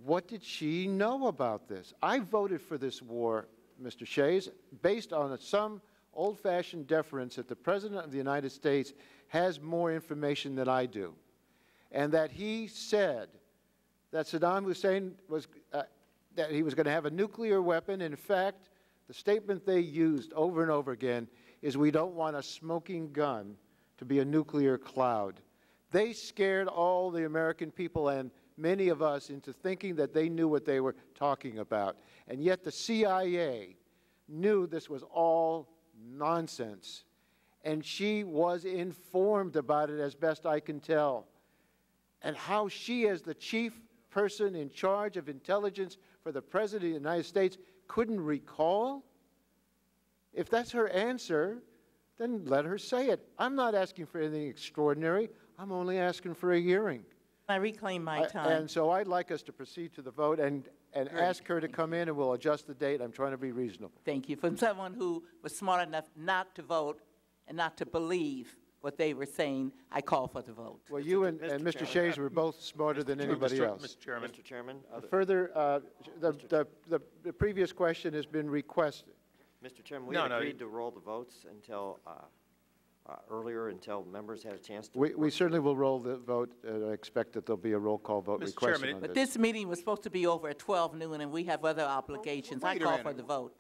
what did she know about this? I voted for this war, Mr. Shays, based on some old-fashioned deference that the President of the United States has more information than I do, and that he said that Saddam Hussein was, uh, that he was going to have a nuclear weapon. In fact, the statement they used over and over again is we don't want a smoking gun to be a nuclear cloud. They scared all the American people and many of us into thinking that they knew what they were talking about. And yet the CIA knew this was all nonsense. And she was informed about it as best I can tell. And how she, as the chief person in charge of intelligence for the President of the United States, couldn't recall? If that's her answer, then let her say it. I'm not asking for anything extraordinary. I'm only asking for a hearing. I reclaim my I- time. And so I'd like us to proceed to the vote and, and Great. ask her to come in, and we'll adjust the date. I'm trying to be reasonable. Thank you. From someone who was smart enough not to vote and not to believe what they were saying, I call for the vote. Well, you and, and Mr. Shays were both smarter than anybody Mr. else. Mr. Chairman. Mr. Chairman, Further, uh, the, the, the- the previous question has been requested. Mr. Chairman, we No, had no, agreed to roll the votes until, uh, uh, earlier, until members had a chance to. We, we certainly will roll the vote. uh, I expect that there'll be a roll call vote Mr. requested Chairman, But this. this meeting was supposed to be over at 12 noon, and we have other obligations. I wait a call for the vote.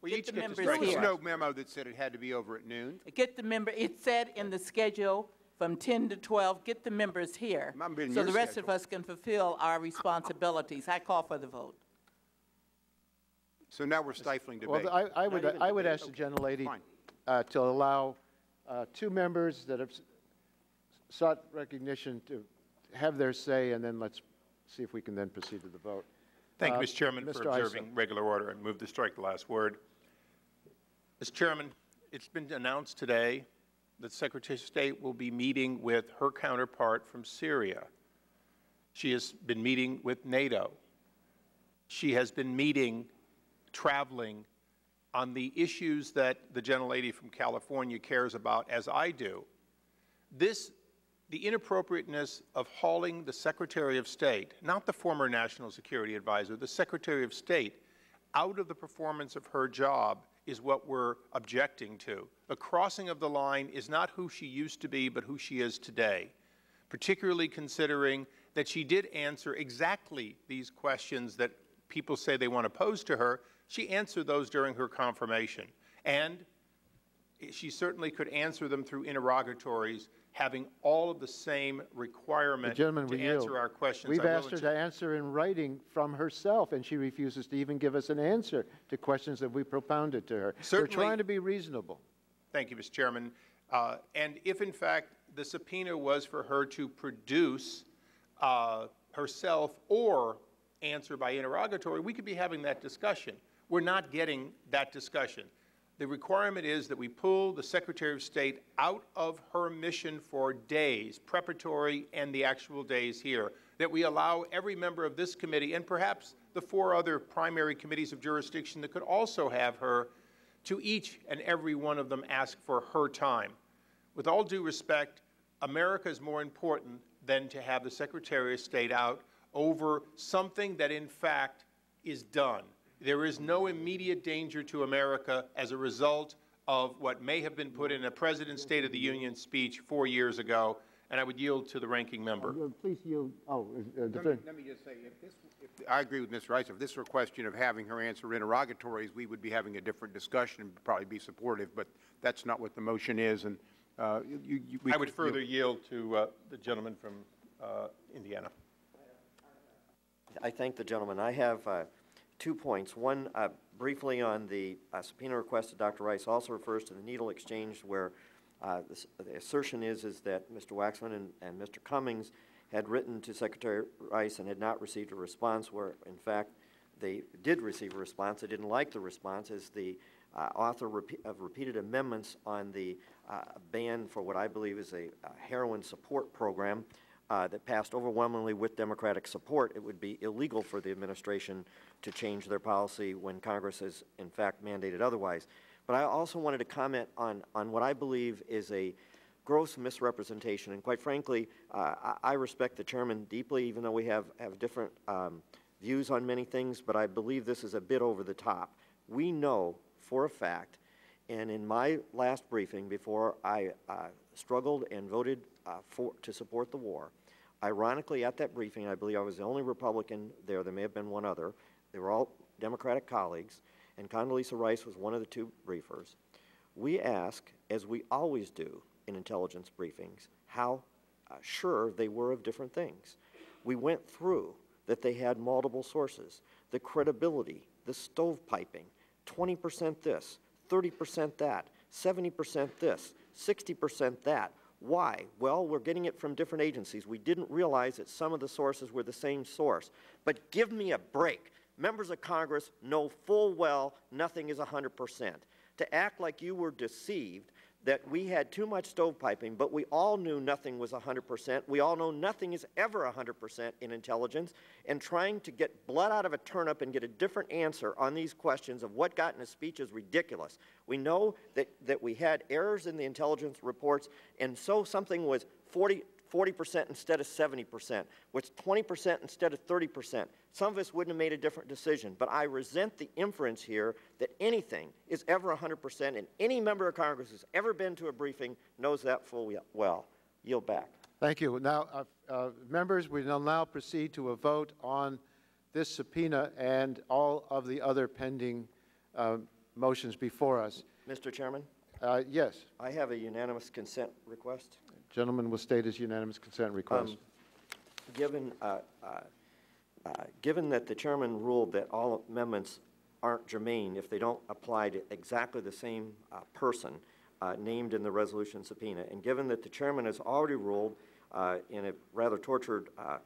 We Get each the get to members strike. There was no memo that said it had to be over at noon. Get the member, it said in the schedule from 10 to 12, get the members here. So the rest of us can fulfill our responsibilities. I call for the vote. So now we're stifling Well, debate. I, I would, Not I would debate. ask the gentlelady Fine. uh, to allow uh, two members that have sought recognition to have their say, and then let's see if we can then proceed to the vote. Thank you, Uh, Mr. Chairman, for Mr. Issa. observing regular order and move to strike the last word. Mr. Chairman, it's been announced today that Secretary of State will be meeting with her counterpart from Syria. She has been meeting with NATO. She has been meeting, traveling on the issues that the gentlelady from California cares about, as I do. This, the inappropriateness of hauling the Secretary of State, not the former National Security Advisor, the Secretary of State, out of the performance of her job is what we're objecting to. The crossing of the line is not who she used to be, but who she is today, particularly considering that she did answer exactly these questions that people say they want to pose to her. She answered those during her confirmation. And she certainly could answer them through interrogatories, having all of the same The requirement gentleman to will yield. answer our questions. We've I asked her to answer in writing from herself, and she refuses to even give us an answer to questions that we propounded to her. We're trying to be reasonable. Thank you, Mr. Chairman. Uh, And if, in fact, the subpoena was for her to produce uh, herself or answer by interrogatory, we could be having that discussion. We're not getting that discussion. The requirement is that we pull the Secretary of State out of her mission for days, preparatory and the actual days here, that we allow every member of this committee and perhaps the four other primary committees of jurisdiction that could also have her to each and every one of them ask for her time. With all due respect, America is more important than to have the Secretary of State out over something that in fact is done. There is no immediate danger to America as a result of what may have been put in a President's State of the Union speech four years ago, and I would yield to the ranking member. Please yield, oh, Let me, let me just say, if this, if, I agree with Ms. Rice. If this were a question of having her answer interrogatories, we would be having a different discussion and probably be supportive, but that's not what the motion is, and, uh, you, you. we I would could- further yield to uh, the gentleman from uh, Indiana. I thank the gentleman. I have uh, two points. One, uh, briefly on the uh, subpoena request of Dr. Rice also refers to the needle exchange where uh, the assertion is, is that Mr. Waxman and, and Mr. Cummings had written to Secretary Rice and had not received a response, where in fact they did receive a response. They didn't like the response as the uh, author repe- of repeated amendments on the uh, ban for what I believe is a uh, heroin support program uh, that passed overwhelmingly with Democratic support, it would be illegal for the administration to change their policy when Congress has in fact mandated otherwise. But I also wanted to comment on, on what I believe is a gross misrepresentation. And quite frankly, uh, I, respect the chairman deeply, even though we have, have different um, views on many things, but I believe this is a bit over the top. We know for a fact, and in my last briefing before I uh, struggled and voted uh, for, to support the war, ironically at that briefing, I believe I was the only Republican there, there may have been one other, they were all Democratic colleagues, and Condoleezza Rice was one of the two briefers, we ask, as we always do in intelligence briefings, how uh, sure they were of different things. We went through that they had multiple sources, the credibility, the stovepiping, 20% this, 30% that, 70% this, 60% that. Why? Well, we're getting it from different agencies. We didn't realize that some of the sources were the same source. But give me a break. Members of Congress know full well nothing is 100%. To act like you were deceived that we had too much stovepiping, but we all knew nothing was 100%. We all know nothing is ever 100% in intelligence. And trying to get blood out of a turnip and get a different answer on these questions of what got in a speech is ridiculous. We know that, that we had errors in the intelligence reports, and so something was 40, 40% instead of 70%, what's 20% instead of 30%. Some of us wouldn't have made a different decision, but I resent the inference here that anything is ever 100%, and any member of Congress who's ever been to a briefing knows that full well. Yield back. Thank you. Now, uh, uh, members, we will now proceed to a vote on this subpoena and all of the other pending uh, motions before us. Mr. Chairman? Uh, yes. I have a unanimous consent request. Gentleman will state his unanimous consent request. Um, Given, uh, uh, uh, given that the chairman ruled that all amendments aren't germane if they don't apply to exactly the same uh, person uh, named in the resolution subpoena, and given that the chairman has already ruled uh, in a rather tortured uh,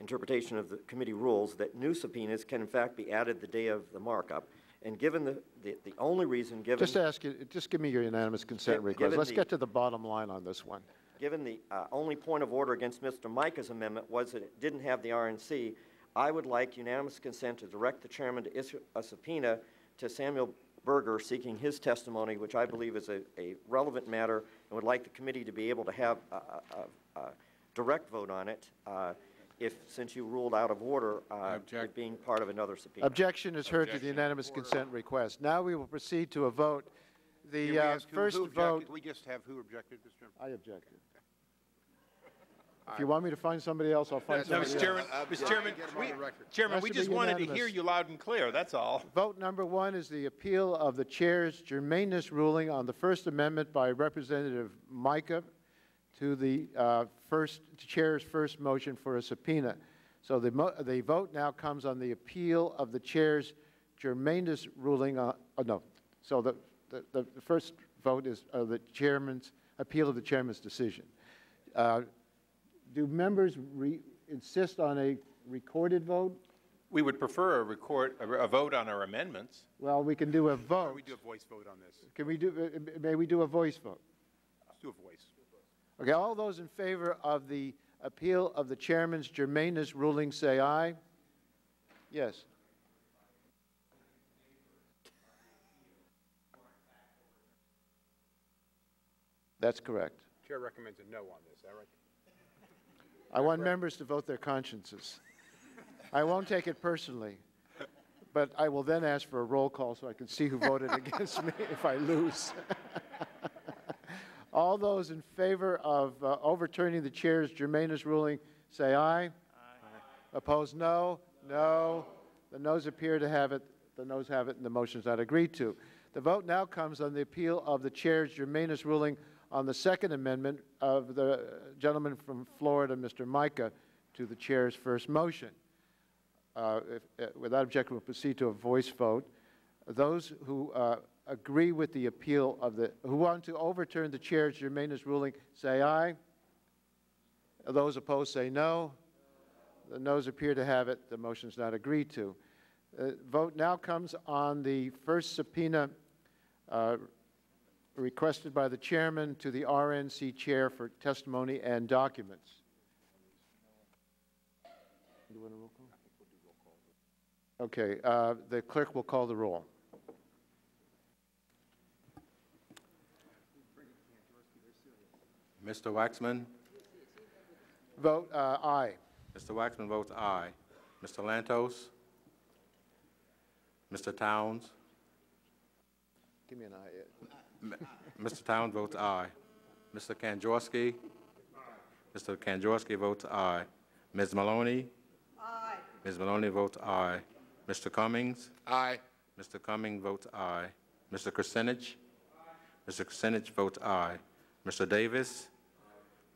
interpretation of the committee rules that new subpoenas can in fact be added the day of the markup, and given the, the, the only reason given... Just ask you, just give me your unanimous consent request. Let's the- get to the bottom line on this one. Given the uh, only point of order against Mr. Mica's amendment was that it didn't have the RNC, I would like unanimous consent to direct the chairman to issue a subpoena to Samuel Berger seeking his testimony, which I believe is a, a relevant matter, and would like the committee to be able to have a, a, a, a direct vote on it uh, if, since you ruled out of order, uh, it being part of another subpoena. Objection is heard to the unanimous consent request. Now we will proceed to a vote. The uh, ask who- first who vote, We just have who objected, Mr. Chairman? I objected. If you want me to find somebody else, I'll find No, somebody Mr. else. Chairman, Mr. Chairman, we, Chairman, we just wanted to hear you loud and clear, that's all. Vote number one is the appeal of the chair's germaneness ruling on the First Amendment by Representative Mica to the uh, first, to chair's first motion for a subpoena. So the, mo- the vote now comes on the appeal of the chair's germaneness ruling on, oh, no. So the, the, the first vote is uh, the chairman's, appeal of the chairman's decision. Uh, Do members re- insist on a recorded vote? We would prefer a record, a a vote on our amendments. Well, we can do a vote. We do a voice vote on this. Can we do, uh, may we do a voice vote? Let's do a voice. Okay, all those in favor of the appeal of the chairman's germaneness ruling, say aye. Yes. That's correct. Chair recommends a no on this, is that right? I want members to vote their consciences. I won't take it personally, but I will then ask for a roll call so I can see who voted against me if I lose. All those in favor of uh, overturning the chair's germaneness ruling, say aye. Aye. Opposed, no. No. The noes appear to have it. The noes have it, and the motion is not agreed to. The vote now comes on the appeal of the chair's germaneness ruling on the Second Amendment of the gentleman from Florida, Mr. Mica, to the chair's first motion. Uh, if, uh, without objection, we'll proceed to a voice vote. Those who uh, agree with the appeal of the, who want to overturn the chair's germaneness ruling, say aye. Those opposed say no. The noes appear to have it. The motion is not agreed to. Uh, vote now comes on the first subpoena uh, requested by the chairman to the RNC chair for testimony and documents. Do you want a roll call? Okay, uh, the clerk will call the roll. Mr. Waxman? Vote uh, aye. Mr. Waxman votes aye. Mr. Lantos? Mr. Towns? Give me an aye. M- Mr. Towns votes aye. Mr. Kanjorski? Mr. Kanjorski votes aye. Ms. Maloney? Aye. Ms. Maloney votes aye. Mr. Cummings? Aye. Mr. Cummings votes aye. Mr. Kucinich? Mr. Kucinich votes aye. Mr. Davis?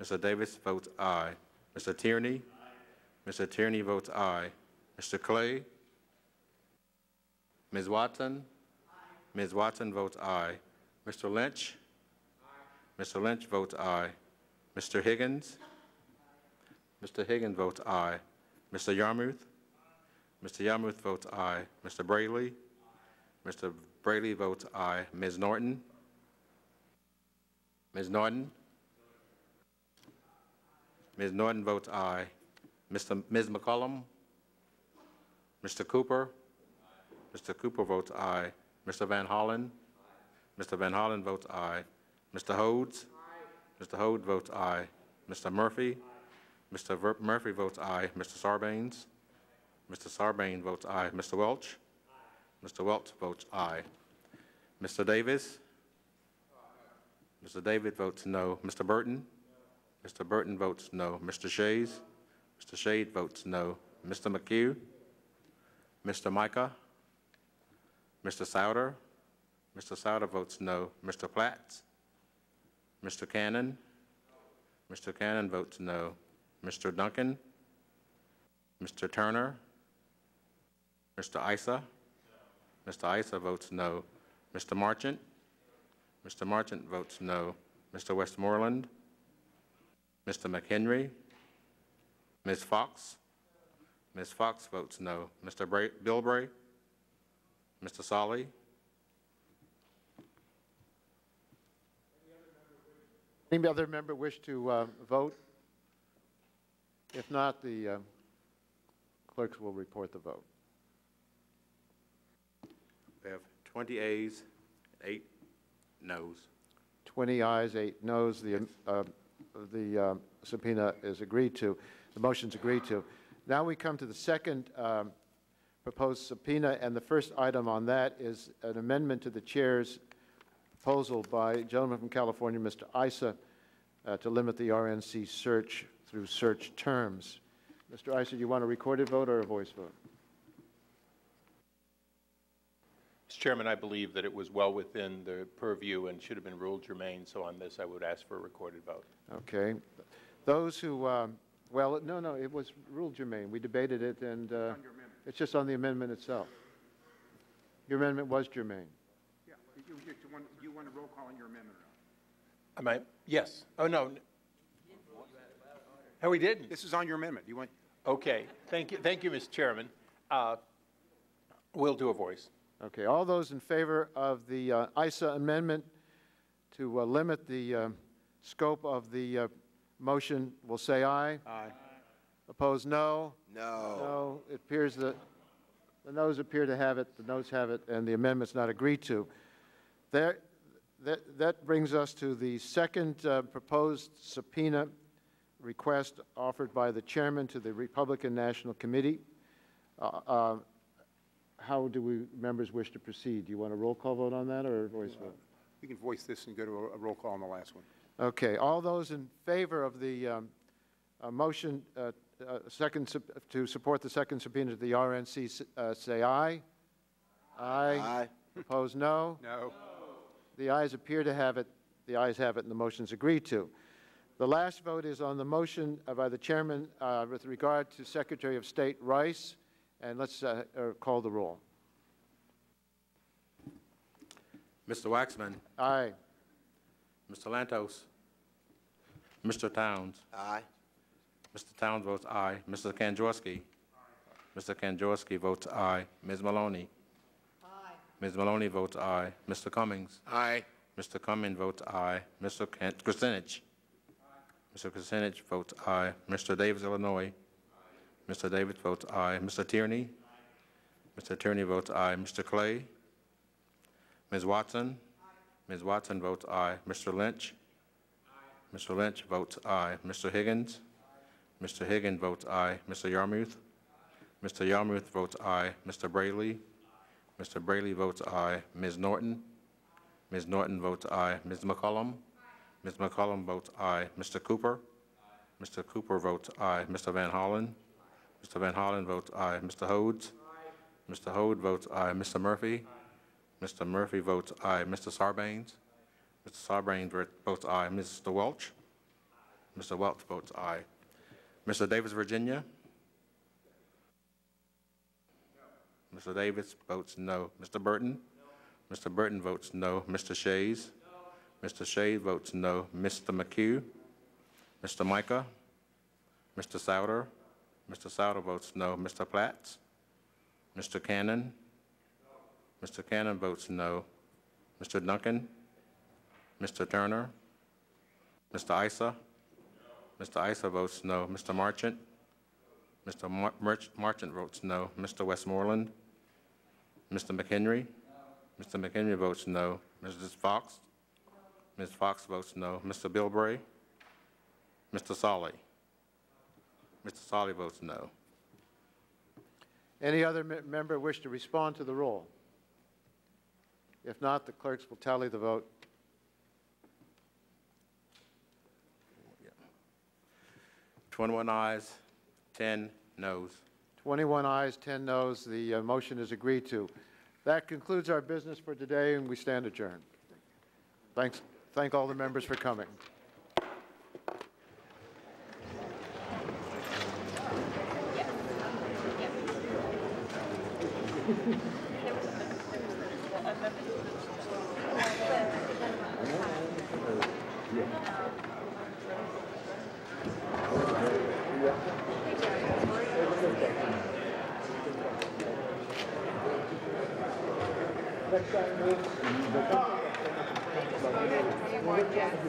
Mr. Davis votes aye. Mr. Tierney? Aye. Mr. Tierney votes aye. Mr. Clay? Ms. Watson? Ms. Watson votes aye. Mr. Lynch? Mr. Lynch votes aye. Mr. Higgins? Mr. Higgins votes aye. Mr. Yarmuth? Mr. Yarmuth votes aye. Mr. Braley? Mr. Braley votes aye. Ms. Norton? Ms. Norton? Ms. Norton votes aye. Mr. Ms. McCollum? Mr. Cooper? Mr. Cooper votes aye. Mr. Van Hollen? Mr. Van Hollen votes aye. Mr. Hodes? Aye. Mr. Hodes votes aye. Mr. Murphy? Mr. Ver- Murphy votes aye. Mr. Sarbanes? Mr. Sarbanes votes aye. Mr. Welch? Mr. Welch votes aye. Mr. Davis? Mr. Davis votes no. Mr. Burton? Mr. Burton votes no. Mr. Shays? Mr. Shays votes no. Mr. McHugh? Mr. Mica? Mr. Souder? Mr. Souder votes no. Mr. Platts? Mr. Cannon? Mr. Cannon votes no. Mr. Duncan? Mr. Turner? Mr. Issa? Mr. Issa votes no. Mr. Marchant? Mr. Marchant votes no. Mr. Westmoreland? Mr. McHenry? Ms. Foxx? Ms. Foxx votes no. Mr. Bray, Bilbray? Mr. Sali? Any other member wish to uh, vote? If not, the uh, clerks will report the vote. We have 20 ayes, eight noes. 20 ayes, eight noes. The, uh, the uh, subpoena is agreed to. The motion's agreed to. Now we come to the second um, proposed subpoena, and the first item on that is an amendment to the chair's proposal by a gentleman from California, Mr. Issa, uh, to limit the RNC search through search terms. Mr. Issa, do you want a recorded vote or a voice vote? Mr. Chairman, I believe that it was well within the purview and should have been ruled germane, so on this, I would ask for a recorded vote. Okay. Those who, um, well, no, no, it was ruled germane. We debated it, and uh, it's just on the amendment itself. Your amendment was germane. Yeah, you, you, you want, you a roll call on your amendment? Am I, yes, oh, no. No, we didn't? This is on your amendment. You want, Okay, thank you, thank you, Mr. Chairman. Uh, We'll do a voice. Okay, all those in favor of the uh, Issa amendment to uh, limit the uh, scope of the uh, motion will say aye. Aye. Opposed, no. No. No, it appears that the noes appear to have it, the noes have it, and the amendment's not agreed to. There, that, that brings us to the second uh, proposed subpoena request offered by the chairman to the Republican National Committee. Uh, uh, How do we, members wish to proceed? Do you want a roll call vote on that or a voice vote? we can voice this and go to a, a roll call on the last one. Okay, all those in favor of the um, uh, motion uh, uh, second, sub- to support the second subpoena to the RNC, uh, say aye. Aye. Aye. Opposed, no. No. The ayes appear to have it, the ayes have it, and the motion's agreed to. The last vote is on the motion uh, by the chairman uh, with regard to Secretary of State Rice, and let's uh, uh, call the roll. Mr. Waxman? Aye. Mr. Lantos? Mr. Towns? Aye. Mr. Towns votes aye. Mr. Kanjorski? Mr. Kanjorski votes aye. Ms. Maloney? Aye. Ms. Maloney votes aye. Mr. Cummings? Aye. Mr. Cummings votes aye. Mr. Kucinich? Mr. Kucinich votes aye. Mr. Davis, Illinois? Aye. Mr. Davis votes aye. Mr. Tierney? Aye. Mr. Tierney votes aye. Mr. Clay? Ms. Watson? Aye. Ms. Watson votes aye. Mr. Lynch? Aye. Mr. Lynch votes aye. Mr. Higgins? Aye. Mr. Higgins votes aye. Mr. Yarmuth? Mr. Yarmuth votes aye. Mr. Braley? Mr. Braley votes aye. Ms. Norton? Ms. Norton votes aye. Ms. McCollum? Ms. McCollum votes aye. Mr. Cooper? Mr. Cooper votes aye. Mr. Van Hollen? Mr. Van Hollen votes aye. Mr. Hodes? Mr. Hodes votes aye. Mr. Murphy? Mr. Murphy votes aye. Mr. Sarbanes? Mr. Sarbanes votes aye. Mr. Welch? Mr. Welch votes aye. Mr. Davis, Virginia? Mr. Davis votes no. Mr. Burton? Mr. Burton votes no. Mr. Shays? Mr. Shays votes no. Mr. McHugh? Mr. Mica? Mr. Souder? Mr. Souder votes no. Mr. Platts? Mr. Cannon? Mr. Cannon votes no. Mr. Duncan? Mr. Turner? Mr. Issa? Mr. Issa votes no. Mr. Marchant? Mr. Mar- March- Marchant votes no. Mr. Westmoreland? Mr. McHenry? Mr. McHenry votes no. Mrs. Foxx? Ms. Foxx votes no. Mr. Bilbray? Mr. Sali? Mr. Sali votes no. Any other me- member wish to respond to the roll? If not, the clerks will tally the vote. 21 ayes, 10 noes. 21 ayes, 10 noes. The uh, motion is agreed to. That concludes our business for today, and we stand adjourned. Thanks, thank all the members for coming.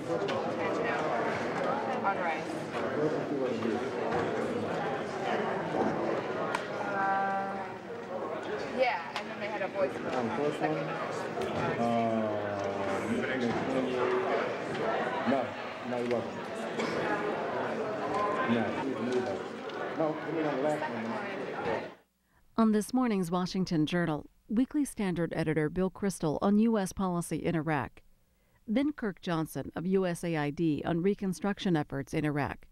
On rice. Yeah, and then they had a on the. No, no, he wasn't. On this morning's Washington Journal, Weekly Standard editor Bill Kristol on U.S. policy in Iraq. Then Kirk Johnson of USAID on reconstruction efforts in Iraq.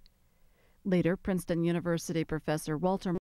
Later, Princeton University professor Walter